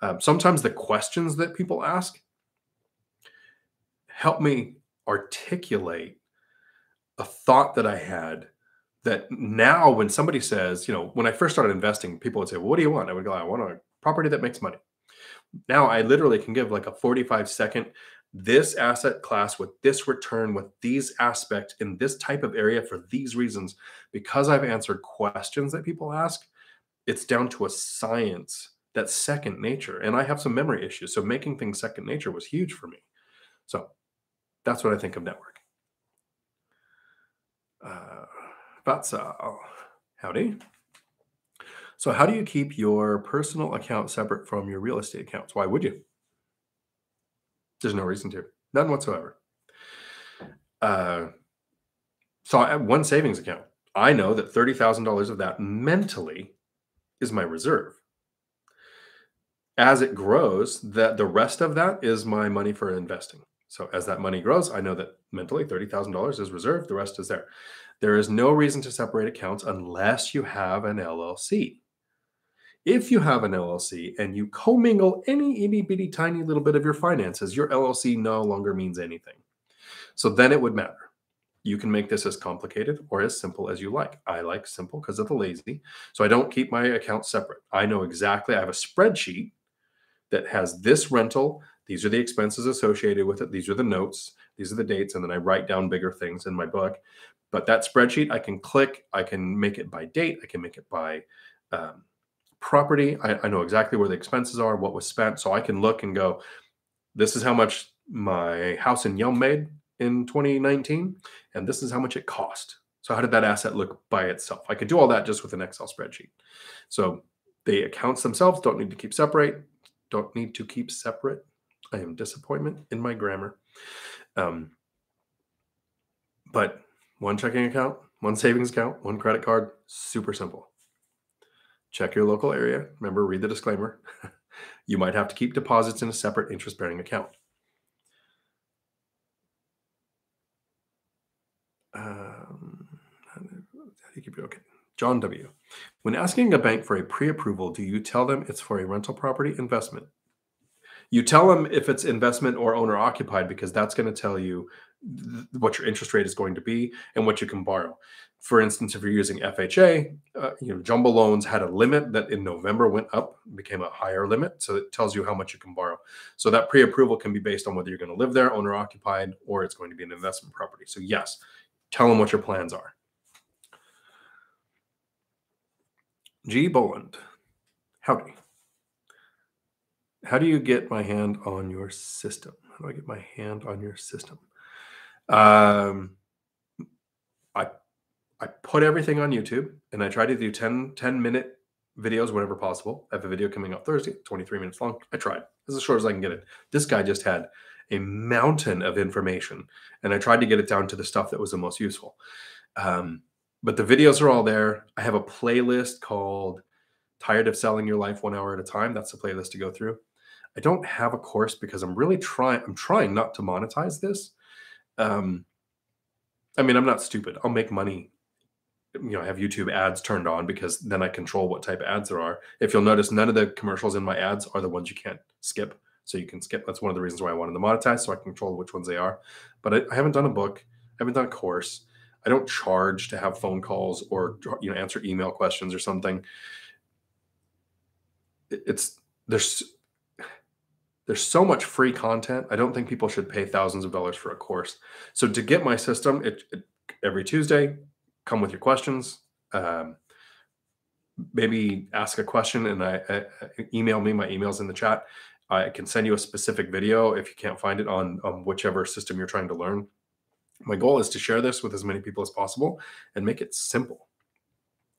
Um, sometimes the questions that people ask help me articulate a thought that I had that now when somebody says, you know, when I first started investing, people would say, well, what do you want? I would go, I want a property that makes money. Now I literally can give like a 45 second this asset class with this return with these aspects in this type of area for these reasons because i've answered questions that people ask it's down to a science that's second nature and i have some memory issues so making things second nature was huge for me. So that's what i think of network. Uh, that's uh, howdy so how do you keep your personal account separate from your real estate accounts why would you there's no reason to, none whatsoever. Uh, so I have one savings account. I know that thirty thousand dollars of that mentally is my reserve. As it grows, that the rest of that is my money for investing. So as that money grows, I know that mentally thirty thousand dollars is reserved. The rest is there. There is no reason to separate accounts unless you have an LLC. If you have an LLC and you commingle any itty bitty tiny little bit of your finances, your LLC no longer means anything. So then it would matter. You can make this as complicated or as simple as you like. I like simple because of the lazy. So I don't keep my accounts separate. I know exactly, I have a spreadsheet that has this rental. These are the expenses associated with it. These are the notes. These are the dates. And then I write down bigger things in my book. But that spreadsheet, I can click, I can make it by date, I can make it by um, property. I, I know exactly where the expenses are, what was spent. So I can look and go, this is how much my house in Yelm made in 2019, and this is how much it cost. So how did that asset look by itself? I could do all that just with an Excel spreadsheet. So the accounts themselves don't need to keep separate. Don't need to keep separate. I am disappointment in my grammar. Um, but one checking account, one savings account, one credit card, super simple. Check your local area. Remember, read the disclaimer. <laughs> you might have to keep deposits in a separate interest bearing account. Um, okay? John W. When asking a bank for a pre approval, do you tell them it's for a rental property investment? You tell them if it's investment or owner occupied because that's going to tell you what your interest rate is going to be and what you can borrow. For instance, if you're using FHA, uh, you know jumbo loans had a limit that in November went up, became a higher limit, so it tells you how much you can borrow. So that pre-approval can be based on whether you're going to live there, owner occupied, or it's going to be an investment property. So yes, tell them what your plans are. G. Boland, howdy. How do you get my hand on your system? How do I get my hand on your system? Um, I I put everything on YouTube and I try to do 10, 10 minute videos whenever possible. I have a video coming up Thursday, 23 minutes long. I tried as short as I can get it. This guy just had a mountain of information and I tried to get it down to the stuff that was the most useful. Um, but the videos are all there. I have a playlist called Tired of Selling Your Life One Hour at a Time. That's the playlist to go through. I don't have a course because I'm really trying, I'm trying not to monetize this. Um, I mean, I'm not stupid. I'll make money, you know, have YouTube ads turned on because then I control what type of ads there are. If you'll notice, none of the commercials in my ads are the ones you can't skip. So you can skip. That's one of the reasons why I wanted to monetize, so I can control which ones they are. But I, I haven't done a book. I haven't done a course. I don't charge to have phone calls or you know answer email questions or something. It's there's there's so much free content. I don't think people should pay thousands of dollars for a course. So to get my system, it, it every Tuesday, come with your questions. Um, maybe ask a question and I, I, email me. My email's in the chat. I can send you a specific video if you can't find it on, on whichever system you're trying to learn. My goal is to share this with as many people as possible and make it simple.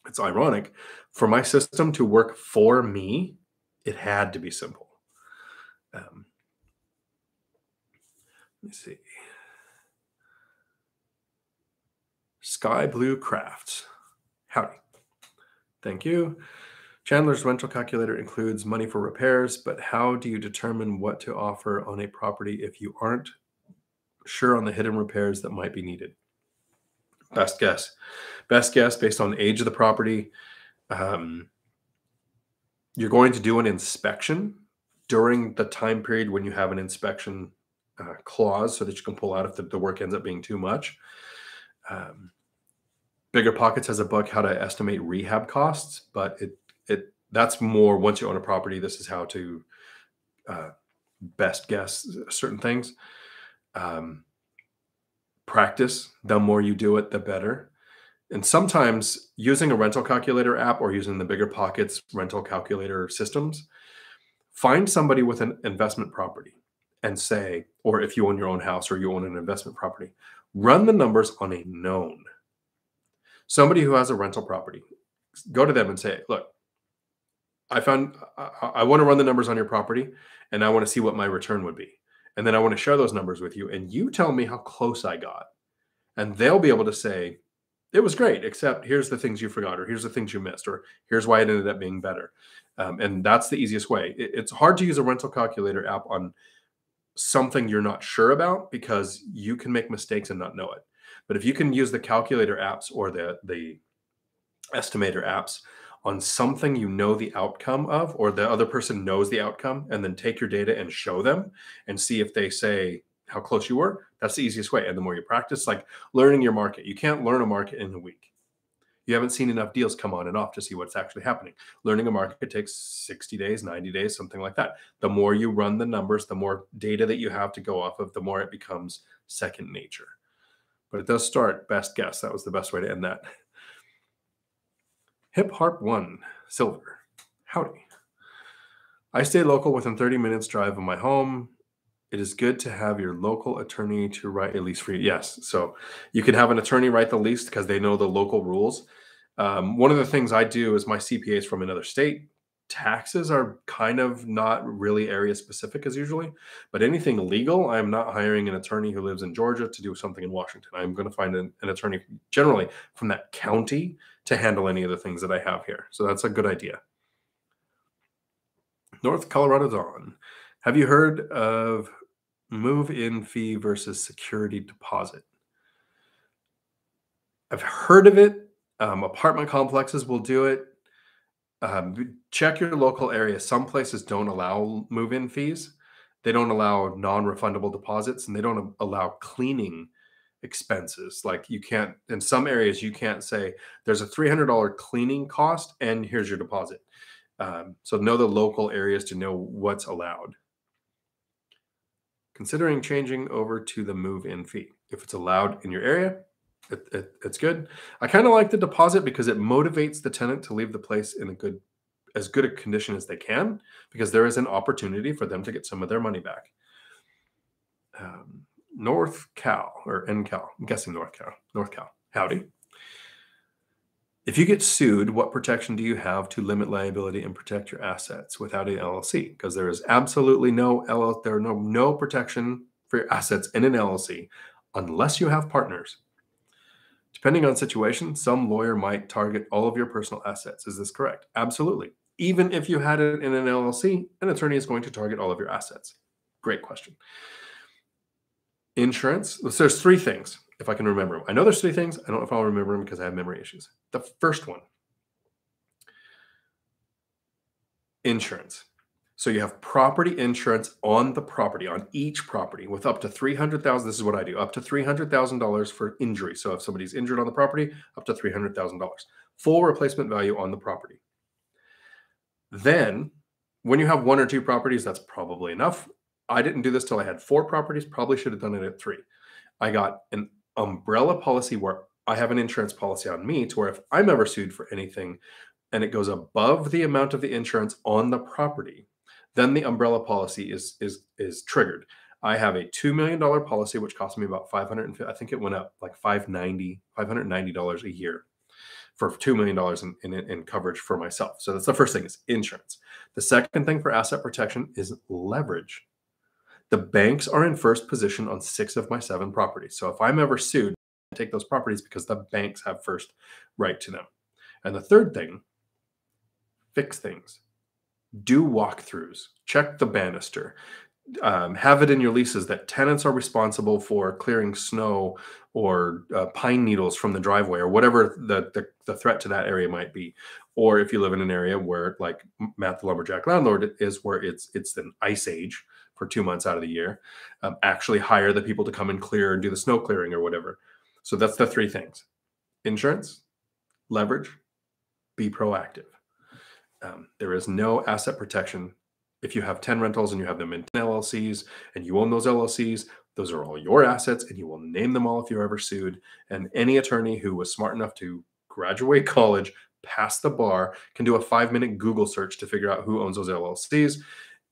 It's ironic for my system to work for me, it had to be simple. Um, let me see. Sky Blue Crafts. Howdy. Thank you. Chandler's rental calculator includes money for repairs, but how do you determine what to offer on a property if you aren't sure on the hidden repairs that might be needed. Best guess. Best guess based on age of the property. Um, you're going to do an inspection during the time period when you have an inspection uh, clause so that you can pull out if the, the, work ends up being too much. Um, Bigger Pockets has a book how to estimate rehab costs, but it it that's more once you own a property. This is how to uh, best guess certain things um, practice. The more you do it, the better. And sometimes using a rental calculator app or using the bigger pockets rental calculator systems, find somebody with an investment property and say, or if you own your own house or you own an investment property, run the numbers on a known. Somebody who has a rental property, go to them and say, look, I found I, I want to run the numbers on your property and I want to see what my return would be. And then I want to share those numbers with you. And you tell me how close I got. And they'll be able to say, it was great, except here's the things you forgot, or here's the things you missed, or here's why it ended up being better. Um, and that's the easiest way. It, it's hard to use a rental calculator app on something you're not sure about because you can make mistakes and not know it. But if you can use the calculator apps or the the estimator apps on something you know the outcome of, or the other person knows the outcome, and then take your data and show them and see if they say how close you were. That's the easiest way. And the more you practice, like learning your market, you can't learn a market in a week. You haven't seen enough deals come on and off to see what's actually happening. Learning a market takes 60 days, 90 days, something like that. The more you run the numbers, the more data that you have to go off of, the more it becomes second nature. But it does start best guess. That was the best way to end that. Hip Harp One, Silver. Howdy. I stay local within 30 minutes drive of my home. It is good to have your local attorney to write a lease for you. Yes. So you can have an attorney write the lease because they know the local rules. Um, one of the things I do is my CPA is from another state. taxes are kind of not really area specific as usually, but anything legal, I'm not hiring an attorney who lives in Georgia to do something in Washington. I'm going to find an, an attorney generally from that county to handle any of the things that I have here. So that's a good idea. North Colorado Dawn. Have you heard of move in fee versus security deposit? I've heard of it. Um, apartment complexes will do it. Um, check your local area. Some places don't allow move in fees, they don't allow non refundable deposits, and they don't allow cleaning expenses. Like you can't, in some areas, you can't say there's a $300 cleaning cost and here's your deposit. Um, so know the local areas to know what's allowed. Considering changing over to the move in fee. If it's allowed in your area, it, it, it's good. I kind of like the deposit because it motivates the tenant to leave the place in a good, as good a condition as they can, because there is an opportunity for them to get some of their money back. Um, North Cal or NCal, I'm guessing North Cal, North Cal. Howdy. If you get sued, what protection do you have to limit liability and protect your assets without an LLC? Because there is absolutely no LLC, there are no no protection for your assets in an LLC unless you have partners. Depending on situation, some lawyer might target all of your personal assets. Is this correct? Absolutely. Even if you had it in an LLC, an attorney is going to target all of your assets. Great question. Insurance. There's three things, if I can remember them. I know there's three things. I don't know if I'll remember them because I have memory issues. The first one insurance. So you have property insurance on the property, on each property, with up to three hundred thousand. This is what I do: up to three hundred thousand dollars for injury. So if somebody's injured on the property, up to three hundred thousand dollars, full replacement value on the property. Then, when you have one or two properties, that's probably enough. I didn't do this till I had four properties. Probably should have done it at three. I got an umbrella policy where I have an insurance policy on me to where if I'm ever sued for anything and it goes above the amount of the insurance on the property, then the umbrella policy is is is triggered. I have a $2 million policy, which cost me about 500, I think it went up like 590, $590 a year for $2 million in, in, in, coverage for myself. So that's the first thing is insurance. The second thing for asset protection is leverage. The banks are in first position on six of my seven properties. So if I'm ever sued, I take those properties because the banks have first right to them. And the third thing, fix things do walkthroughs, check the banister, um, have it in your leases that tenants are responsible for clearing snow or uh, pine needles from the driveway or whatever the, the, the threat to that area might be. Or if you live in an area where, like Matt the lumberjack landlord, is where it's it's an ice age for two months out of the year, um, actually hire the people to come and clear and do the snow clearing or whatever. So that's the three things: insurance, leverage, be proactive. Um, there is no asset protection. If you have 10 rentals and you have them in 10 LLCs and you own those LLCs, those are all your assets and you will name them all if you're ever sued. And any attorney who was smart enough to graduate <laughs> college, pass the bar, can do a five minute Google search to figure out who owns those LLCs.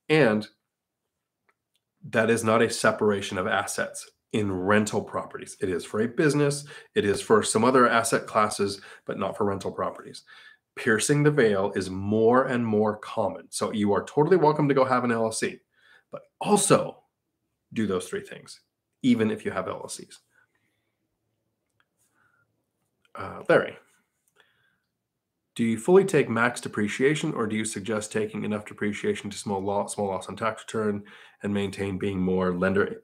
And that is not a separation of assets in rental properties. It is for a business, it is for some other asset classes, but not for rental properties piercing the veil is more and more common. So you are totally welcome to go have an LLC, but also do those three things, even if you have LLCs. Uh, Larry, do you fully take max depreciation or do you suggest taking enough depreciation to small loss, small loss on tax return and maintain being more lender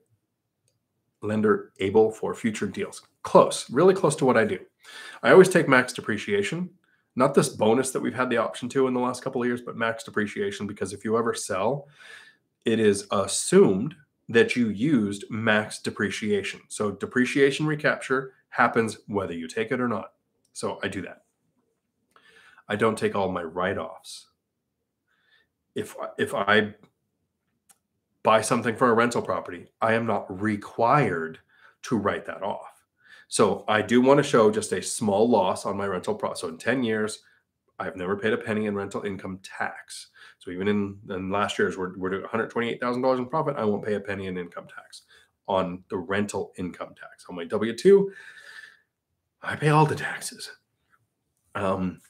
lender able for future deals? Close, really close to what I do. I always take max depreciation not this bonus that we've had the option to in the last couple of years, but max depreciation. Because if you ever sell, it is assumed that you used max depreciation. So depreciation recapture happens whether you take it or not. So I do that. I don't take all my write-offs. If if I buy something for a rental property, I am not required to write that off. So I do want to show just a small loss on my rental pro. So in 10 years, I've never paid a penny in rental income tax. So even in, in last year's, we're, we're doing $128,000 in profit. I won't pay a penny in income tax on the rental income tax. On my W 2, I pay all the taxes. Um,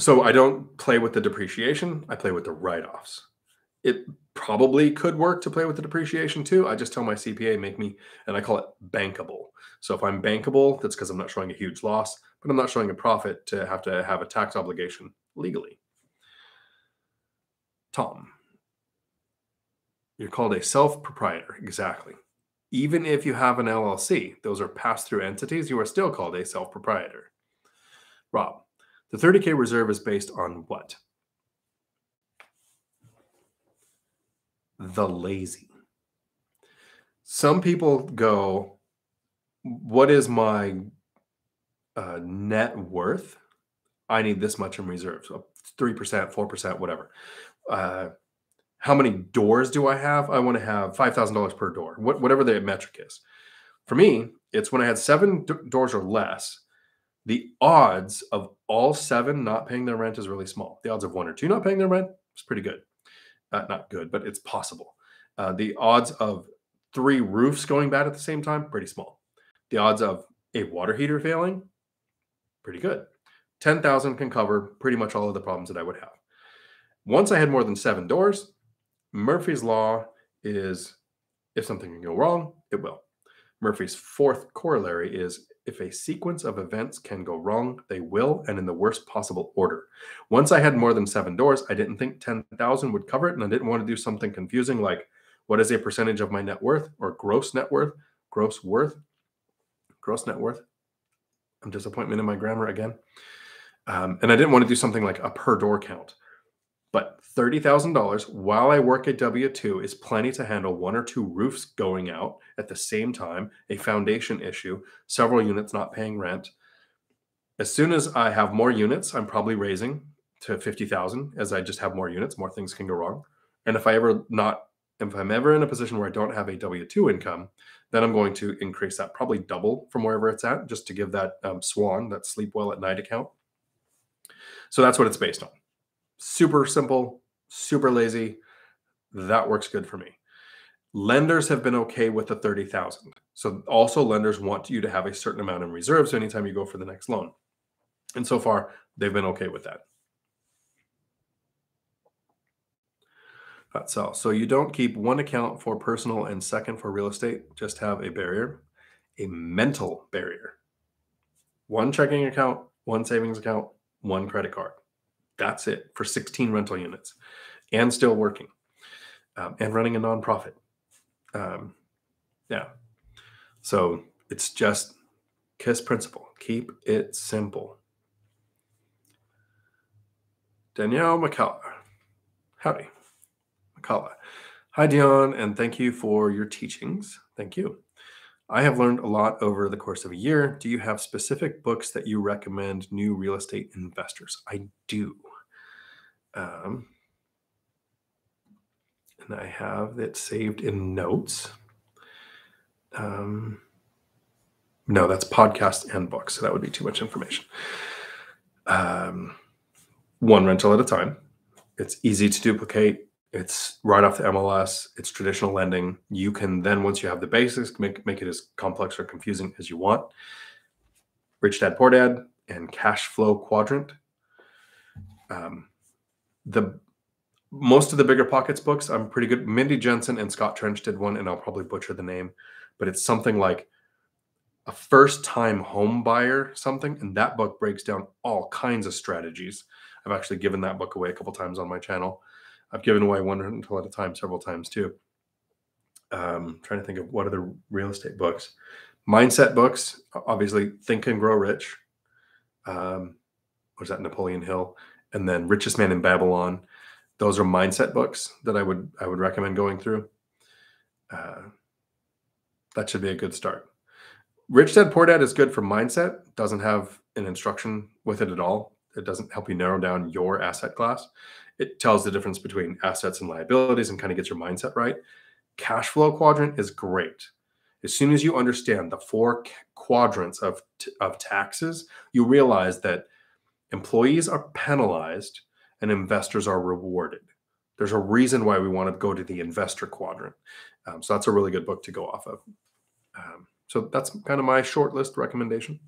so I don't play with the depreciation. I play with the write-offs. It probably could work to play with the depreciation too. I just tell my CPA make me, and I call it bankable. So if I'm bankable, that's because I'm not showing a huge loss, but I'm not showing a profit to have to have a tax obligation legally. Tom, you're called a self proprietor. Exactly. Even if you have an LLC, those are pass through entities, you are still called a self proprietor. Rob, the 30K reserve is based on what? The lazy. Some people go, What is my uh, net worth? I need this much in reserves, so 3%, 4%, whatever. Uh, how many doors do I have? I want to have $5,000 per door, what, whatever the metric is. For me, it's when I had seven doors or less, the odds of all seven not paying their rent is really small. The odds of one or two not paying their rent is pretty good. Uh, not good, but it's possible. Uh, the odds of three roofs going bad at the same time, pretty small. The odds of a water heater failing, pretty good. 10,000 can cover pretty much all of the problems that I would have. Once I had more than seven doors, Murphy's Law is if something can go wrong, it will. Murphy's fourth corollary is if a sequence of events can go wrong, they will, and in the worst possible order. Once I had more than seven doors, I didn't think 10,000 would cover it, and I didn't want to do something confusing like what is a percentage of my net worth or gross net worth, gross worth, gross net worth. I'm disappointment in my grammar again. Um, and I didn't want to do something like a per door count. But $30,000 while I work at W 2 is plenty to handle one or two roofs going out at the same time, a foundation issue, several units not paying rent. As soon as I have more units, I'm probably raising to 50,000 as I just have more units, more things can go wrong. And if I ever not if I'm ever in a position where I don't have a W 2 income, then I'm going to increase that probably double from wherever it's at just to give that um, swan, that sleep well at night account. So that's what it's based on super simple, super lazy. That works good for me. Lenders have been okay with the 30,000. So also lenders want you to have a certain amount in reserves anytime you go for the next loan. And so far, they've been okay with that. That's all. So you don't keep one account for personal and second for real estate, just have a barrier, a mental barrier. One checking account, one savings account, one credit card. That's it for 16 rental units and still working um, and running a nonprofit. Um, yeah. So it's just KISS principle. Keep it simple. Danielle McCullough. Howdy. McCullough. Hi, Dion, and thank you for your teachings. Thank you. I have learned a lot over the course of a year. Do you have specific books that you recommend new real estate investors? I do. Um, and I have it saved in notes. Um, no, that's podcast and books. So that would be too much information. Um, one rental at a time. It's easy to duplicate. It's right off the MLS. It's traditional lending. You can then, once you have the basics, make, make it as complex or confusing as you want. Rich Dad Poor Dad and Cash Flow Quadrant. Um, the most of the bigger pockets books i'm pretty good. Mindy jensen and scott trench did one and i'll probably butcher the name but it's something like a first time home buyer something and that book breaks down all kinds of strategies. I've actually given that book away a couple times on my channel. I've given away one rental at a time several times too. Um, trying to think of what other real estate books. Mindset books obviously think and grow rich. Um, was that napoleon hill and then Richest Man in Babylon. Those are mindset books that I would I would recommend going through. Uh, that should be a good start. Rich Dad Poor Dad is good for mindset. Doesn't have an instruction with it at all. It doesn't help you narrow down your asset class. It tells the difference between assets and liabilities and kind of gets your mindset right. Cash flow quadrant is great. As soon as you understand the four quadrants of, of taxes, you realize that Employees are penalized and investors are rewarded. There's a reason why we want to go to the investor quadrant. Um, so that's a really good book to go off of. Um, so that's kind of my short list recommendation.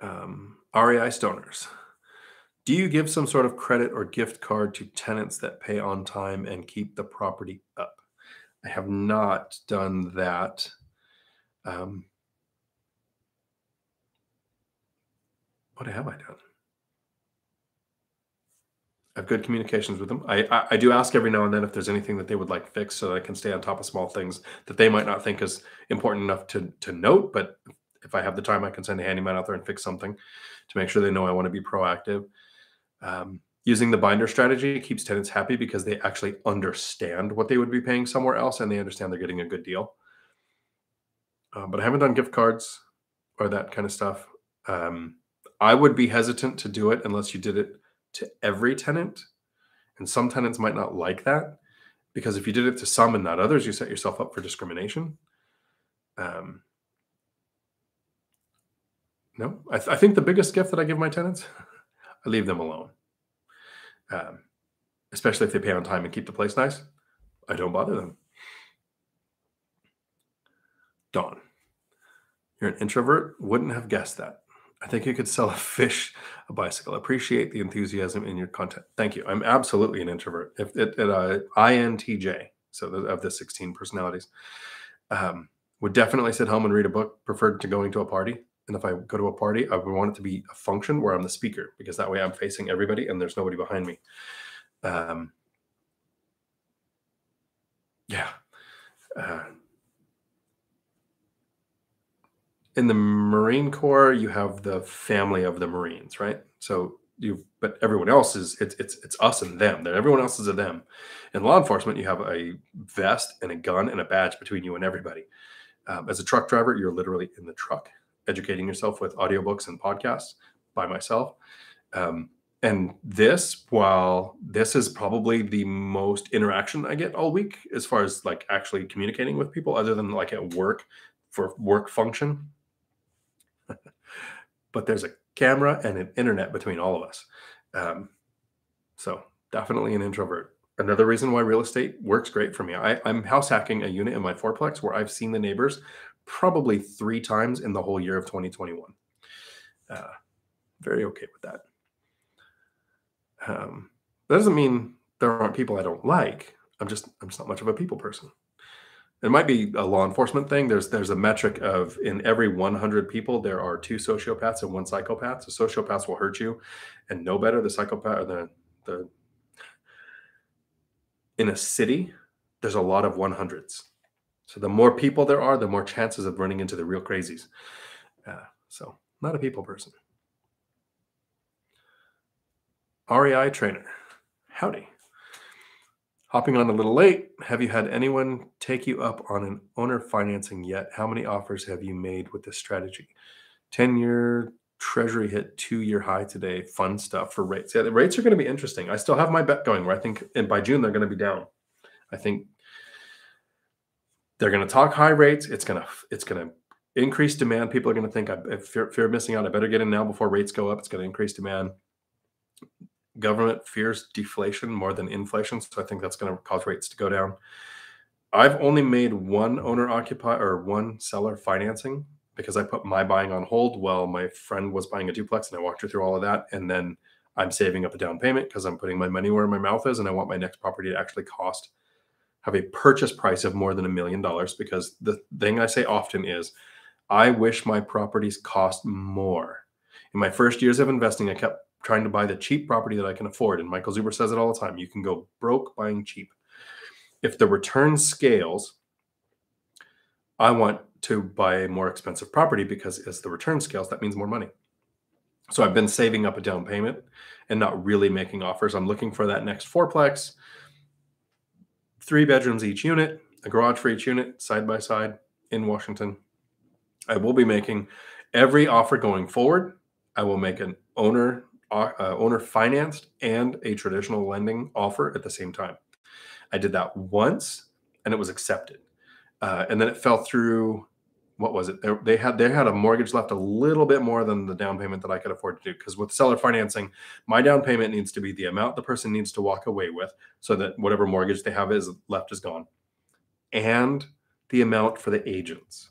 Um, REI stoners. Do you give some sort of credit or gift card to tenants that pay on time and keep the property up? I have not done that. Um, what have I done? I have good communications with them. I, I, I do ask every now and then if there's anything that they would like fixed, so that I can stay on top of small things that they might not think is important enough to to note. But if I have the time, I can send a handyman out there and fix something to make sure they know I want to be proactive. Um, using the binder strategy keeps tenants happy because they actually understand what they would be paying somewhere else and they understand they're getting a good deal. Uh, but I haven't done gift cards or that kind of stuff. Um, I would be hesitant to do it unless you did it to every tenant. And some tenants might not like that because if you did it to some and not others, you set yourself up for discrimination. Um, no, I, th- I think the biggest gift that I give my tenants, <laughs> I leave them alone. Um, especially if they pay on time and keep the place nice. I don't bother them. Dawn, you're an introvert. Wouldn't have guessed that. I think you could sell a fish a bicycle. Appreciate the enthusiasm in your content. Thank you. I'm absolutely an introvert. If it, it uh, INTJ, so the, of the 16 personalities, um, would definitely sit home and read a book. Preferred to going to a party. And if I go to a party, I would want it to be a function where I'm the speaker because that way I'm facing everybody and there's nobody behind me. Um, yeah. Uh, in the Marine Corps, you have the family of the Marines, right? So you, but everyone else is it's it's it's us and them. That everyone else is a them. In law enforcement, you have a vest and a gun and a badge between you and everybody. Um, as a truck driver, you're literally in the truck, educating yourself with audiobooks and podcasts by myself. Um, and this, while this is probably the most interaction I get all week, as far as like actually communicating with people, other than like at work for work function, but there's a camera and an internet between all of us. Um, so definitely an introvert. Another reason why real estate works great for me. I, I'm house hacking a unit in my fourplex where I've seen the neighbors probably three times in the whole year of 2021. Uh, very okay with that. Um, that doesn't mean there aren't people I don't like. I'm just I'm just not much of a people person it might be a law enforcement thing. There's there's a metric of in every 100 people there are two sociopaths and one psychopath. So sociopaths will hurt you and know better. The psychopath, the the in a city, there's a lot of 100s. So the more people there are, the more chances of running into the real crazies. Uh, so not a people person. REI trainer, howdy. Hopping on a little late, have you had anyone take you up on an owner financing yet? How many offers have you made with this strategy? 10 year treasury hit two year high today. Fun stuff for rates. Yeah, the rates are going to be interesting. I still have my bet going where I think and by June they're going to be down. I think they're going to talk high rates. It's going to it's going to increase demand. People are going to think I fear, fear of missing out. I better get in now before rates go up. It's going to increase demand government fears deflation more than inflation. So I think that's going to cause rates to go down. I've only made one owner occupy or one seller financing because I put my buying on hold while my friend was buying a duplex and I walked her through all of that. And then I'm saving up a down payment because I'm putting my money where my mouth is and I want my next property to actually cost have a purchase price of more than a million dollars because the thing I say often is I wish my properties cost more. In my first years of investing, I kept trying to buy the cheap property that I can afford. And Michael Zuber says it all the time you can go broke buying cheap. If the return scales, I want to buy a more expensive property because as the return scales, that means more money. So I've been saving up a down payment and not really making offers. I'm looking for that next fourplex, three bedrooms each unit, a garage for each unit, side by side in Washington. I will be making every offer going forward. I will make an owner uh, owner financed and a traditional lending offer at the same time. I did that once and it was accepted. Uh, and then it fell through. What was it? They, they had they had a mortgage left a little bit more than the down payment that I could afford to do. Because with seller financing, my down payment needs to be the amount the person needs to walk away with, so that whatever mortgage they have is left is gone, and the amount for the agents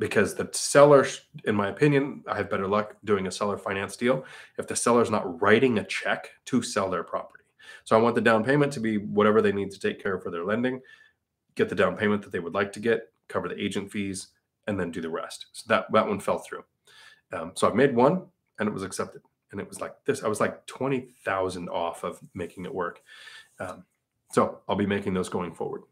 because the seller, in my opinion, I have better luck doing a seller finance deal if the seller's not writing a check to sell their property. So I want the down payment to be whatever they need to take care of for their lending, get the down payment that they would like to get, cover the agent fees, and then do the rest. So that that one fell through. Um, so I've made one, and it was accepted, and it was like this. I was like twenty thousand off of making it work. Um, so I'll be making those going forward.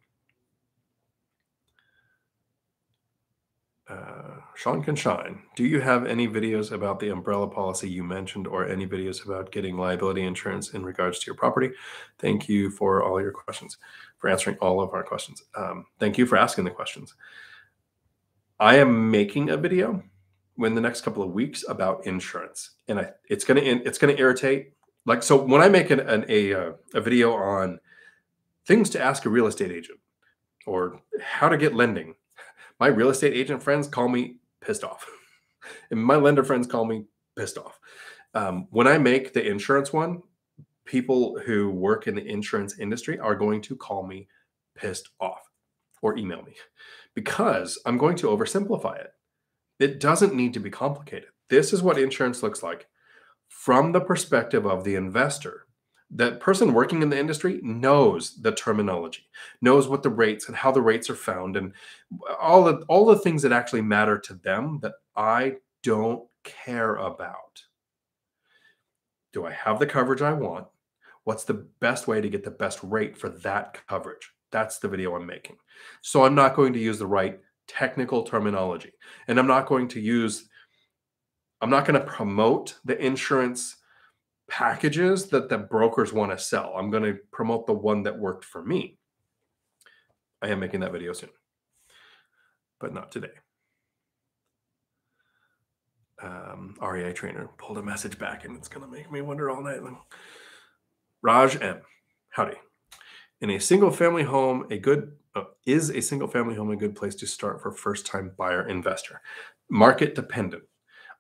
Uh, Sean can shine. Do you have any videos about the umbrella policy you mentioned, or any videos about getting liability insurance in regards to your property? Thank you for all your questions, for answering all of our questions. Um, thank you for asking the questions. I am making a video in the next couple of weeks about insurance, and I, it's gonna it's gonna irritate. Like so, when I make an, an a uh, a video on things to ask a real estate agent or how to get lending my real estate agent friends call me pissed off, <laughs> and my lender friends call me pissed off. Um, when I make the insurance one, people who work in the insurance industry are going to call me pissed off or email me because I'm going to oversimplify it. It doesn't need to be complicated. This is what insurance looks like from the perspective of the investor that person working in the industry knows the terminology knows what the rates and how the rates are found and all the all the things that actually matter to them that i don't care about. Do i have the coverage i want? What's the best way to get the best rate for that coverage? That's the video i'm making. So i'm not going to use the right technical terminology and i'm not going to use i'm not going to promote the insurance packages that the brokers want to sell. I'm going to promote the one that worked for me. I am making that video soon, but not today. Um, REI trainer pulled a message back and it's going to make me wonder all night. long. Raj M. Howdy. In a single family home, a good uh, is a single family home a good place to start for first time buyer investor? Market dependent.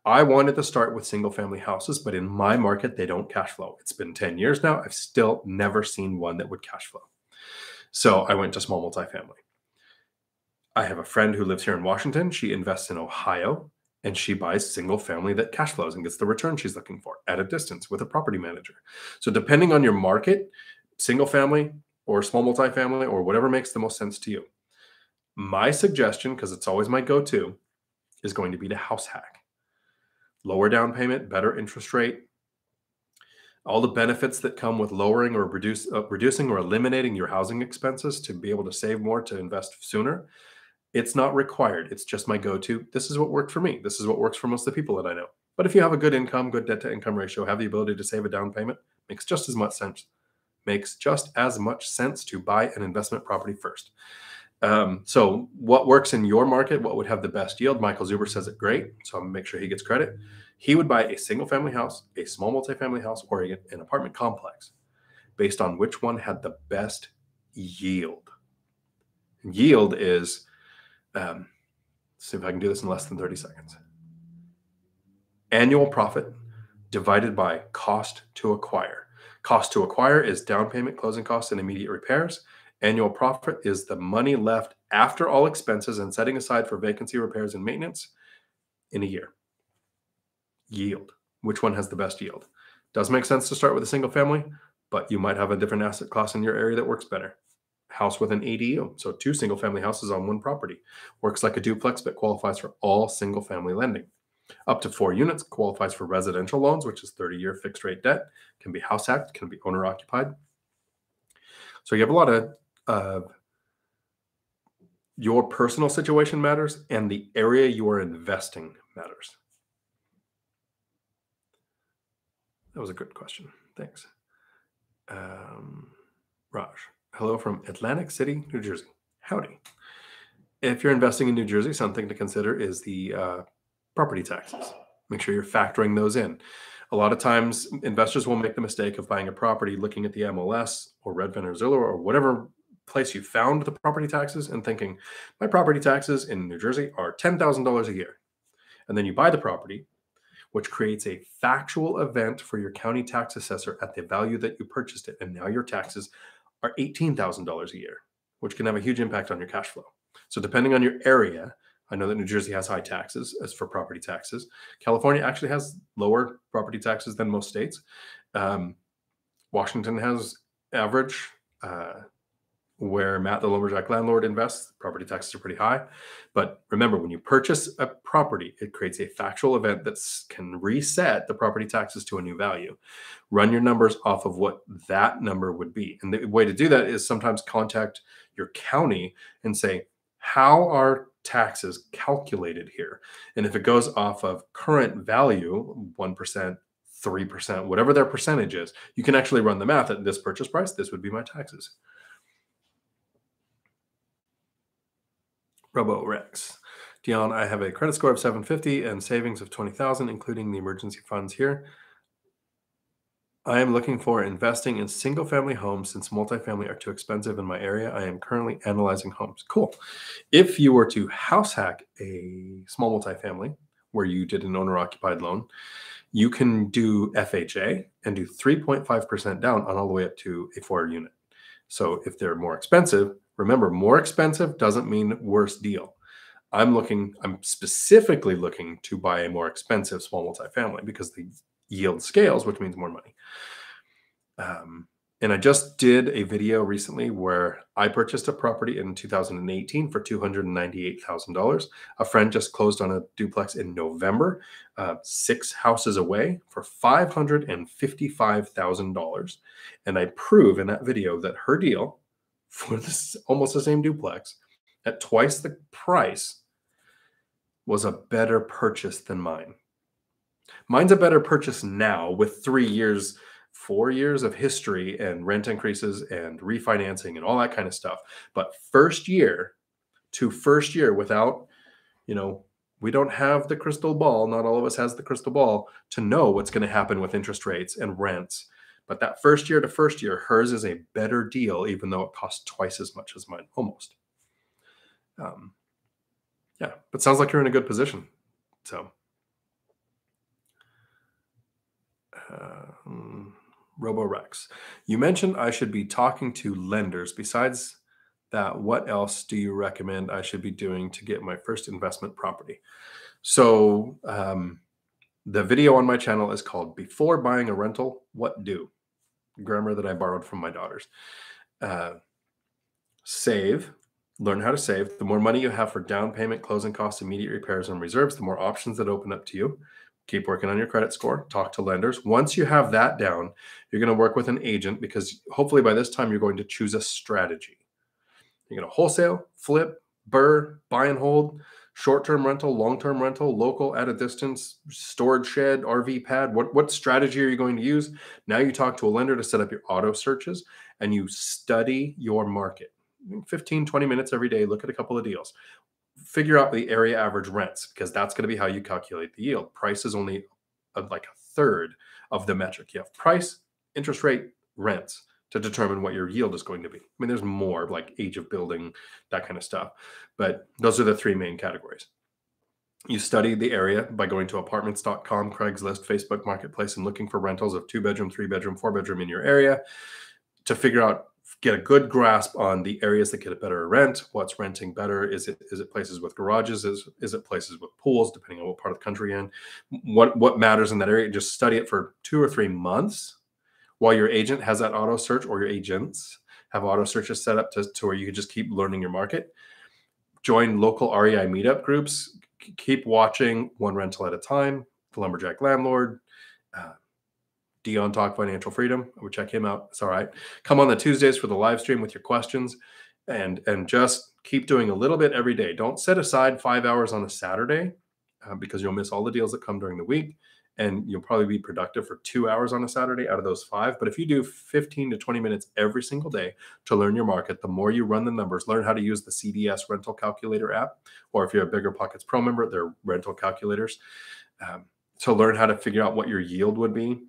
I wanted to start with single family houses, but in my market, they don't cash flow. It's been 10 years now. I've still never seen one that would cash flow. So I went to small multifamily. I have a friend who lives here in Washington. She invests in Ohio and she buys single family that cash flows and gets the return she's looking for at a distance with a property manager. So depending on your market, single family or small multifamily or whatever makes the most sense to you. My suggestion, because it's always my go to, is going to be to house hack lower down payment, better interest rate, all the benefits that come with lowering or reduce, uh, reducing or eliminating your housing expenses to be able to save more to invest sooner. It's not required. It's just my go-to. This is what worked for me. This is what works for most of the people that I know. But if you have a good income, good debt to income ratio, have the ability to save a down payment, makes just as much sense. Makes just as much sense to buy an investment property first. Um, so, what works in your market? What would have the best yield? Michael Zuber says it great, so I'm gonna make sure he gets credit. He would buy a single family house, a small multifamily house, or an apartment complex based on which one had the best yield. Yield is, um, see if I can do this in less than 30 seconds. Annual profit divided by cost to acquire. Cost to acquire is down payment, closing costs, and immediate repairs. Annual profit is the money left after all expenses and setting aside for vacancy repairs and maintenance in a year. Yield. Which one has the best yield? Does make sense to start with a single family, but you might have a different asset class in your area that works better. House with an ADU, so two single family houses on one property. Works like a duplex, but qualifies for all single family lending. Up to four units qualifies for residential loans, which is 30 year fixed rate debt, can be house hack, can be owner occupied. So you have a lot of uh, your personal situation matters and the area you are investing matters. That was a good question. Thanks. Um, Raj, hello from Atlantic City, New Jersey. Howdy. If you're investing in New Jersey, something to consider is the uh, property taxes. Make sure you're factoring those in. A lot of times, investors will make the mistake of buying a property, looking at the MLS or Redfin or Zillow or whatever place you found the property taxes and thinking, my property taxes in New Jersey are $10,000 a year. And then you buy the property, which creates a factual event for your county tax assessor at the value that you purchased it. And now your taxes are $18,000 a year, which can have a huge impact on your cash flow. So, depending on your area, I know that New Jersey has high taxes as for property taxes. California actually has lower property taxes than most states. Um, Washington has average. Uh, where Matt the lumberjack landlord invests, property taxes are pretty high. But remember, when you purchase a property, it creates a factual event that can reset the property taxes to a new value. Run your numbers off of what that number would be. And the way to do that is sometimes contact your county and say, how are taxes calculated here? And if it goes off of current value, 1%, 3%, whatever their percentage is, you can actually run the math at this purchase price. This would be my taxes. Robo Rex. Dion, I have a credit score of 750 and savings of 20,000, including the emergency funds here. I am looking for investing in single family homes since multifamily are too expensive in my area. I am currently analyzing homes. Cool. If you were to house hack a small multifamily where you did an owner occupied loan, you can do FHA and do 3.5% down on all the way up to a four unit. So if they're more expensive, remember, more expensive doesn't mean worse deal. I'm looking, I'm specifically looking to buy a more expensive small multifamily because the yield scales, which means more money. Um, and I just did a video recently where I purchased a property in 2018 for $298,000. A friend just closed on a duplex in November, uh, six houses away for $555,000. And I prove in that video that her deal for this almost the same duplex at twice the price was a better purchase than mine. Mine's a better purchase now with three years, four years of history and rent increases and refinancing and all that kind of stuff. But first year to first year without, you know, we don't have the crystal ball. Not all of us has the crystal ball to know what's going to happen with interest rates and rents. But that first year to first year, hers is a better deal, even though it costs twice as much as mine, almost. Um, yeah, but sounds like you're in a good position. So um, RoboRex. You mentioned I should be talking to lenders. Besides that, what else do you recommend I should be doing to get my first investment property? So, um, the video on my channel is called Before Buying a Rental, What Do? Grammar that I borrowed from my daughters. Uh, save, learn how to save. The more money you have for down payment, closing costs, immediate repairs, and reserves, the more options that open up to you keep working on your credit score, talk to lenders. Once you have that down, you're going to work with an agent because hopefully by this time you're going to choose a strategy. You're going to wholesale, flip, BRRRR, buy and hold, short term rental, long term rental, local at a distance, storage shed, RV pad. What, what strategy are you going to use? Now you talk to a lender to set up your auto searches and you study your market. 15, 20 minutes every day, look at a couple of deals figure out the area average rents because that's going to be how you calculate the yield. Price is only a, like a third of the metric. You have price, interest rate, rents to determine what your yield is going to be. I mean, there's more like age of building, that kind of stuff, but those are the three main categories. You study the area by going to apartments.com, Craigslist, Facebook Marketplace, and looking for rentals of two bedroom, three bedroom, four bedroom in your area to figure out get a good grasp on the areas that get a better rent what's renting better is it is it places with garages is is it places with pools depending on what part of the country in what what matters in that area just study it for two or three months while your agent has that auto search or your agents have auto searches set up to, to where you can just keep learning your market join local rei meetup groups keep watching one rental at a time the lumberjack landlord uh, Dion Talk Financial Freedom. I would check him out. It's all right. Come on the Tuesdays for the live stream with your questions and and just keep doing a little bit every day. Don't set aside five hours on a Saturday uh, because you'll miss all the deals that come during the week and you'll probably be productive for two hours on a Saturday out of those five. But if you do 15 to 20 minutes every single day to learn your market, the more you run the numbers, learn how to use the CDS rental calculator app, or if you're a Bigger Pockets Pro member, they're rental calculators. Um, to learn how to figure out what your yield would be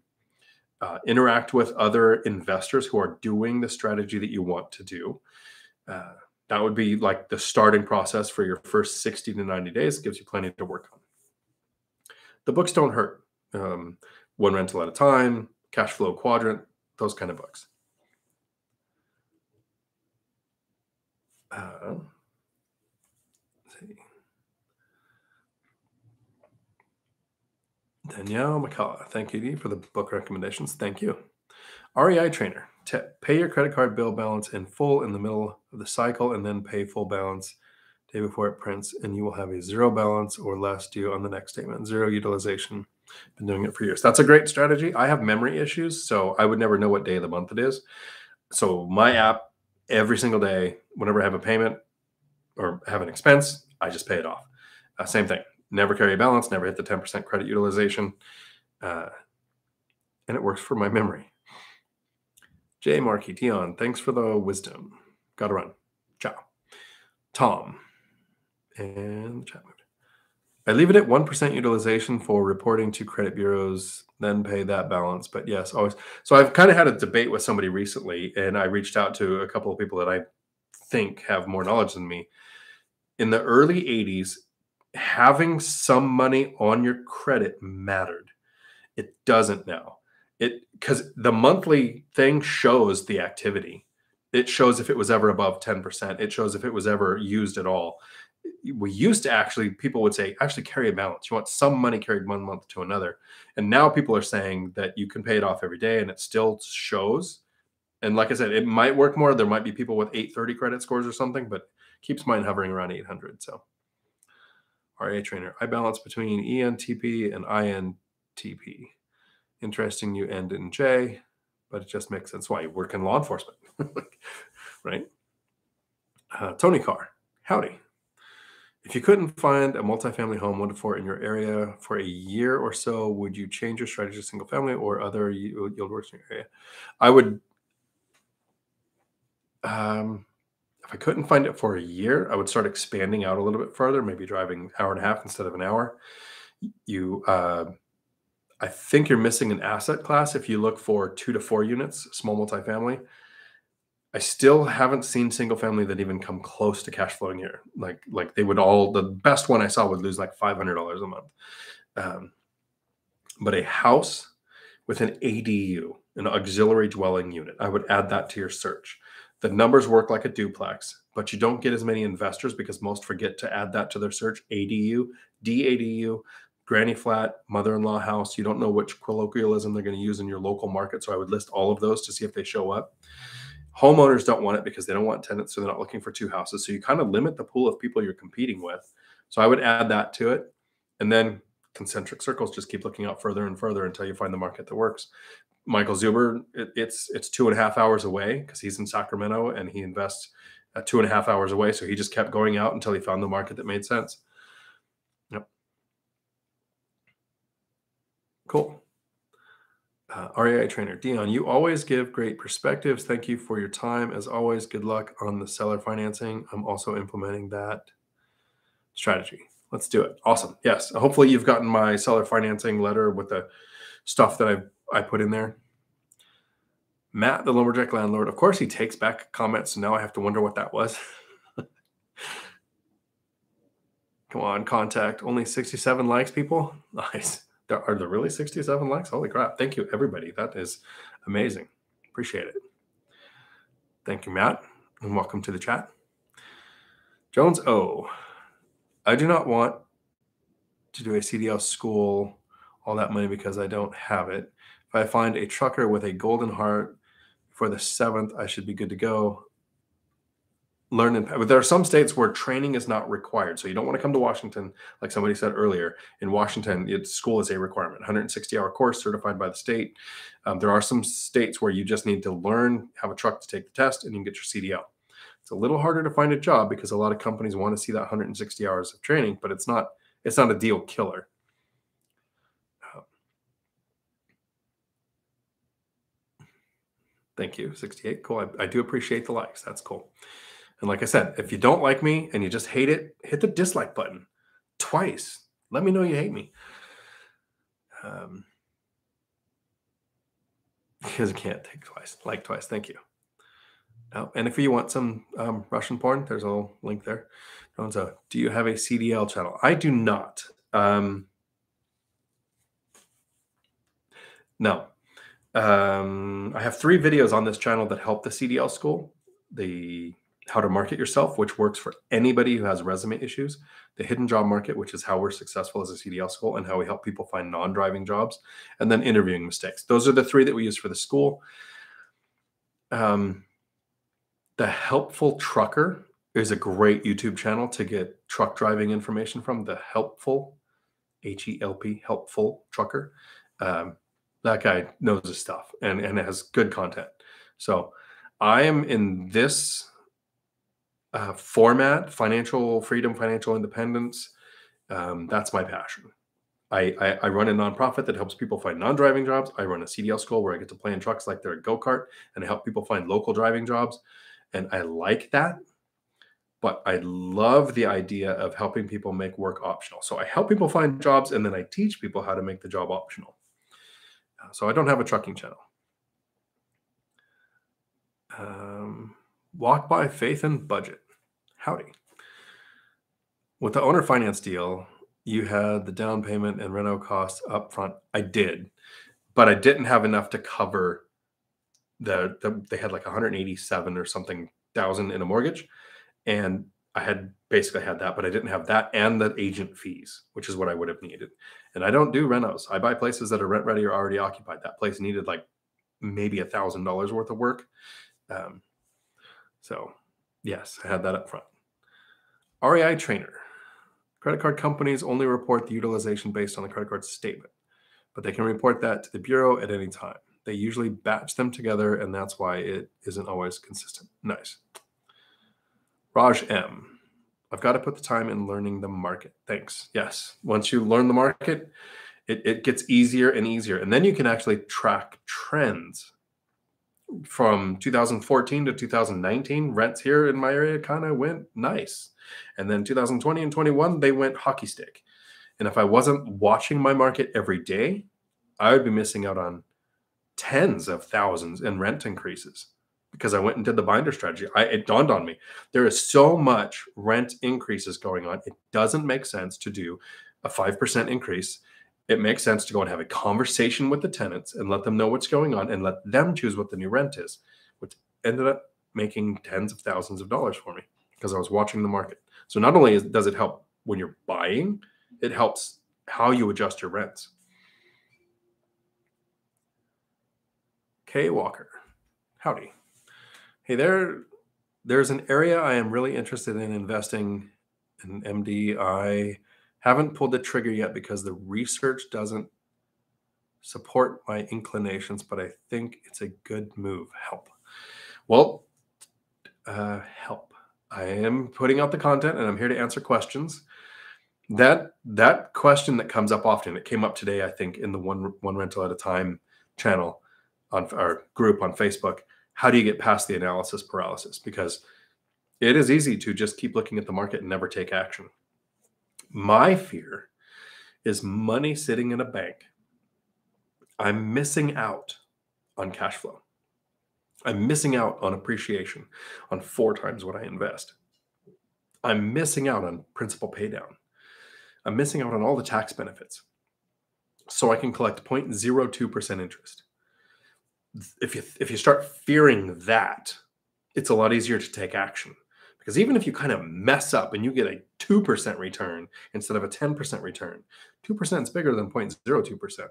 uh, interact with other investors who are doing the strategy that you want to do. Uh, that would be like the starting process for your first 60 to 90 days. Gives you plenty to work on. The books don't hurt um, one rental at a time, cash flow quadrant, those kind of books. Uh, see. Danielle McCullough, thank you, for the book recommendations. Thank you. REI Trainer, tip, pay your credit card bill balance in full in the middle of the cycle and then pay full balance day before it prints, and you will have a zero balance or less due on the next statement, zero utilization been doing it for years. That's a great strategy. I have memory issues, so I would never know what day of the month it is. So my app, every single day, whenever I have a payment or have an expense, I just pay it off. Uh, same thing. Never carry a balance. Never hit the ten percent credit utilization, uh, and it works for my memory. Jay Markey Dion, thanks for the wisdom. Gotta run. Ciao. Tom. And the chat. I leave it at 1% utilization for reporting to credit bureaus, then pay that balance. But yes, always. So I've kind of had a debate with somebody recently, and I reached out to a couple of people that I think have more knowledge than me. In the early 80s, having some money on your credit mattered. It doesn't now it because the monthly thing shows the activity it shows if it was ever above 10% it shows if it was ever used at all we used to actually people would say actually carry a balance. You want some money carried one month to another. And now people are saying that you can pay it off every day and it still shows. And like i said it might work more. There might be people with 830 credit scores or something but keeps mine hovering around 800 so. REI trainer i balance between entp and intp interesting you end in J, but it just makes sense why you work in law enforcement, <laughs> right? Uh, Tony Carr, howdy. If you couldn't find a multifamily home one to four in your area for a year or so, would you change your strategy to single family or other yield works in your area? I would. Um, if I couldn't find it for a year, I would start expanding out a little bit further, maybe driving hour and a half instead of an hour. You uh, I think you're missing an asset class if you look for two to four units, small multifamily. I still haven't seen single family that even come close to cash flowing here. Like like they would all the best one I saw would lose like five hundred dollars a month. Um, but a house with an ADU, an auxiliary dwelling unit, I would add that to your search. The numbers work like a duplex, but you don't get as many investors because most forget to add that to their search. ADU, DADU, granny flat, mother-in-law house. You don't know which colloquialism they're going to use in your local market. So I would list all of those to see if they show up. Homeowners don't want it because they don't want tenants, so they're not looking for two houses. So you kind of limit the pool of people you're competing with. So I would add that to it. And then concentric circles just keep looking out further and further until you find the market that works. Michael Zuber, it, it's it's two and a half hours away because he's in Sacramento and he invests uh, two and a half hours away. So he just kept going out until he found the market that made sense. Yep. Cool. Uh, REI trainer Dion, you always give great perspectives. Thank you for your time. As always, good luck on the seller financing. I'm also implementing that strategy. Let's do it. Awesome. Yes. Hopefully, you've gotten my seller financing letter with the stuff that I I put in there. Matt, the lumberjack landlord. Of course, he takes back comments. So now I have to wonder what that was. <laughs> Come on, contact. Only 67 likes, people. <laughs> Nice. Are there really 67 likes? Holy crap. Thank you, everybody. That is amazing. Appreciate it. Thank you, Matt, and welcome to the chat. Jones O. I do not want to do a CDL school all that money because I don't have it. If I find a trucker with a golden heart for the seventh, I should be good to go learn but there are some states where training is not required. So you don't want to come to washington like somebody said earlier in washington it, school is a requirement 160 hour course certified by the state. Um, there are some states where you just need to learn have a truck to take the test and you can get your cdl it's a little harder to find a job because a lot of companies want to see that 160 hours of training but it's not it's not a deal killer. Um, thank you. 68 cool. I, I do appreciate the likes. That's cool and like I said, if you don't like me and you just hate it, hit the dislike button twice. Let me know you hate me. Um, because I can't take twice, like twice. Thank you. Oh, and if you want some um, Russian porn, there's a link there. So, do you have a CDL channel? I do not. Um, no. Um, I have three videos on this channel that help the CDL school. The how to market yourself, which works for anybody who has resume issues, the hidden job market, which is how we're successful as a CDL school and how we help people find non driving jobs, and then interviewing mistakes. Those are the three that we use for the school. Um, the Helpful Trucker is a great YouTube channel to get truck driving information from. The Helpful, H E L P, Helpful Trucker. Um, that guy knows his stuff and, and has good content. So I am in this uh, format financial freedom, financial independence. Um, that's my passion. I, I, I, run a nonprofit that helps people find non driving jobs. I run a CDL school where I get to play in trucks like they're a go kart and I help people find local driving jobs. And I like that. But I love the idea of helping people make work optional. So I help people find jobs and then I teach people how to make the job optional. Uh, so I don't have a trucking channel. Um, walk by faith and budget. Howdy. With the owner finance deal, you had the down payment and reno costs up front. I did, but I didn't have enough to cover the, the they had like 187 or something thousand in a mortgage. And I had basically had that, but I didn't have that and the agent fees, which is what I would have needed. And I don't do renos. I buy places that are rent ready or already occupied. That place needed like maybe a thousand dollars worth of work. Um, so, yes, I had that up front. REI trainer. Credit card companies only report the utilization based on the credit card statement, but they can report that to the bureau at any time. They usually batch them together, and that's why it isn't always consistent. Nice. Raj M. I've got to put the time in learning the market. Thanks. Yes. Once you learn the market, it, it gets easier and easier. And then you can actually track trends from 2014 to 2019, rents here in my area kind of went nice. And then 2020 and 21, they went hockey stick. And if I wasn't watching my market every day, I would be missing out on tens of thousands in rent increases because I went and did the binder strategy. I, it dawned on me there is so much rent increases going on. It doesn't make sense to do a 5% increase it makes sense to go and have a conversation with the tenants and let them know what's going on and let them choose what the new rent is, which ended up making tens of thousands of dollars for me because I was watching the market. So not only does it help when you're buying, it helps how you adjust your rents. Kay Walker, howdy. Hey there, there's an area I am really interested in investing in MDI haven't pulled the trigger yet because the research doesn't support my inclinations, but I think it's a good move. Help. Well, uh, help. I am putting out the content and I'm here to answer questions. That that question that comes up often, it came up today, I think, in the one one rental at a time channel on our group on Facebook. How do you get past the analysis paralysis? Because it is easy to just keep looking at the market and never take action. My fear is money sitting in a bank. I'm missing out on cash flow. I'm missing out on appreciation on four times what I invest. I'm missing out on principal paydown. I'm missing out on all the tax benefits. So I can collect 0.02% interest. If you if you start fearing that, it's a lot easier to take action. Because even if you kind of mess up and you get a 2% return instead of a 10% return, 2% is bigger than 0.02%.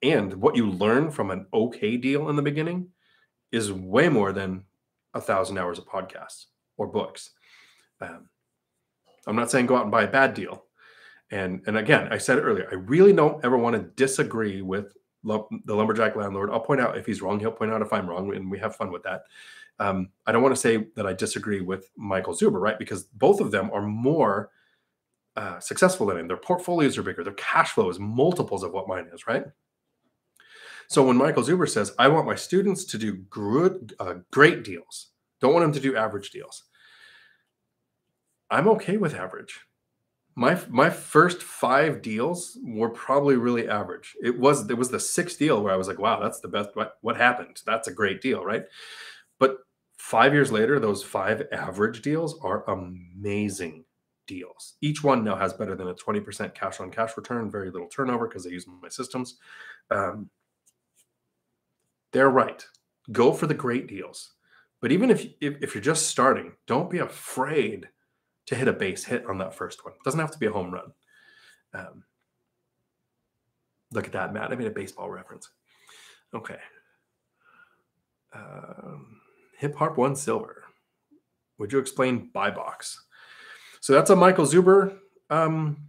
And what you learn from an okay deal in the beginning is way more than a thousand hours of podcasts or books. Um, I'm not saying go out and buy a bad deal. And and again, I said it earlier, I really don't ever want to disagree with the lumberjack landlord. I'll point out if he's wrong, he'll point out if I'm wrong, and we have fun with that um, I don't want to say that I disagree with Michael Zuber, right? Because both of them are more uh, successful than him. Their portfolios are bigger. Their cash flow is multiples of what mine is, right? So when Michael Zuber says, "I want my students to do good, uh, great deals, don't want them to do average deals," I'm okay with average. My my first five deals were probably really average. It was it was the sixth deal where I was like, "Wow, that's the best." What what happened? That's a great deal, right? But five years later, those five average deals are amazing deals. Each one now has better than a 20% cash on cash return, very little turnover because they use my systems. Um, they're right. Go for the great deals, But even if, if, if you're just starting, don't be afraid to hit a base hit on that first one. It doesn't have to be a home run. Um, look at that, Matt. I made a baseball reference. Okay. Um, Hip Hop One Silver. Would you explain buy box? So that's a Michael Zuber. Um,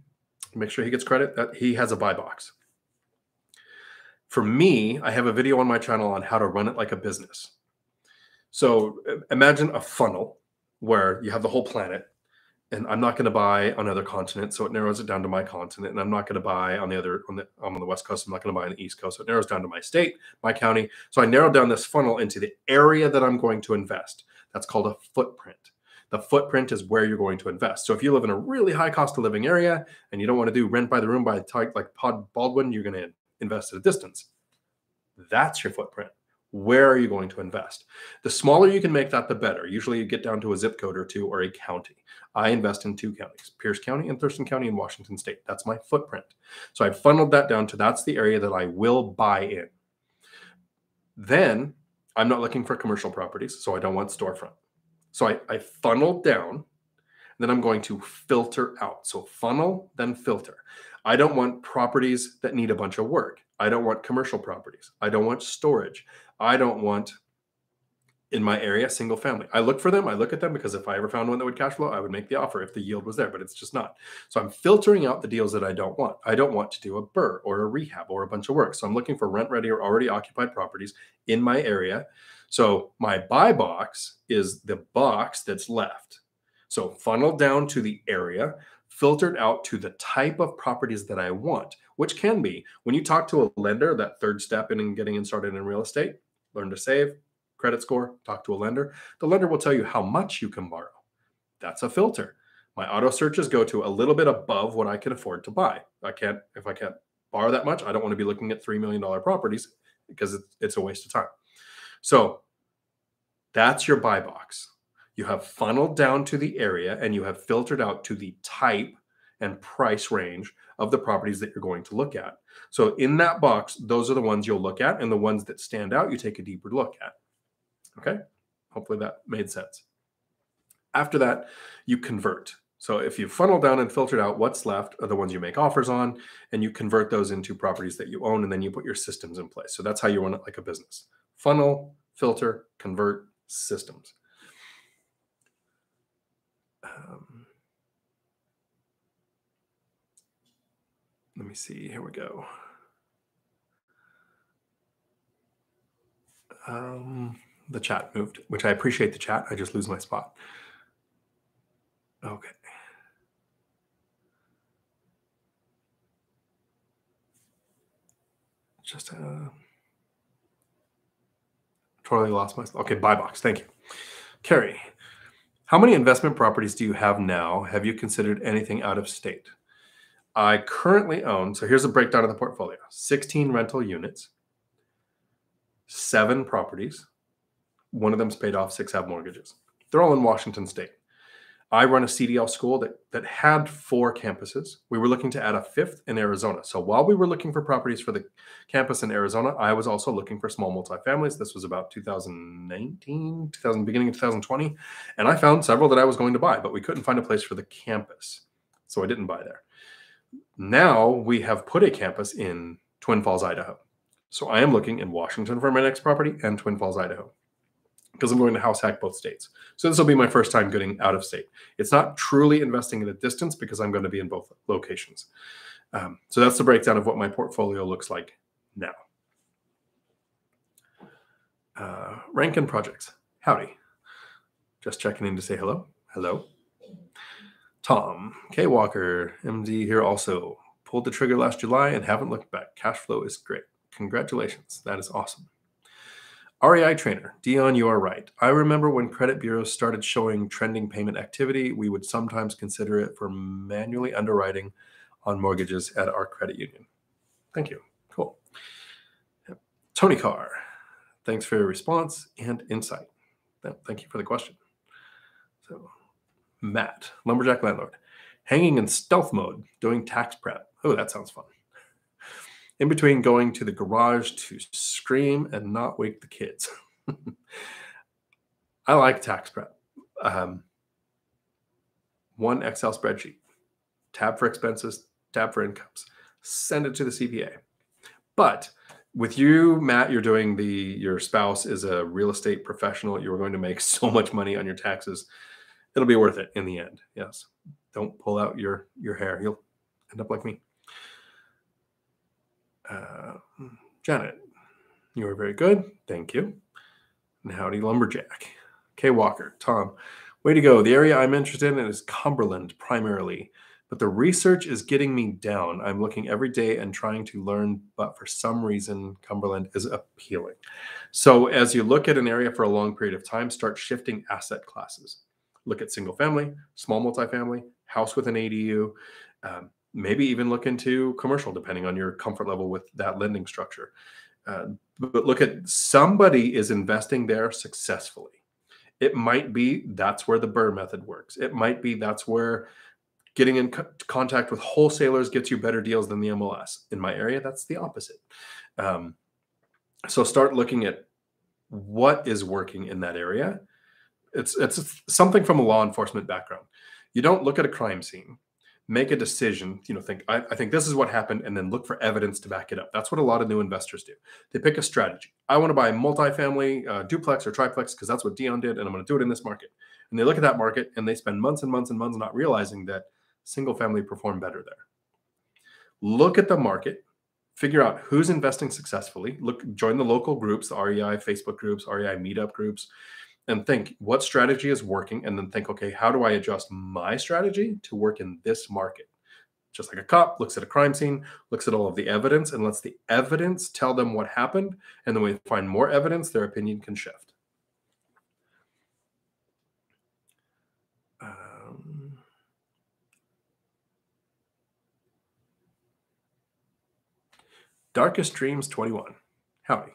make sure he gets credit that he has a buy box. For me, I have a video on my channel on how to run it like a business. So imagine a funnel where you have the whole planet and I'm not going to buy on other continent, so it narrows it down to my continent. And I'm not going to buy on the other on the I'm on the west coast. I'm not going to buy on the east coast, so it narrows down to my state, my county. So I narrowed down this funnel into the area that I'm going to invest. That's called a footprint. The footprint is where you're going to invest. So if you live in a really high cost of living area and you don't want to do rent by the room by type like Todd Baldwin, you're going to invest at a distance. That's your footprint where are you going to invest? The smaller you can make that, the better. Usually you get down to a zip code or two or a county. I invest in two counties, Pierce County and Thurston County in Washington State. That's my footprint. So I've funneled that down to that's the area that I will buy in. Then I'm not looking for commercial properties, so I don't want storefront. So I, I funneled down, then I'm going to filter out. So funnel, then filter. I don't want properties that need a bunch of work. I don't want commercial properties. I don't want storage. I don't want in my area single family. I look for them. I look at them because if I ever found one that would cash flow, I would make the offer if the yield was there, but it's just not. So I'm filtering out the deals that I don't want. I don't want to do a BRRRR or a rehab or a bunch of work. So I'm looking for rent ready or already occupied properties in my area. So my buy box is the box that's left. So funneled down to the area, filtered out to the type of properties that I want, which can be when you talk to a lender, that third step in getting started in real estate, learn to save, credit score, talk to a lender. The lender will tell you how much you can borrow. That's a filter. My auto searches go to a little bit above what I can afford to buy. I can't, if I can't borrow that much, I don't want to be looking at $3 million properties because it's a waste of time. So that's your buy box. You have funneled down to the area and you have filtered out to the type and price range of the properties that you're going to look at. So in that box, those are the ones you'll look at, and the ones that stand out, you take a deeper look at. Okay. Hopefully that made sense. After that, you convert. So if you funnel down and filtered out what's left are the ones you make offers on, and you convert those into properties that you own, and then you put your systems in place. So that's how you run it like a business funnel, filter, convert, systems. Um, let me see. Here we go. Um, the chat moved, which I appreciate the chat. I just lose my spot. Okay. Just uh totally lost my okay, buy box. Thank you. Carrie, how many investment properties do you have now? Have you considered anything out of state? I currently own, so here's a breakdown of the portfolio 16 rental units, seven properties, one of them's paid off, six have mortgages. They're all in Washington State. I run a CDL school that, that had four campuses. We were looking to add a fifth in Arizona. So while we were looking for properties for the campus in Arizona, I was also looking for small multifamilies. This was about 2019, 2000, beginning of 2020. And I found several that I was going to buy, but we couldn't find a place for the campus. So I didn't buy there. Now we have put a campus in Twin Falls, Idaho. So I am looking in Washington for my next property and Twin Falls, Idaho because I'm going to house hack both states. So this will be my first time getting out of state. It's not truly investing at a distance because I'm going to be in both locations. Um, so that's the breakdown of what my portfolio looks like now. Uh, Rankin Projects. Howdy. Just checking in to say hello. Hello. Tom K. Walker, MD here also. Pulled the trigger last July and haven't looked back. Cash flow is great. Congratulations. That is awesome. REI trainer, Dion, you are right. I remember when credit bureaus started showing trending payment activity, we would sometimes consider it for manually underwriting on mortgages at our credit union. Thank you. Cool. Tony Carr, thanks for your response and insight. Thank you for the question. So, Matt, lumberjack landlord, hanging in stealth mode, doing tax prep. Oh, that sounds fun in between going to the garage to scream and not wake the kids. <laughs> I like tax prep. Um, one Excel spreadsheet, tab for expenses, tab for incomes, send it to the CPA. But with you, Matt, you're doing the your spouse is a real estate professional. You're going to make <laughs> so much money on your taxes. It'll be worth it in the end. Yes. Don't pull out your your hair. You'll end up like me. Uh, Janet, you are very good. Thank you. And howdy, Lumberjack. Kay Walker, Tom, way to go. The area I'm interested in is Cumberland primarily, but the research is getting me down. I'm looking every day and trying to learn, but for some reason, Cumberland is appealing. So, as you look at an area for a long period of time, start shifting asset classes. Look at single family, small multifamily, house with an ADU. Um, maybe even look into commercial, depending on your comfort level with that lending structure. Uh, but look at somebody is investing there successfully. It might be that's where the BRRRR method works. It might be that's where getting in co- contact with wholesalers gets you better deals than the MLS. In my area, that's the opposite. Um, so start looking at what is working in that area. It's it's something from a law enforcement background. You don't look at a crime scene make a decision you know think I, I, think this is what happened and then look for evidence to back it up. That's what a lot of new investors do. They pick a strategy. I want to buy a multifamily uh, duplex or triplex because that's what dion did and i'm going to do it in this market. And they look at that market and they spend months and months and months not realizing that single family perform better there. Look at the market figure out who's investing successfully. Look join the local groups the rei facebook groups rei meetup groups and think what strategy is working and then think okay how do i adjust my strategy to work in this market? Just like a cop looks at a crime scene looks at all of the evidence and lets the evidence tell them what happened. And then we find more evidence their opinion can shift. Um, darkest dreams 21 howdy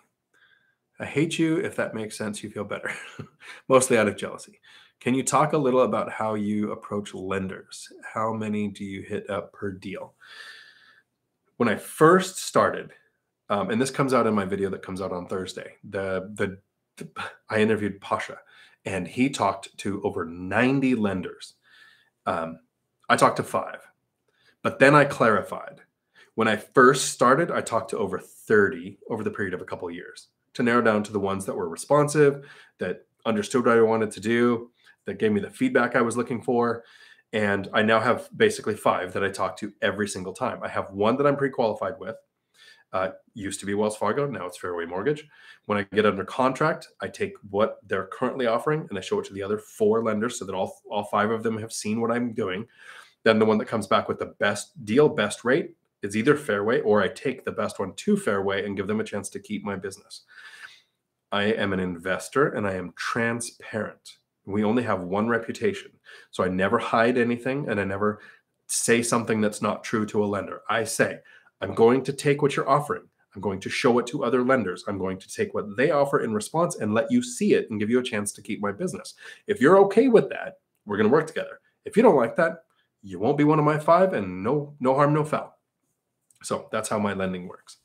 I hate you. If that makes sense, you feel better, <laughs> mostly out of jealousy. Can you talk a little about how you approach lenders? How many do you hit up per deal? When I first started, um, and this comes out in my video that comes out on Thursday, the, the, the I interviewed Pasha, and he talked to over 90 lenders. Um, I talked to five, but then I clarified. When I first started, I talked to over 30 over the period of a couple of years to narrow down to the ones that were responsive, that understood what I wanted to do, that gave me the feedback I was looking for. And I now have basically five that I talk to every single time. I have one that I'm pre qualified with. Uh, used to be Wells Fargo, now it's Fairway Mortgage. When I get under contract, I take what they're currently offering and I show it to the other four lenders so that all, all five of them have seen what I'm doing. Then the one that comes back with the best deal, best rate, is either Fairway or I take the best one to Fairway and give them a chance to keep my business. I am an investor and I am transparent. We only have one reputation. So I never hide anything and I never say something that's not true to a lender. I say, I'm going to take what you're offering. I'm going to show it to other lenders. I'm going to take what they offer in response and let you see it and give you a chance to keep my business. If you're okay with that, we're going to work together. If you don't like that, you won't be one of my five and no no harm no foul. So that's how my lending works.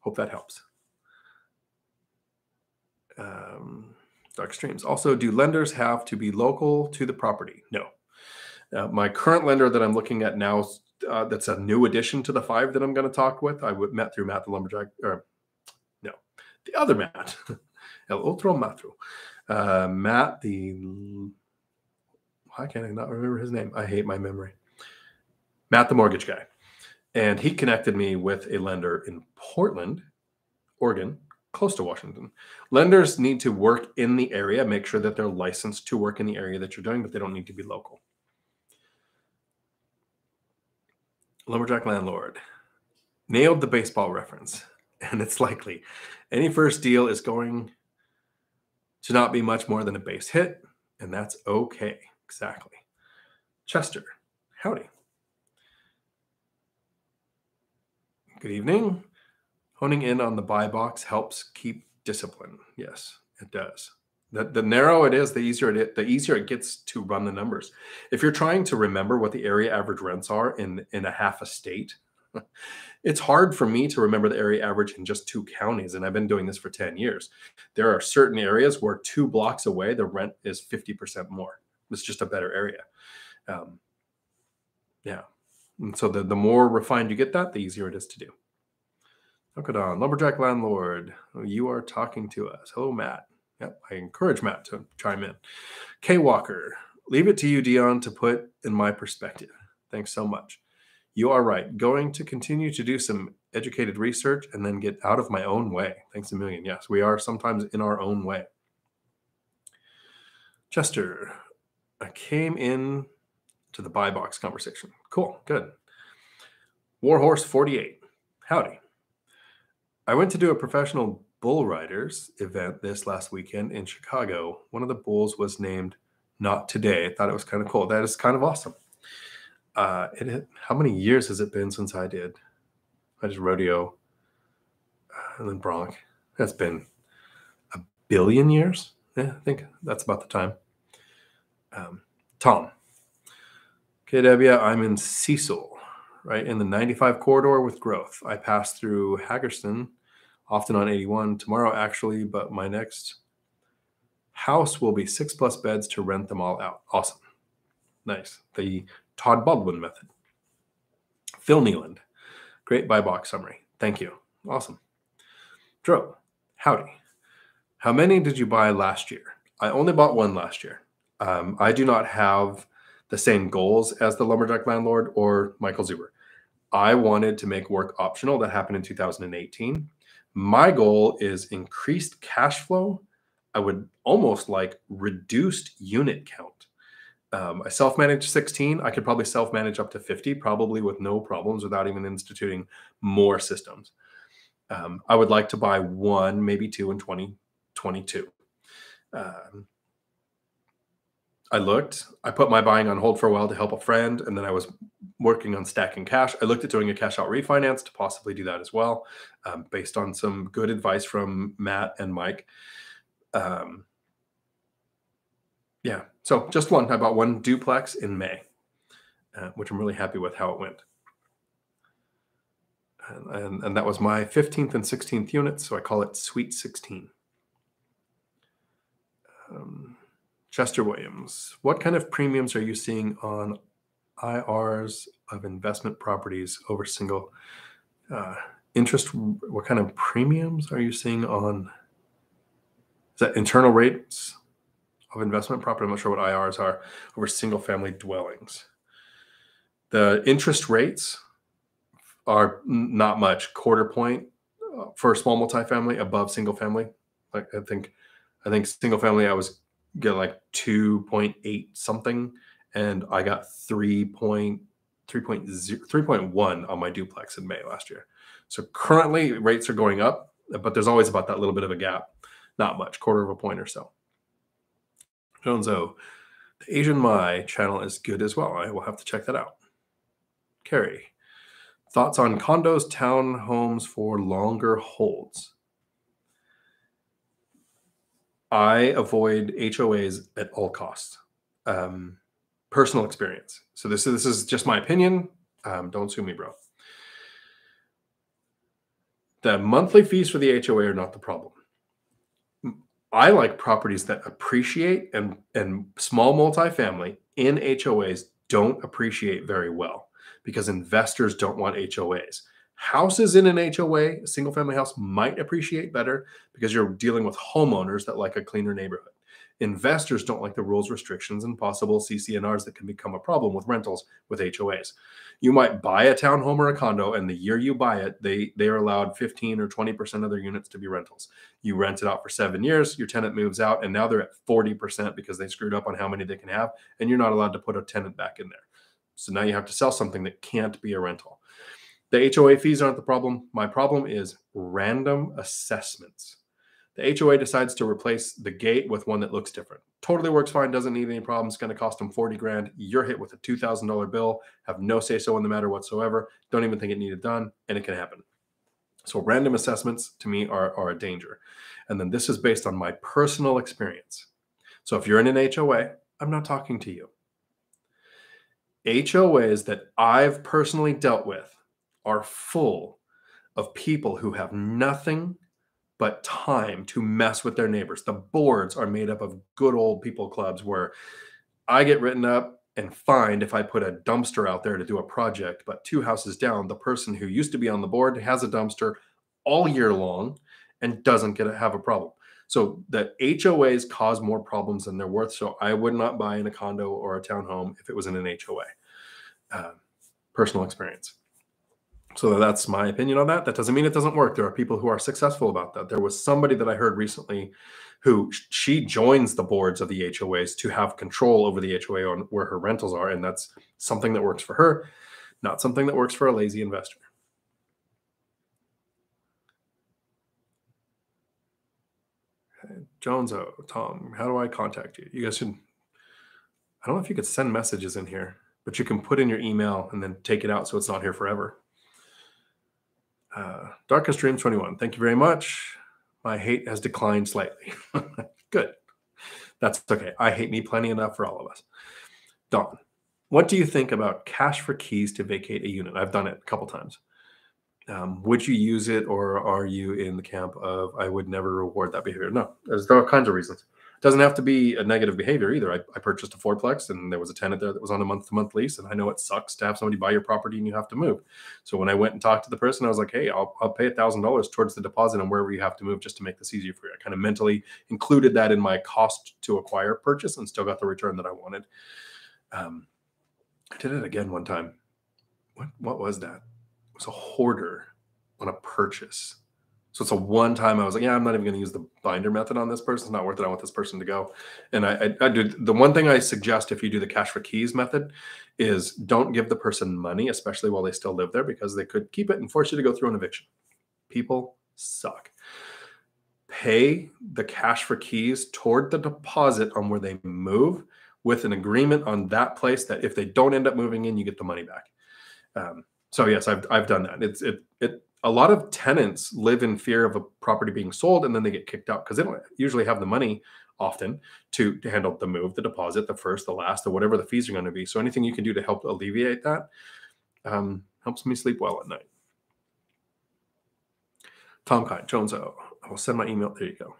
Hope that helps. Um, dark streams. Also, do lenders have to be local to the property? No. Uh, my current lender that I'm looking at now, uh, that's a new addition to the five that I'm going to talk with. I met through Matt the lumberjack, or no, the other Matt, <laughs> El otro Matro, uh, Matt the. Why can't I not remember his name? I hate my memory. Matt the mortgage guy. And he connected me with a lender in Portland, Oregon, close to Washington. Lenders need to work in the area, make sure that they're licensed to work in the area that you're doing, but they don't need to be local. Lumberjack landlord nailed the baseball reference, <laughs> and it's likely any first deal is going to not be much more than a base hit, and that's okay. Exactly. Chester, howdy. Good evening. Honing in on the buy box helps keep discipline. Yes, it does. The, the narrower it is, the easier it the easier it gets to run the numbers. If you're trying to remember what the area average rents are in in a half a state, <laughs> it's hard for me to remember the area average in just two counties, and I've been doing this for 10 years. There are certain areas where two blocks away, the rent is 50% more. It's just a better area. Um, yeah. And so the, the more refined you get that, the easier it is to do. on, Lumberjack Landlord, you are talking to us. Hello, Matt. Yep, I encourage Matt to chime in. K Walker, leave it to you, Dion, to put in my perspective. Thanks so much. You are right. Going to continue to do some educated research and then get out of my own way. Thanks a million. Yes, we are sometimes in our own way. Chester, I came in to the buy box conversation. Cool, good. Warhorse 48. Howdy. I went to do a professional bull riders event this last weekend in Chicago. One of the bulls was named Not Today. I thought it was kind of cool. That is kind of awesome. Uh, it, how many years has it been since I did? I did rodeo uh, and then bronc. That's been a billion years. Yeah, I think that's about the time. Um, Tom. KW, I'm in Cecil, right in the 95 corridor with growth. I pass through Hagerstown often on 81 tomorrow, actually, but my next house will be six plus beds to rent them all out. Awesome. Nice. The Todd Baldwin method. Phil Nealand. Great buy box summary. Thank you. Awesome. Dro, howdy. How many did you buy last year? I only bought one last year. Um, I do not have the same goals as the lumberjack landlord or Michael Zuber. I wanted to make work optional. That happened in 2018. My goal is increased cash flow. I would almost like reduced unit count. Um, I self manage 16. I could probably self manage up to 50, probably with no problems without even instituting more systems. Um, I would like to buy one, maybe two in 2022. Um, I looked, I put my buying on hold for a while to help a friend, and then I was working on stacking cash. I looked at doing a cash out refinance to possibly do that as well, um, based on some good advice from Matt and Mike. Um, yeah, so just one. I bought one duplex in May, uh, which I'm really happy with how it went. And, and, and that was my 15th and 16th units, so I call it Suite 16. Um, Chester Williams, what kind of premiums are you seeing on IRs of investment properties over single uh, interest? What kind of premiums are you seeing on? Is that internal rates of investment property? I'm not sure what IRs are over single family dwellings. The interest rates are not much quarter point uh, for a small multifamily above single family. Like I think, I think single family I was getting like 2.8 something and I got 3.3.0 3.1 on my duplex in May last year. So currently rates are going up, but there's always about that little bit of a gap. Not much, quarter of a point or so. Joneso, the Asian Mai channel is good as well. I will have to check that out. Carrie, thoughts on condos, townhomes for longer holds? I avoid HOAs at all costs. Um, personal experience. So this is this is just my opinion. Um, don't sue me, bro. The monthly fees for the HOA are not the problem. I like properties that appreciate and and small multifamily in HOAs don't appreciate very well because investors don't want HOAs. Houses in an HOA, a single family house, might appreciate better because you're dealing with homeowners that like a cleaner neighborhood. Investors don't like the rules, restrictions, and possible CC&Rs that can become a problem with rentals with HOAs. You might buy a townhome or a condo, and the year you buy it, they they are allowed 15 or 20% of their units to be rentals. You rent it out for seven years, your tenant moves out, and now they're at 40% because they screwed up on how many they can have, and you're not allowed to put a tenant back in there. So now you have to sell something that can't be a rental. The HOA fees aren't the problem. My problem is random assessments. The HOA decides to replace the gate with one that looks different. Totally works fine, doesn't need any problems. Going to cost them 40 grand. You're hit with a $2,000 bill, have no say so in the matter whatsoever. Don't even think it needed done, and it can happen. So, random assessments to me are, are a danger. And then this is based on my personal experience. So, if you're in an HOA, I'm not talking to you. HOAs that I've personally dealt with are full of people who have nothing but time to mess with their neighbors. The boards are made up of good old people clubs where I get written up and fined if I put a dumpster out there to do a project. But two houses down, the person who used to be on the board has a dumpster all year long and doesn't get to have a problem. So the HOAs cause more problems than they're worth. So I would not buy in a condo or a townhome if it was in an HOA. Uh, personal experience. So that's my opinion on that. That doesn't mean it doesn't work. There are people who are successful about that. There was somebody that I heard recently who she joins the boards of the HOAs to have control over the HOA on where her rentals are. And that's something that works for her, not something that works for a lazy investor. Joneso, oh, Tom, how do I contact you? You guys should, I don't know if you could send messages in here, but you can put in your email and then take it out so it's not here forever. Uh, Darkest Dream 21, thank you very much. My hate has declined slightly. <laughs> Good. That's okay. I hate me plenty enough for all of us. Don, what do you think about cash for keys to vacate a unit? I've done it a couple times. Um, would you use it, or are you in the camp of I would never reward that behavior? No, there's there all kinds of reasons doesn't have to be a negative behavior either. I, I purchased a fourplex and there was a tenant there that was on a month to month lease. And I know it sucks to have somebody buy your property and you have to move. So when I went and talked to the person, I was like, hey, I'll, I'll pay a thousand dollars towards the deposit and wherever you have to move just to make this easier for you. I kind of mentally included that in my cost to acquire purchase and still got the return that I wanted. Um, I did it again one time. What, what was that? It was a hoarder on a purchase so it's a one time I was like, yeah, I'm not even going to use the binder method on this person. It's not worth it. I want this person to go. And I, I, I do the one thing I suggest if you do the cash for keys method is don't give the person money, especially while they still live there, because they could keep it and force you to go through an eviction. People suck. Pay the cash for keys toward the deposit on where they move with an agreement on that place that if they don't end up moving in, you get the money back. Um, so yes, I've I've done that. It's it it a lot of tenants live in fear of a property being sold and then they get kicked out because they don't usually have the money often to, to handle the move, the deposit, the first, the last, or whatever the fees are going to be. So anything you can do to help alleviate that um, helps me sleep well at night. Tom Kite, Jones, I will send my email. There you go.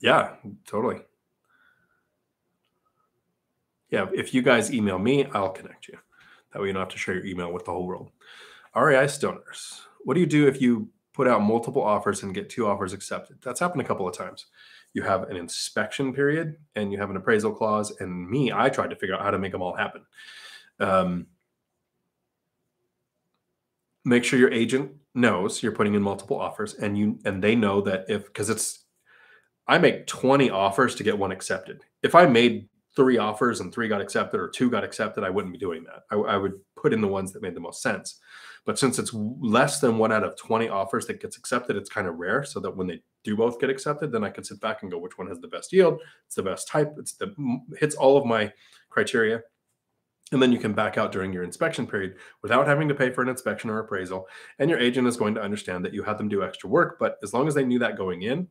Yeah, totally. Yeah, if you guys email me, I'll connect you. That way you don't have to share your email with the whole world. REI stoners. What do you do if you put out multiple offers and get two offers accepted? That's happened a couple of times. You have an inspection period and you have an appraisal clause. And me, I tried to figure out how to make them all happen. Um, make sure your agent knows you're putting in multiple offers and you and they know that if because it's I make 20 offers to get one accepted. If I made three offers and three got accepted or two got accepted, I wouldn't be doing that. I, I would put in the ones that made the most sense. But since it's less than one out of 20 offers that gets accepted, it's kind of rare. So that when they do both get accepted, then I could sit back and go, which one has the best yield? It's the best type. It's the hits all of my criteria. And then you can back out during your inspection period without having to pay for an inspection or appraisal. And your agent is going to understand that you had them do extra work. But as long as they knew that going in,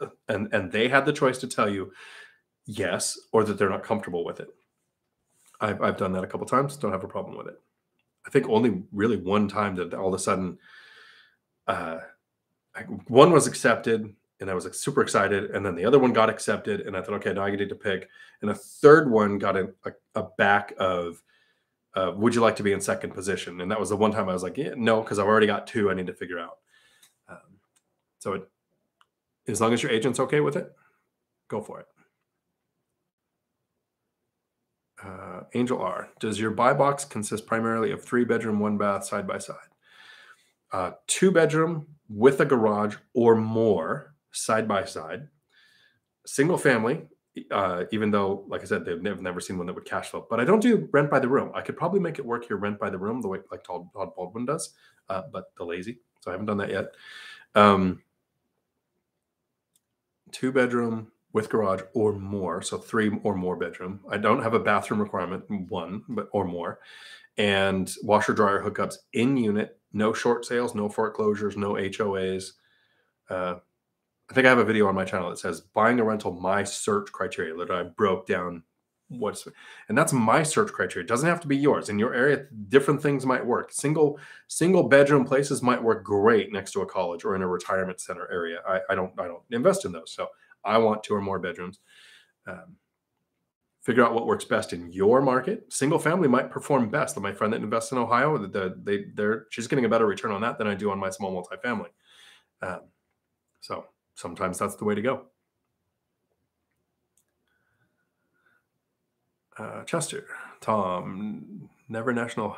uh, and and they had the choice to tell you yes or that they're not comfortable with it. I've, I've done that a couple times. Don't have a problem with it. I think only really one time that all of a sudden, uh, one was accepted and I was like super excited, and then the other one got accepted, and I thought, okay, now I get to pick, and a third one got a, a, a back of, uh, would you like to be in second position? And that was the one time I was like, yeah, no, because I've already got two I need to figure out. Um, so it, as long as your agent's okay with it, go for it. Uh, Angel R. Does your buy box consist primarily of three bedroom, one bath, side by side? Uh, two bedroom with a garage or more, side by side. Single family, uh, even though, like I said, they've never, seen one that would cash flow. But I don't do rent by the room. I could probably make it work here, rent by the room, the way like Todd, Todd Baldwin does, uh, but the lazy. So I haven't done that yet. Um, two bedroom, with garage or more, so three or more bedroom. I don't have a bathroom requirement, one, but or more, and washer dryer hookups in unit. No short sales, no foreclosures, no HOAs. Uh, I think I have a video on my channel that says buying a rental, my search criteria that I broke down what's and that's my search criteria. It doesn't have to be yours. In your area, different things might work. Single single bedroom places might work great next to a college or in a retirement center area. I, I don't I don't invest in those. So I want two or more bedrooms. Um, figure out what works best in your market. Single family might perform best. My friend that invests in Ohio, the, they they're she's getting a better return on that than I do on my small multifamily. Um, so sometimes that's the way to go. Uh, Chester, Tom, never national,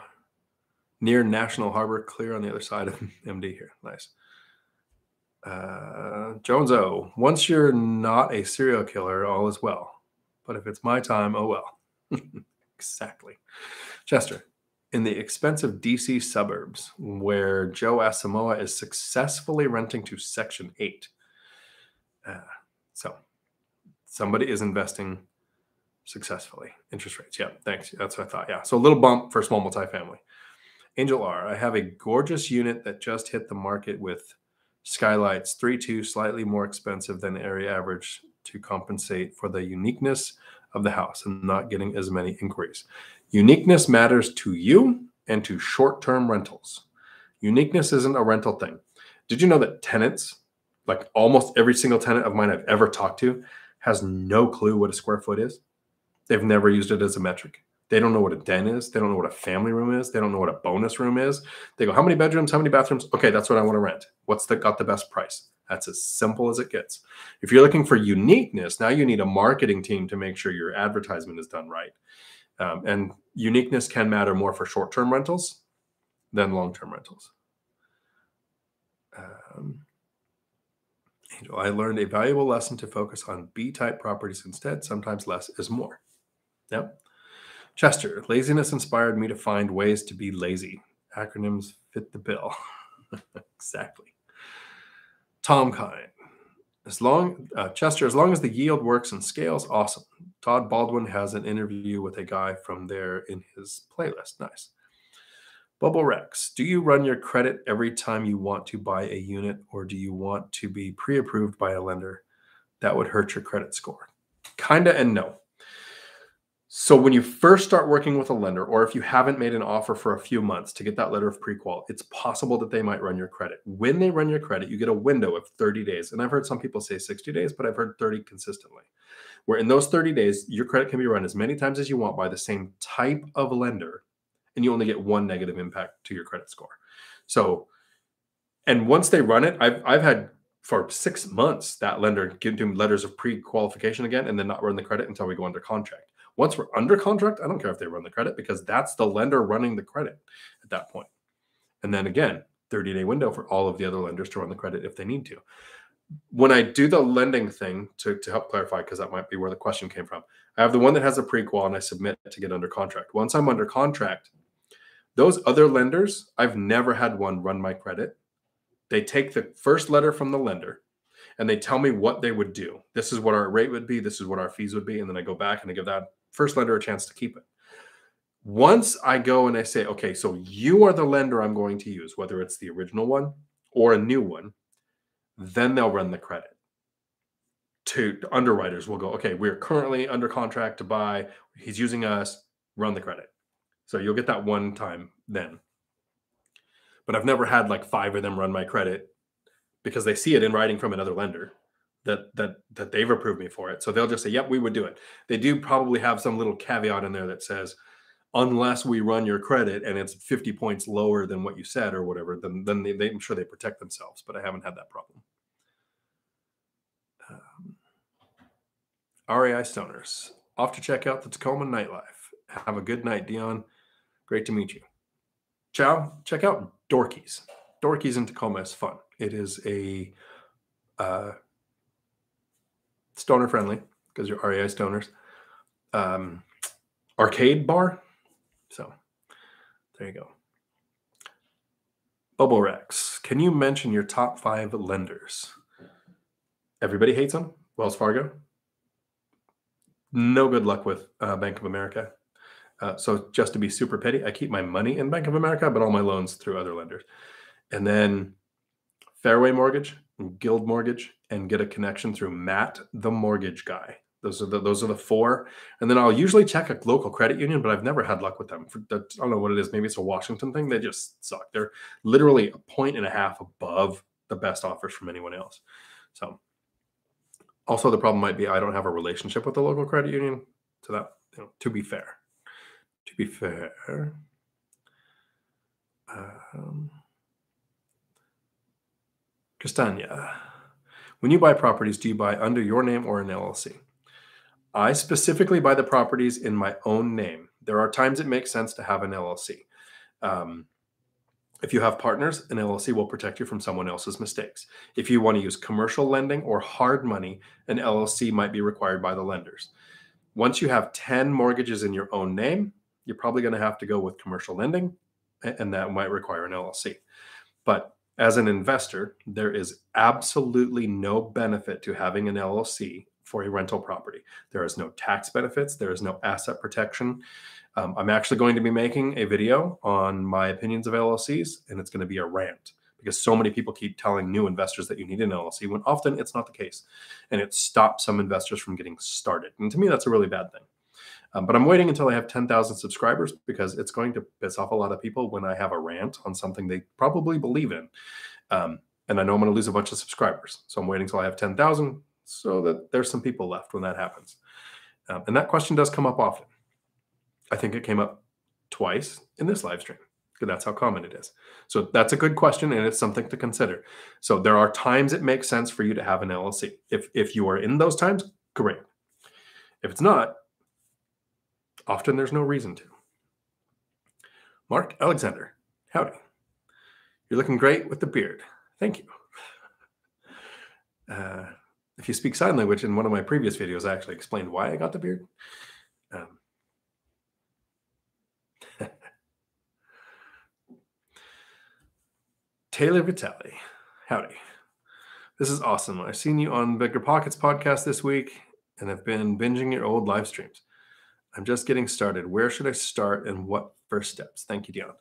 near National Harbor, clear on the other side of MD here. Nice. Uh, Jones O, once you're not a serial killer, all is well. But if it's my time, oh well. <laughs> exactly. Chester, in the expensive DC suburbs where Joe Asamoah is successfully renting to Section 8. Uh, so somebody is investing successfully. Interest rates. Yeah, thanks. That's what I thought. Yeah. So a little bump for small multifamily. Angel R, I have a gorgeous unit that just hit the market with skylights, 3 2, slightly more expensive than area average to compensate for the uniqueness of the house and not getting as many inquiries. Uniqueness matters to you and to short term rentals. Uniqueness isn't a rental thing. Did you know that tenants, like almost every single tenant of mine I've ever talked to, has no clue what a square foot is? They've never used it as a metric. They don't know what a den is. They don't know what a family room is. They don't know what a bonus room is. They go, how many bedrooms? How many bathrooms? Okay, that's what I want to rent. What's the got the best price? That's as simple as it gets. If you're looking for uniqueness, now you need a marketing team to make sure your advertisement is done right. Um, and uniqueness can matter more for short-term rentals than long-term rentals. Um, Angel, I learned a valuable lesson to focus on B-type properties instead. Sometimes less is more. Yep. Chester, laziness inspired me to find ways to be lazy. Acronyms fit the bill. <laughs> exactly. Tom Kine, as long uh, Chester, as long as the yield works and scales, awesome. Todd Baldwin has an interview with a guy from there in his playlist. Nice. Bubble Rex, do you run your credit every time you want to buy a unit, or do you want to be pre-approved by a lender? That would hurt your credit score. Kinda and no. So when you first start working with a lender, or if you haven't made an offer for a few months to get that letter of pre-qual, it's possible that they might run your credit. When they run your credit, you get a window of 30 days. And I've heard some people say 60 days, but I've heard 30 consistently. Where in those 30 days, your credit can be run as many times as you want by the same type of lender, and you only get one negative impact to your credit score. So, and once they run it, I've I've had for six months that lender give them letters of pre-qualification again and then not run the credit until we go under contract. Once we're under contract, I don't care if they run the credit because that's the lender running the credit at that point. And then again, 30 day window for all of the other lenders to run the credit if they need to. When I do the lending thing to, to help clarify, because that might be where the question came from, I have the one that has a prequal and I submit to get under contract. Once I'm under contract, those other lenders, I've never had one run my credit. They take the first letter from the lender and they tell me what they would do. This is what our rate would be. This is what our fees would be. And then I go back and I give that first lender a chance to keep it. Once I go and I say, okay, so you are the lender I'm going to use, whether it's the original one or a new one, then they'll run the credit. To, underwriters will go, okay, we're currently under contract to buy. He's using us, run the credit. So you'll get that one time then. But I've never had like five of them run my credit because they see it in writing from another lender that that that they've approved me for it. So they'll just say, "Yep, we would do it." They do probably have some little caveat in there that says, "Unless we run your credit and it's 50 points lower than what you said or whatever, then then they, they I'm sure they protect themselves." But I haven't had that problem. Um, REI Stoners off to check out the Tacoma nightlife. Have a good night, Dion. Great to meet you. Ciao. Check out Dorky's. Dorky's in Tacoma is fun. It is a uh, stoner friendly because you're REI stoners. Um, arcade bar. So there you go. Bubble Rex, can you mention your top five lenders? Everybody hates them. Wells Fargo. No good luck with uh, Bank of America. Uh, so just to be super petty, I keep my money in Bank of America, but all my loans through other lenders. And then Fairway Mortgage, and Guild Mortgage, and get a connection through Matt, the mortgage guy. Those are the those are the four, and then I'll usually check a local credit union, but I've never had luck with them. For I don't know what it is. Maybe it's a Washington thing. They just suck. They're literally a point and a half above the best offers from anyone else. So, also the problem might be I don't have a relationship with the local credit union. So that you know, to be fair, to be fair, um, Castania, when you buy properties, do you buy under your name or an LLC? I specifically buy the properties in my own name. There are times it makes sense to have an LLC. Um, if you have partners, an LLC will protect you from someone else's mistakes. If you want to use commercial lending or hard money, an LLC might be required by the lenders. Once you have 10 mortgages in your own name, you're probably going to have to go with commercial lending, and that might require an LLC. But as an investor, there is absolutely no benefit to having an LLC for a rental property. There is no tax benefits, there is no asset protection. Um, I'm actually going to be making a video on my opinions of LLCs, and it's going to be a rant because so many people keep telling new investors that you need an LLC when often it's not the case. And it stops some investors from getting started. And to me, that's a really bad thing. Um, but I'm waiting until I have 10,000 subscribers because it's going to piss off a lot of people when I have a rant on something they probably believe in. Um, and I know I'm going to lose a bunch of subscribers. So I'm waiting until I have 10,000 so that there's some people left when that happens. Um, and that question does come up often. I think it came up twice in this live stream that's how common it is. So that's a good question and it's something to consider. So there are times it makes sense for you to have an LLC. If if you are in those times, great. If it's not, often there's no reason to. Mark Alexander, howdy. You're looking great with the beard. Thank you. Uh, if you speak sign language, in one of my previous videos, I actually explained why I got the beard. Um, <laughs> Taylor Vitale, howdy. This is awesome. I've seen you on BiggerPockets podcast this week and have been binging your old live streams. I'm just getting started. Where should I start and what first steps? Thank you, Dion.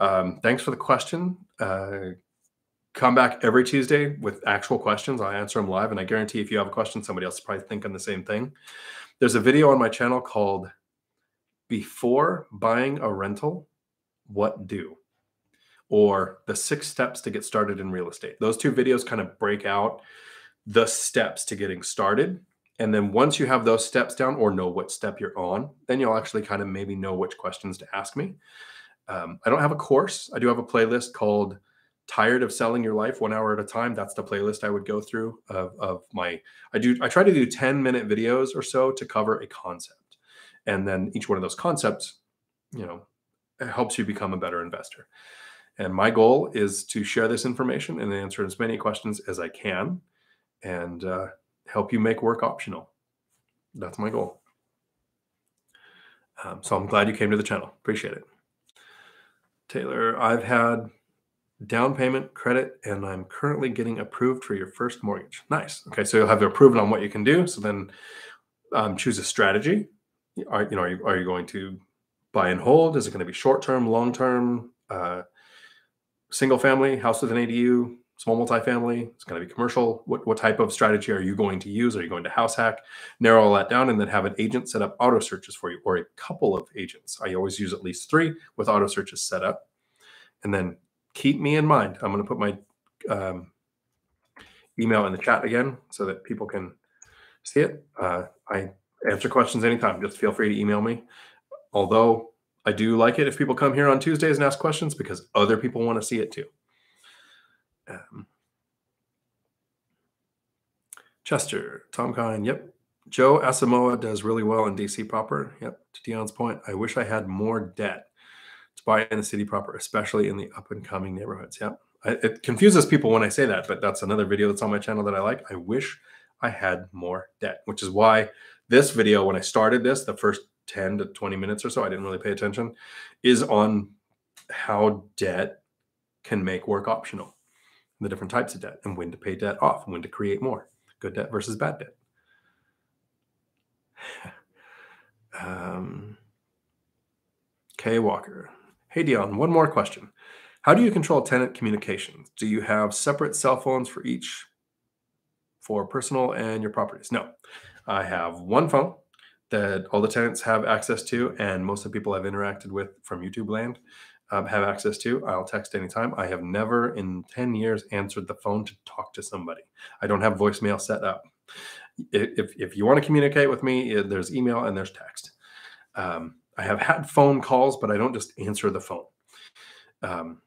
Um, thanks for the question. Uh, come back every Tuesday with actual questions. I answer them live, and I guarantee if you have a question, somebody else is probably thinking the same thing. There's a video on my channel called Before Buying a Rental, What Do? Or the six steps to get started in real estate. Those two videos kind of break out the steps to getting started and then once you have those steps down or know what step you're on, then you'll actually kind of maybe know which questions to ask me. Um, I don't have a course. I do have a playlist called Tired of Selling Your Life One Hour at a Time. That's the playlist I would go through of, of my, I do, I try to do 10 minute videos or so to cover a concept. And then each one of those concepts, you know, helps you become a better investor. And my goal is to share this information and answer as many questions as I can. And, uh, help you make work optional. That's my goal. Um, so I'm glad you came to the channel. Appreciate it. Taylor, I've had down payment credit and I'm currently getting approved for your first mortgage. Nice. Okay, so you'll have approval on what you can do. So then um, choose a strategy. Are you know are you, are you going to buy and hold? Is it going to be short term, long term, uh, single family, house with an ADU, small multifamily, it's going to be commercial. What, what type of strategy are you going to use? Are you going to house hack? Narrow all that down and then have an agent set up auto searches for you or a couple of agents. I always use at least three with auto searches set up. And then keep me in mind. I'm going to put my um, email in the chat again so that people can see it. Uh, I answer questions anytime. Just feel free to email me. Although I do like it if people come here on Tuesdays and ask questions because other people want to see it too. Um, Chester, Tom Kine, yep. Joe Asamoah does really well in DC proper. Yep. To Dion's point, I wish I had more debt to buy in the city proper, especially in the up and coming neighborhoods. Yep. I, it confuses people when I say that, but that's another video that's on my channel that I like. I wish I had more debt, which is why this video, when I started this, the first 10 to 20 minutes or so, I didn't really pay attention, is on how debt can make work optional the different types of debt and when to pay debt off and when to create more good debt versus bad debt. <sighs> um, Kay Walker. Hey, Dion, one more question. How do you control tenant communications? Do you have separate cell phones for each for personal and your properties? No. I have one phone that all the tenants have access to, and most of the people I've interacted with from YouTube land um, have access to. I'll text anytime. I have never in 10 years answered the phone to talk to somebody. I don't have voicemail set up. If, if you want to communicate with me, there's email and there's text. Um, I have had phone calls, but I don't just answer the phone. Um,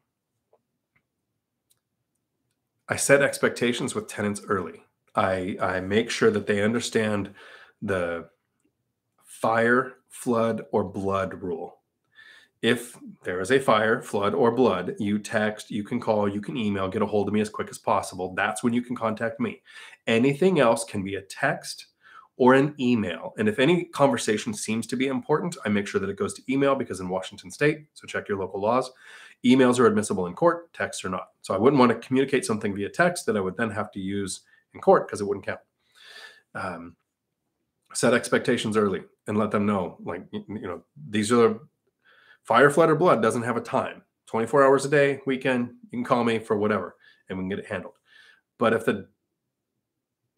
I set expectations with tenants early. I, I make sure that they understand the fire, flood, or blood rule. If there is a fire, flood, or blood, you text, you can call, you can email, get a hold of me as quick as possible. That's when you can contact me. Anything else can be a text or an email. And if any conversation seems to be important, I make sure that it goes to email because in Washington state, so check your local laws, emails are admissible in court, texts are not. So I wouldn't want to communicate something via text that I would then have to use in court because it wouldn't count. Um, set expectations early and let them know like you know these are fire flood or blood doesn't have a time. 24 hours a day weekend you can call me for whatever and we can get it handled. But if the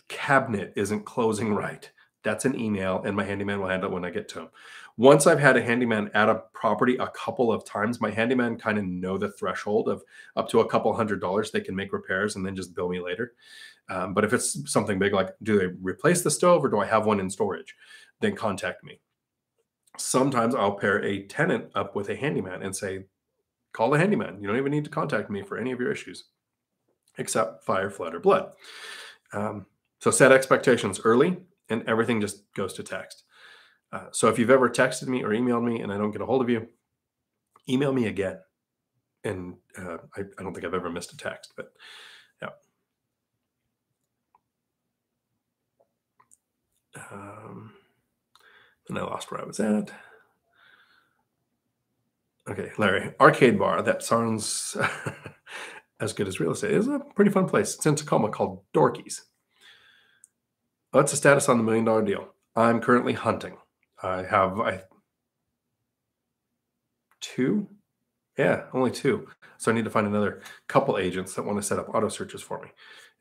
cabinet isn't closing right that's an email and my handyman will handle it when i get to him. Once i've had a handyman at a property a couple of times my handyman kind of know the threshold of up to a couple hundred dollars they can make repairs and then just bill me later. Um, but if it's something big like do they replace the stove or do i have one in storage? Then contact me sometimes i'll pair a tenant up with a handyman and say call the handyman you don't even need to contact me for any of your issues except fire flood or blood um, so set expectations early and everything just goes to text uh, so if you've ever texted me or emailed me and I don't get a hold of you, email me again. And uh, I, I, don't think I've ever missed a text, but yeah. Um, and I lost where I was at. Okay, Larry, arcade bar. That sounds <laughs> as good as real estate. It's a pretty fun place. It's in Tacoma called Dorky's. What's oh, the status on the million dollar deal? I'm currently hunting. I have I two, yeah, only two. So I need to find another couple agents that want to set up auto searches for me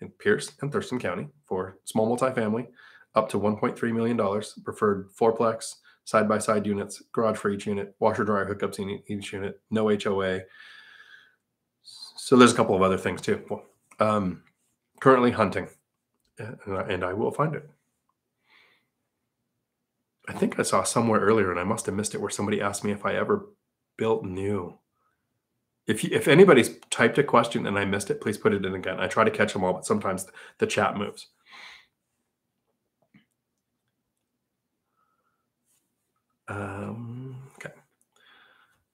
in Pierce and Thurston County for small multifamily, up to 1.3 million dollars, preferred fourplex, side by side units, garage for each unit, washer dryer hookups in each unit, no HOA. So there's a couple of other things too. Um, currently hunting, and I will find it. I think I saw somewhere earlier, and I must have missed it, where somebody asked me if I ever built new. If you, if anybody's typed a question and I missed it, please put it in again. I try to catch them all, but sometimes the chat moves. Um, okay.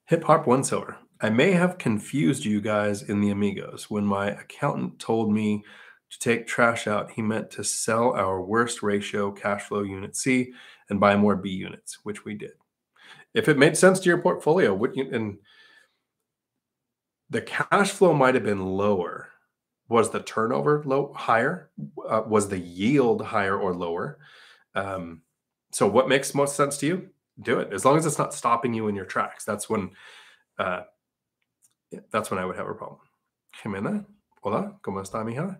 Hip Hop One Silver. I may have confused you guys in the Amigos when my accountant told me to take trash out. He meant to sell our worst ratio cash flow unit C and buy more B units, which we did. If it made sense to your portfolio, would you, and the cash flow might have been lower. Was the turnover low higher? Uh, was the yield higher or lower? Um, so, what makes most sense to you? Do it as long as it's not stopping you in your tracks. That's when, uh, that's when I would have a problem. Jimena, hola, cómo está, mija?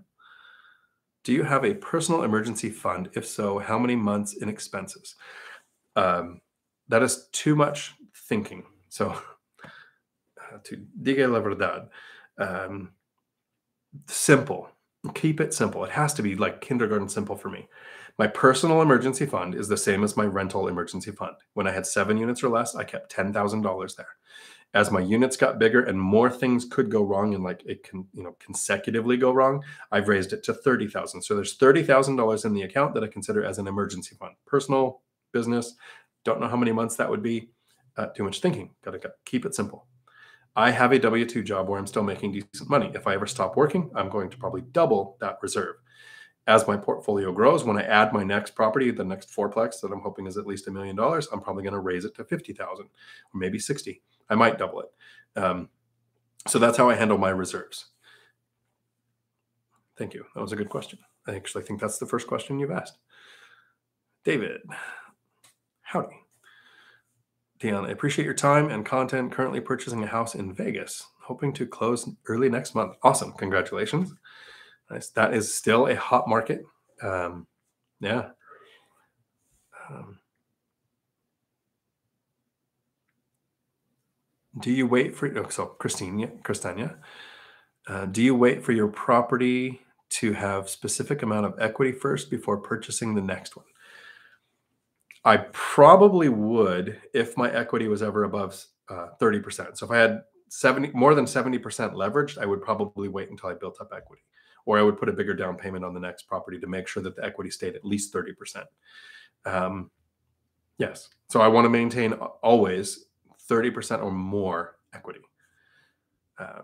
Do you have a personal emergency fund? If so, how many months in expenses? Um, that is too much thinking. So, uh, to diga la verdad, um, simple. Keep it simple. It has to be like kindergarten simple for me. My personal emergency fund is the same as my rental emergency fund. When I had seven units or less, I kept $10,000 there. As my units got bigger and more things could go wrong and like it can you know consecutively go wrong i've raised it to 30000 so there's $30000 in the account that i consider as an emergency fund. Personal business don't know how many months that would be. Uh, too much thinking. Gotta keep it simple. I have a w2 job where i'm still making decent money. If i ever stop working i'm going to probably double that reserve as my portfolio grows, when I add my next property, the next fourplex that I'm hoping is at least a million dollars, I'm probably going to raise it to 50,000 or maybe 60. I might double it. Um, so that's how I handle my reserves. Thank you. That was a good question. I actually think that's the first question you've asked. David, howdy. Dion, I appreciate your time and content. Currently purchasing a house in Vegas, hoping to close early next month. Awesome. Congratulations. That is still a hot market. Um, yeah. Um, do you wait for oh, so Christine, Christina, uh, do you wait for your property to have specific amount of equity first before purchasing the next one? I probably would if my equity was ever above uh, 30%. So if I had 70 more than 70% leveraged, I would probably wait until I built up equity. Or I would put a bigger down payment on the next property to make sure that the equity stayed at least 30%. Um, yes. So I want to maintain always 30% or more equity. Um,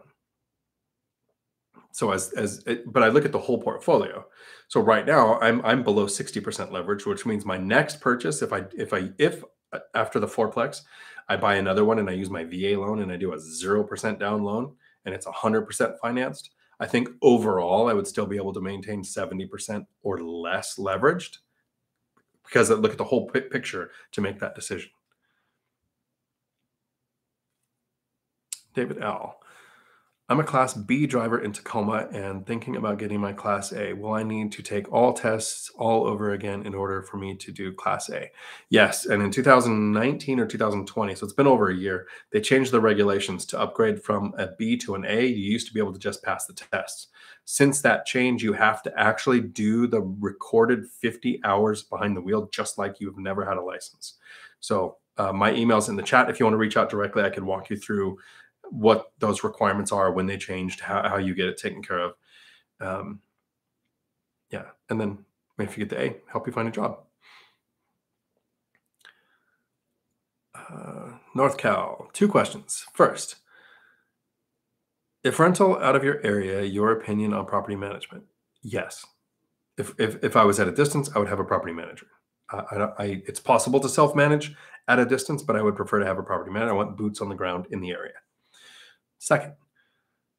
so as as it, but I look at the whole portfolio. So right now I'm I'm below 60% leverage, which means my next purchase, if I if I if uh, after the fourplex, I buy another one and I use my VA loan and I do a zero percent down loan and it's hundred percent financed. I think overall I would still be able to maintain 70% or less leveraged because I look at the whole picture to make that decision. David L. I'm a Class B driver in Tacoma and thinking about getting my Class A. Will I need to take all tests all over again in order for me to do Class A? Yes. And in 2019 or 2020, so it's been over a year, they changed the regulations to upgrade from a B to an A. You used to be able to just pass the tests. Since that change, you have to actually do the recorded 50 hours behind the wheel, just like you've never had a license. So uh, my email's in the chat. If you want to reach out directly, I can walk you through what those requirements are when they changed, how, how you get it taken care of. Um, yeah. And then if you get the A, help you find a job. Uh, North Cal, two questions. First, if rental out of your area, your opinion on property management? Yes. If, if, if I was at a distance, I would have a property manager. Uh, I, I, it's possible to self manage at a distance, but I would prefer to have a property manager. I want boots on the ground in the area. Second,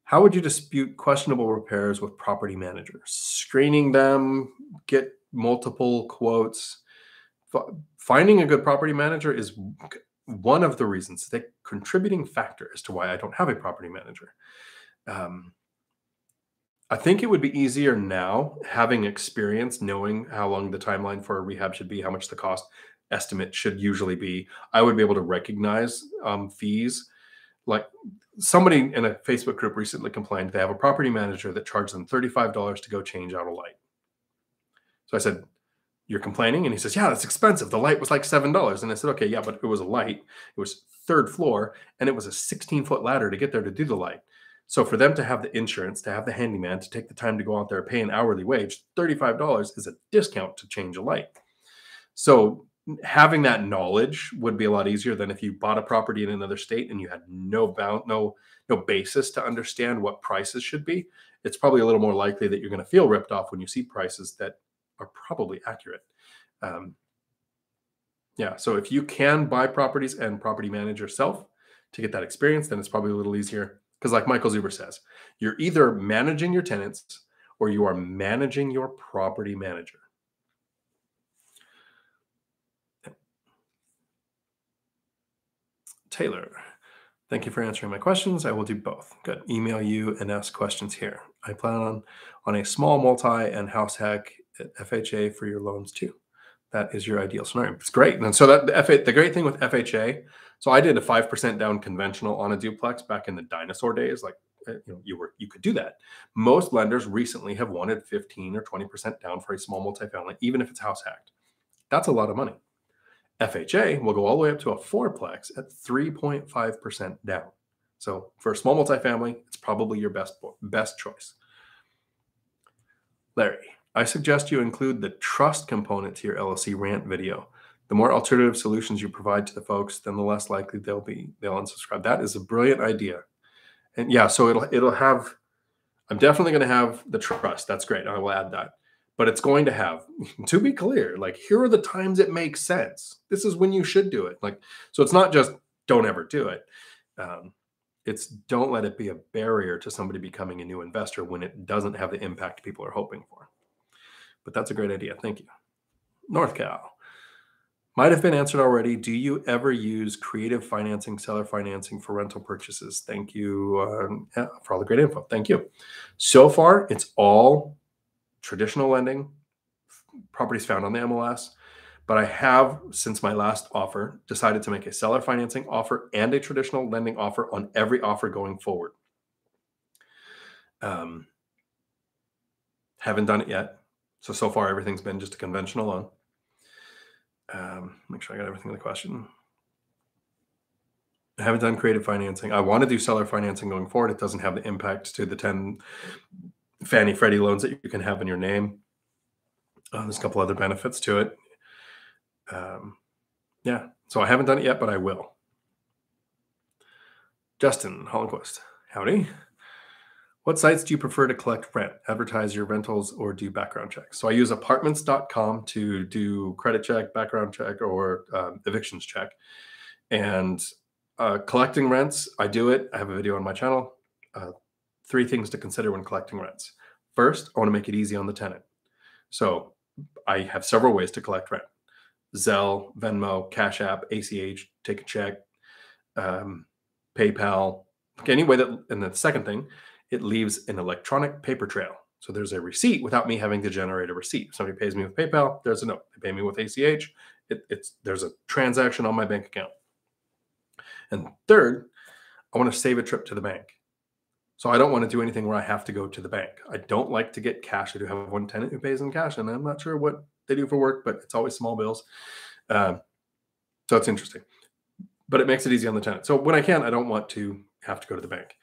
how would you dispute questionable repairs with property managers? Screening them, get multiple quotes. Finding a good property manager is one of the reasons, the contributing factor as to why I don't have a property manager. Um, I think it would be easier now, having experience, knowing how long the timeline for a rehab should be, how much the cost estimate should usually be. I would be able to recognize um, fees like somebody in a Facebook group recently complained they have a property manager that charged them $35 to go change out a light. So I said, You're complaining? And he says, Yeah, that's expensive. The light was like $7. And I said, Okay, yeah, but it was a light. It was third floor and it was a 16 foot ladder to get there to do the light. So for them to have the insurance, to have the handyman, to take the time to go out there, pay an hourly wage, $35 is a discount to change a light. So having that knowledge would be a lot easier than if you bought a property in another state and you had no bound no no basis to understand what prices should be. It's probably a little more likely that you're going to feel ripped off when you see prices that are probably accurate. Um, yeah so if you can buy properties and property manage yourself to get that experience then it's probably a little easier. Because like michael zuber says you're either managing your tenants or you are managing your property manager Taylor. Thank you for answering my questions. I will do both. Good. Email you and ask questions here. I plan on on a small multi and house hack FHA for your loans too. That is your ideal scenario. It's great. And so that the, F, the great thing with FHA, so I did a five percent down conventional on a duplex back in the dinosaur days. Like uh, you know, you were you could do that. Most lenders recently have wanted 15 or 20 percent down for a small multifamily, even if it's house hacked. That's a lot of money. FHA will go all the way up to a fourplex at 3.5% down. So for a small multifamily, it's probably your best best choice. Larry, I suggest you include the trust component to your LLC rant video. The more alternative solutions you provide to the folks, then the less likely they'll be they'll unsubscribe. That is a brilliant idea. And yeah, so it'll it'll have I'm definitely going to have the trust. That's great. I will add that but it's going to have <laughs> to be clear like here are the times it makes sense. This is when you should do it. Like so it's not just don't ever do it. Um, it's don't let it be a barrier to somebody becoming a new investor when it doesn't have the impact people are hoping for. But that's a great idea. Thank you. North cal. Might have been answered already. Do you ever use creative financing seller financing for rental purchases? Thank you um, yeah, for all the great info. Thank you. So far it's all traditional lending, properties found on the MLS. But I have, since my last offer, decided to make a seller financing offer and a traditional lending offer on every offer going forward. Um, haven't done it yet. So, so far, everything's been just a conventional loan. Um, make sure I got everything in the question. I haven't done creative financing. I want to do seller financing going forward. It doesn't have the impact to the 10 Fannie Freddie loans that you can have in your name. Uh, there's a couple other benefits to it. Um, yeah, so I haven't done it yet, but I will. Justin Hollenquist, howdy. What sites do you prefer to collect rent? Advertise your rentals or do background checks? So I use apartments.com to do credit check, background check, or um, evictions check. And uh, collecting rents, I do it. I have a video on my channel. Uh, three things to consider when collecting rents. First, I want to make it easy on the tenant. So I have several ways to collect rent Zelle, Venmo, Cash App, ACH, take a check, um, PayPal, any way that. And the second thing, it leaves an electronic paper trail. So there's a receipt without me having to generate a receipt. Somebody pays me with PayPal, there's a note. They pay me with ACH, it, it's there's a transaction on my bank account. And third, I want to save a trip to the bank. So I don't want to do anything where I have to go to the bank. I don't like to get cash. I do have one tenant who pays in cash, and I'm not sure what they do for work, but it's always small bills. Um, so it's interesting, but it makes it easy on the tenant. So when I can, I don't want to have to go to the bank.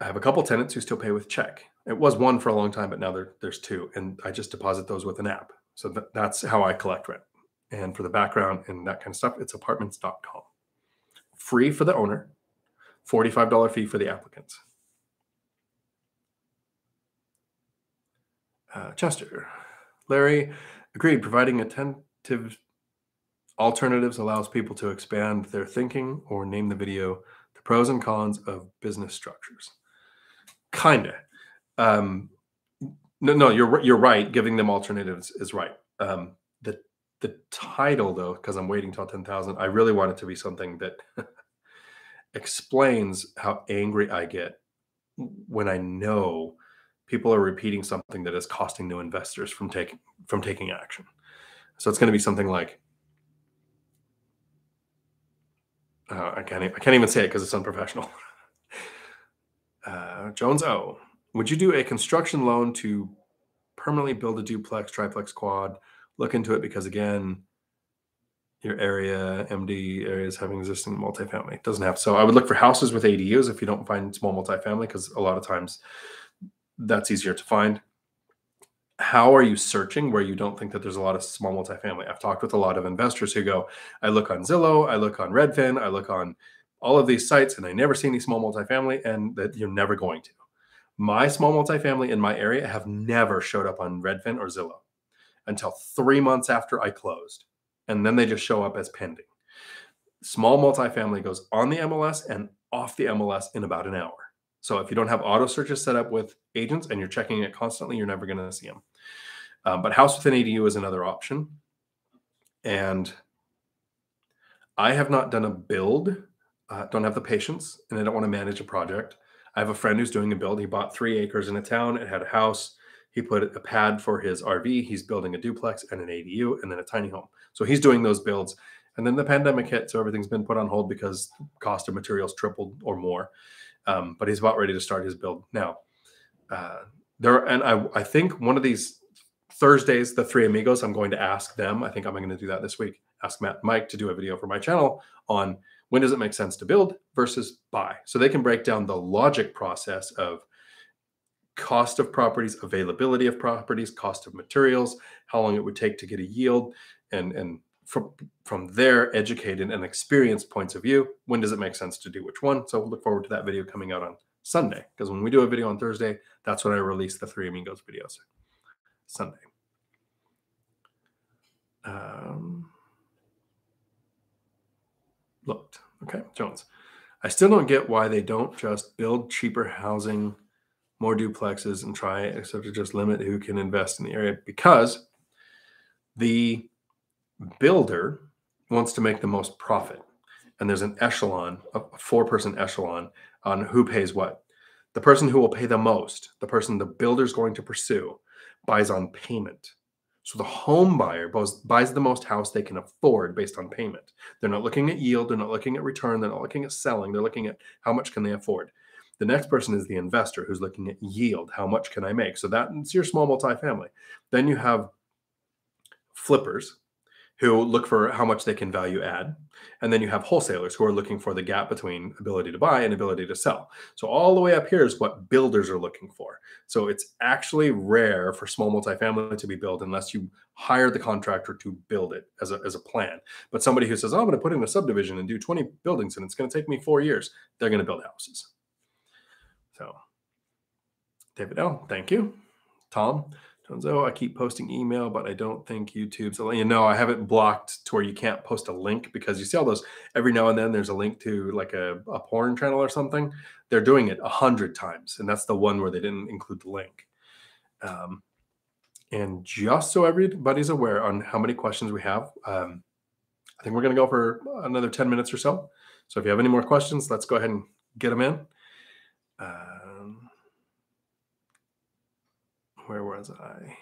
I have a couple tenants who still pay with check. It was one for a long time, but now there, there's two, and I just deposit those with an app. So that, that's how I collect rent. And for the background and that kind of stuff, it's apartments.com. Free for the owner, $45 fee for the applicants. Uh, Chester, Larry agreed. Providing attentive alternatives allows people to expand their thinking or name the video the pros and cons of business structures. Kinda. Um, no, no, you're you're right. Giving them alternatives is right. Um, the the title though, because I'm waiting till ten thousand, I really want it to be something that <laughs> explains how angry I get when I know people are repeating something that is costing new investors from taking from taking action. So it's going to be something like uh, I can't I can't even say it because it's unprofessional. <laughs> Uh, Jones O, would you do a construction loan to permanently build a duplex, triplex, quad? Look into it because again, your area, MD areas having existing multifamily it doesn't have. So I would look for houses with ADUs if you don't find small multifamily because a lot of times that's easier to find. How are you searching where you don't think that there's a lot of small multifamily? I've talked with a lot of investors who go, I look on Zillow, I look on Redfin, I look on all of these sites and I never see any small multifamily, and that you're never going to. My small multifamily in my area have never showed up on Redfin or Zillow until three months after I closed. And then they just show up as pending. Small multifamily goes on the MLS and off the MLS in about an hour. So if you don't have auto searches set up with agents and you're checking it constantly, you're never going to see them. Um, but house with an ADU is another option. And I have not done a build, uh, don't have the patience, and I don't want to manage a project. I have a friend who's doing a build. He bought three acres in a town. It had a house. He put a pad for his RV. He's building a duplex and an ADU and then a tiny home. So he's doing those builds. And then the pandemic hit, so everything's been put on hold because cost of materials tripled or more. Um, but he's about ready to start his build now. Uh, there and I, I think one of these Thursdays, the three amigos, I'm going to ask them. I think I'm going to do that this week. Ask Matt Mike to do a video for my channel on when does it make sense to build versus buy, so they can break down the logic process of cost of properties, availability of properties, cost of materials, how long it would take to get a yield, and and from from their educated and experienced points of view, when does it make sense to do which one? So look forward to that video coming out on Sunday because when we do a video on Thursday, that's when I release the three amigos videos. Sunday. Um, looked okay, Jones. I still don't get why they don't just build cheaper housing, more duplexes, and try except to just limit who can invest in the area because the builder wants to make the most profit. And there's an echelon, a four person echelon on who pays what. The person who will pay the most, the person the builder's going to pursue, buys on payment. So the home buyer buys, the most house they can afford based on payment. They're not looking at yield, they're not looking at return, they're not looking at selling, they're looking at how much can they afford. The next person is the investor who's looking at yield. How much can I make? So that's your small multifamily. Then you have flippers who look for how much they can value add. And then you have wholesalers who are looking for the gap between ability to buy and ability to sell. So all the way up here is what builders are looking for. So it's actually rare for small multifamily to be built unless you hire the contractor to build it as a, as a plan. But somebody who says, oh, I'm going to put in a subdivision and do 20 buildings and it's going to take me four years, they're going to build houses. So David L, thank you. Tom, Tonzo, I keep posting email, but I don't think YouTube's letting you know, I have it blocked to where you can't post a link because you see all those every now and then there's a link to like a, a porn channel or something. They're doing it a hundred times, and that's the one where they didn't include the link. Um, and just so everybody's aware on how many questions we have, um, I think we're going to go for another 10 minutes or so. So if you have any more questions, let's go ahead and get them in. Um, where was I?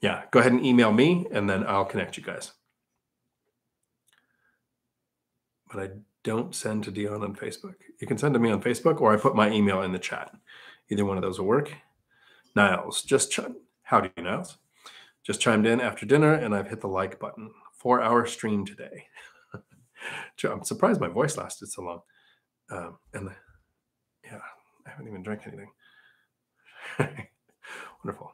Yeah, go ahead and email me and then I'll connect you guys. But I don't send to Dion on Facebook. You can send to me on Facebook or I put my email in the chat. Either one of those will work. Niles, just ch- howdy, Niles. Just chimed in after dinner and I've hit the like button. Four hour stream today. <laughs> I'm surprised my voice lasted so long. Um, and haven't even drank anything. <laughs> Wonderful.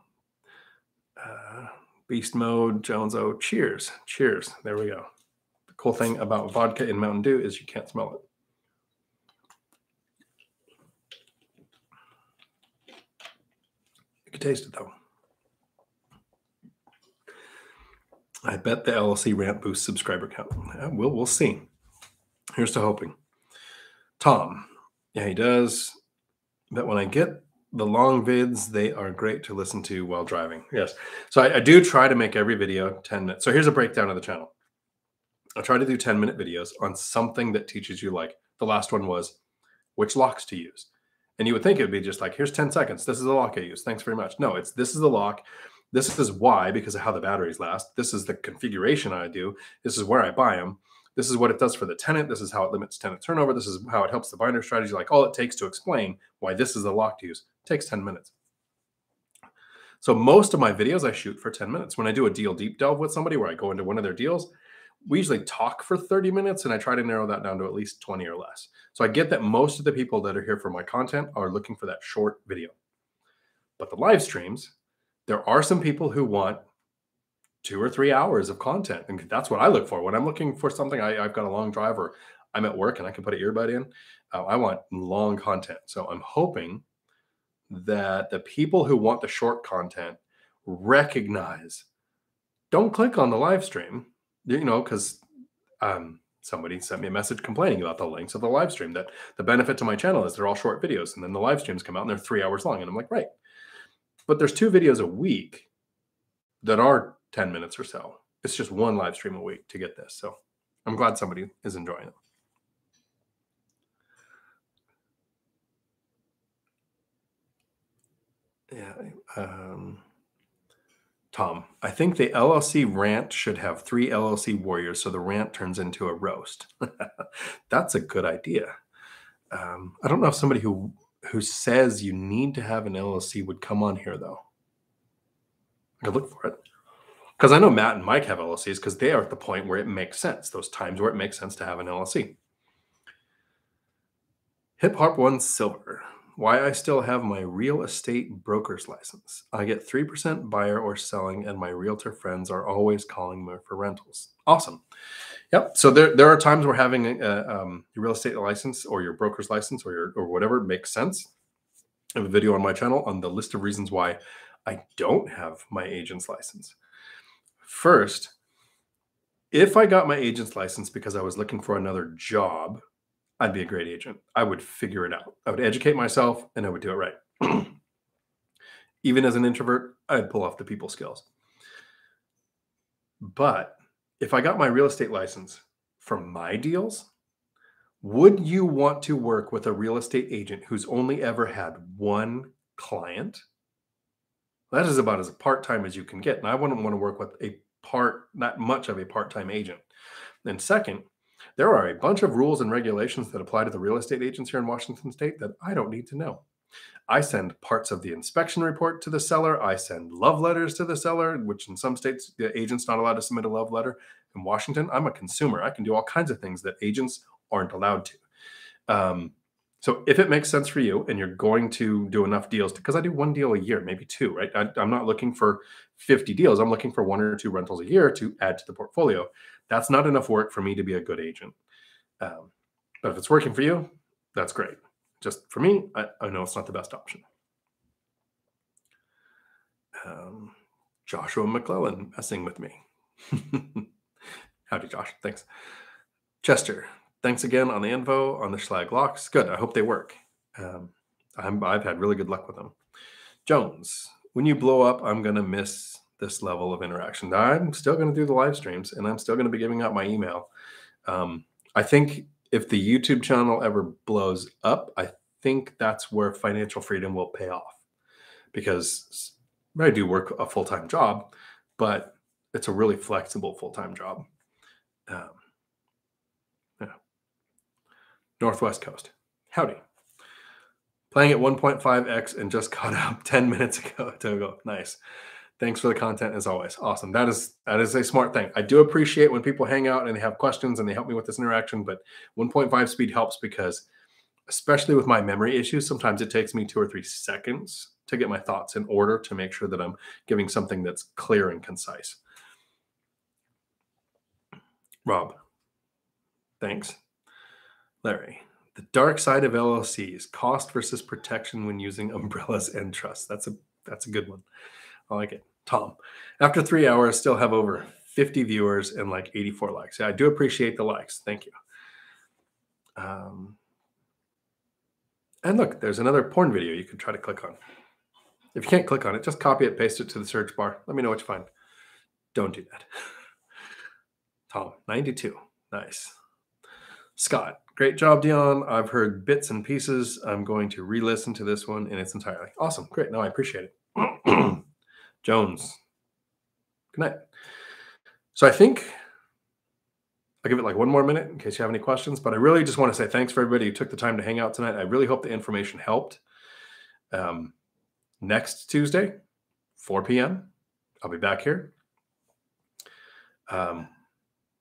Uh, beast mode, Jones. Oh, cheers. Cheers. There we go. The cool thing about vodka in Mountain Dew is you can't smell it. You can taste it though. I bet the LLC ramp boosts subscriber count. Yeah, we'll we'll see. Here's to hoping. Tom, yeah, he does. But when I get the long vids, they are great to listen to while driving. Yes. So I, I, do try to make every video 10 minutes. So here's a breakdown of the channel. I try to do 10 minute videos on something that teaches you like the last one was which locks to use. And you would think it would be just like, here's 10 seconds. This is the lock I use. Thanks very much. No, it's this is the lock. This is why, because of how the batteries last. This is the configuration I do. This is where I buy them. This is what it does for the tenant. This is how it limits tenant turnover. This is how it helps the binder strategy. Like all it takes to explain why this is a lock to use takes 10 minutes. So most of my videos I shoot for 10 minutes. When I do a deal deep delve with somebody where I go into one of their deals, we usually talk for 30 minutes and I try to narrow that down to at least 20 or less. So I get that most of the people that are here for my content are looking for that short video. But the live streams, there are some people who want two or three hours of content. And that's what I look for. When I'm looking for something, I, have got a long drive or I'm at work and I can put an earbud in. Uh, I want long content. So I'm hoping that the people who want the short content recognize don't click on the live stream, you know, because um, somebody sent me a message complaining about the links of the live stream that the benefit to my channel is they're all short videos and then the live streams come out and they're three hours long. And I'm like, right. But there's two videos a week that are 10 minutes or so. It's just one live stream a week to get this. So I'm glad somebody is enjoying it. Yeah. Um, Tom, I think the LLC rant should have three LLC warriors so the rant turns into a roast. <laughs> That's a good idea. Um, I don't know if somebody who who says you need to have an LLC would come on here though. I could look for it. Because I know Matt and Mike have LLCs because they are at the point where it makes sense, those times where it makes sense to have an LLC. Hip Hop One Silver. Why I still have my real estate broker's license. I get 3% buyer or selling, and my realtor friends are always calling me for rentals. Awesome. Yep. So there, there are times where having a, um, your real estate license or your broker's license or your or whatever makes sense. I have a video on my channel on the list of reasons why I don't have my agent's license. First, if I got my agent's license because I was looking for another job, I'd be a great agent. I would figure it out. I would educate myself and I would do it right. <clears throat> Even as an introvert, I'd pull off the people skills. But if I got my real estate license from my deals, would you want to work with a real estate agent who's only ever had one client? That is about as part time as you can get. And I wouldn't want to work with a part, not much of a part time agent. And second, there are a bunch of rules and regulations that apply to the real estate agents here in Washington state that I don't need to know. I send parts of the inspection report to the seller. I send love letters to the seller, which in some states, the agent's not allowed to submit a love letter. In Washington, I'm a consumer. I can do all kinds of things that agents aren't allowed to. Um, so if it makes sense for you and you're going to do enough deals, because I do one deal a year, maybe two, right? I, I'm not looking for 50 deals. I'm looking for one or two rentals a year to add to the portfolio. That's not enough work for me to be a good agent. Um, but if it's working for you, that's great. Just for me, I, I know it's not the best option. Um, Joshua McClellan messing with me. <laughs> Howdy, Josh. Thanks. Chester, thanks again on the info on the Schlage locks. Good. I hope they work. Um, I'm, I've had really good luck with them. Jones, when you blow up, I'm going to miss this level of interaction. I'm still going to do the live streams and I'm still going to be giving out my email. Um, I think if the YouTube channel ever blows up, I think that's where financial freedom will pay off because I do work a full time job, but it's a really flexible full time job. Um, yeah. Northwest Coast. Howdy. Playing at 1.5x and just <laughs> caught up 10 minutes ago to go. Nice. Thanks for the content as always. Awesome. That is that is a smart thing. I do appreciate when people hang out and they have questions and they help me with this interaction, but 1.5 speed helps because especially with my memory issues, sometimes it takes me 2 or 3 seconds to get my thoughts in order to make sure that I'm giving something that's clear and concise. Rob. Thanks. Larry. The dark side of LLCs, cost versus protection when using <laughs> umbrellas and trusts. That's a that's a good one. I like it. Tom, after three hours, still have over 50 viewers and like 84 likes. Yeah, I do appreciate the likes. Thank you. Um, and look, there's another porn video you can try to click on. If you can't click on it, just copy it, paste it to the search bar. Let me know what you find. Don't do that. <laughs> Tom, 92. Nice. Scott, great job, Dion. I've heard bits and pieces. I'm going to re listen to this one in its entirety. Awesome. Great. No, I appreciate it. <clears throat> Jones. Good night. So I think I'll give it like one more minute in case you have any questions. But I really just want to say thanks for everybody who took the time to hang out tonight. I really hope the information helped. Um, next Tuesday, 4 p.m., I'll be back here. Um,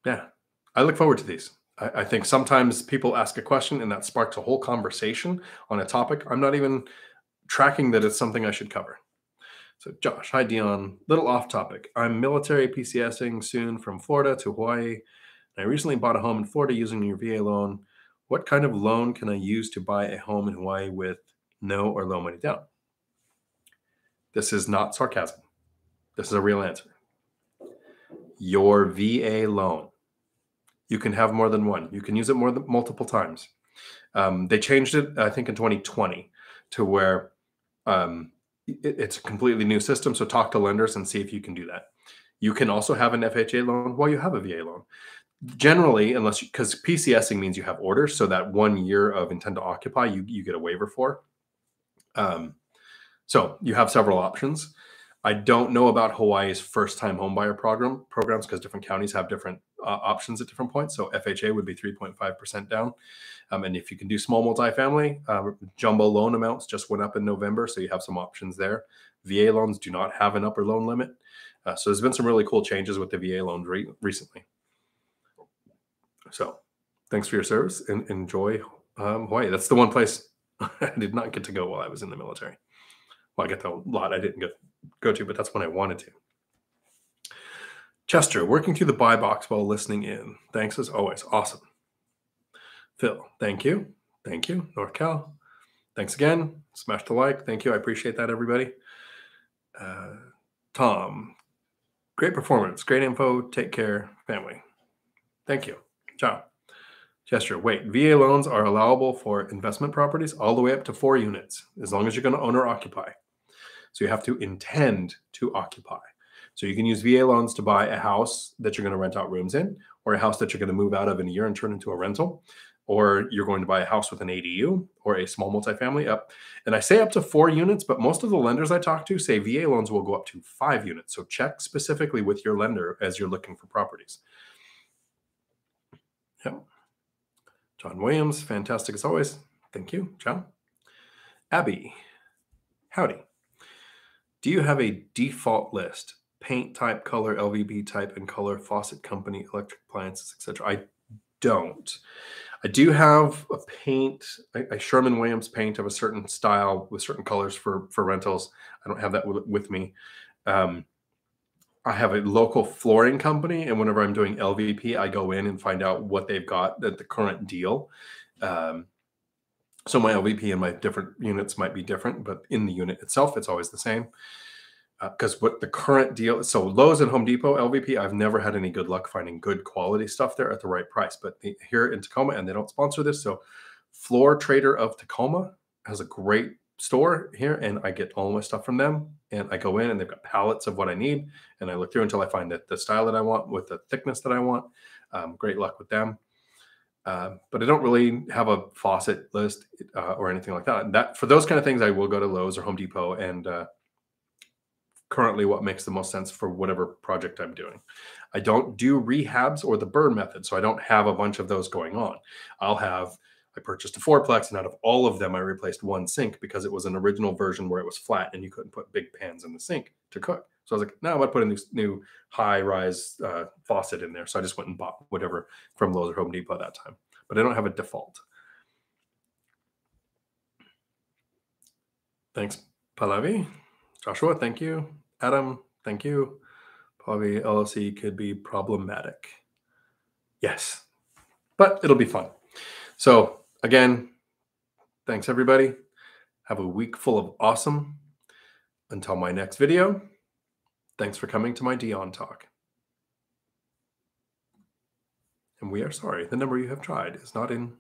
yeah, I look forward to these. I, I think sometimes people ask a question and that sparks a whole conversation on a topic. I'm not even tracking that it's something I should cover. So, Josh, hi, Dion. Little off topic. I'm military PCSing soon from Florida to Hawaii. I recently bought a home in Florida using your VA loan. What kind of loan can I use to buy a home in Hawaii with no or low money down? This is not sarcasm. This is a real answer. Your VA loan. You can have more than one. You can use it more than multiple times. Um, they changed it, I think, in 2020 to where um, it's a completely new system. So talk to lenders and see if you can do that. You can also have an FHA loan while you have a VA loan. Generally, unless because PCSing means you have orders, so that one year of intent to occupy, you you get a waiver for. Um, so you have several options. I don't know about Hawaii's first-time homebuyer program programs because different counties have different uh, options at different points. So FHA would be 3.5% down. Um, and if you can do small multifamily, uh, jumbo loan amounts just went up in November. So you have some options there. VA loans do not have an upper loan limit. Uh, so there's been some really cool changes with the VA loans re- recently. So thanks for your service and enjoy um, Hawaii. That's the one place <laughs> I did not get to go while I was in the military. Well, I get a lot I didn't get, go to, but that's when I wanted to. Chester, working through the buy box while listening in. Thanks as always. Awesome. Phil, thank you. Thank you. North Cal. Thanks again. Smash the like. Thank you. I appreciate that, everybody. Uh, Tom, great performance. Great info. Take care, family. Thank you. Ciao. Chester, wait, VA loans are allowable for investment properties all the way up to four units, as long as you're going to own or occupy. So you have to intend to occupy. So you can use VA loans to buy a house that you're going to rent out rooms in, or a house that you're going to move out of in a year and turn into a rental, or you're going to buy a house with an ADU or a small multifamily up. And I say up to four units, but most of the lenders I talk to say VA loans will go up to five units. So check specifically with your lender as you're looking for properties. Yep. John Williams, fantastic as always. Thank you, John. Abby, howdy. Do you have a default list? Paint type, color, LVP type, and color, faucet company, electric appliances, etc. I don't. I do have a paint, a, Sherman Williams paint of a certain style with certain colors for for rentals. I don't have that with, with me. Um, I have a local flooring company, and whenever I'm doing LVP, I go in and find out what they've got at the current deal. Um, so my LVP and my different units might be different, but in the unit itself, it's always the same because uh, what the current deal so Lowe's and Home Depot LVP I've never had any good luck finding good quality stuff there at the right price but the, here in Tacoma and they don't sponsor this so Floor Trader of Tacoma has a great store here and I get all my stuff from them and I go in and they've got pallets of what I need and I look through until I find the, the style that I want with the thickness that I want um, great luck with them uh, but I don't really have a faucet list uh, or anything like that. That for those kind of things, I will go to Lowe's or Home Depot and uh, currently what makes the most sense for whatever project I'm doing. I don't do rehabs or the BRRRR method, so I don't have a bunch of those going on. I'll have I purchased a fourplex, and out of all of them, I replaced one sink because it was an original version where it was flat and you couldn't put big pans in the sink to cook. So I was like, no, I'm gonna put a new, new high rise uh, faucet in there. So I just went and bought whatever from Lowe's or Home Depot at that time, but I don't have a default. Thanks, Pallavi. Joshua, thank you. Adam, thank you. Probably LLC could be problematic. Yes, but it'll be fun. So, again, thanks everybody. Have a week full of awesome. Until my next video, thanks for coming to my Dion talk. And we are sorry, the number you have tried is not in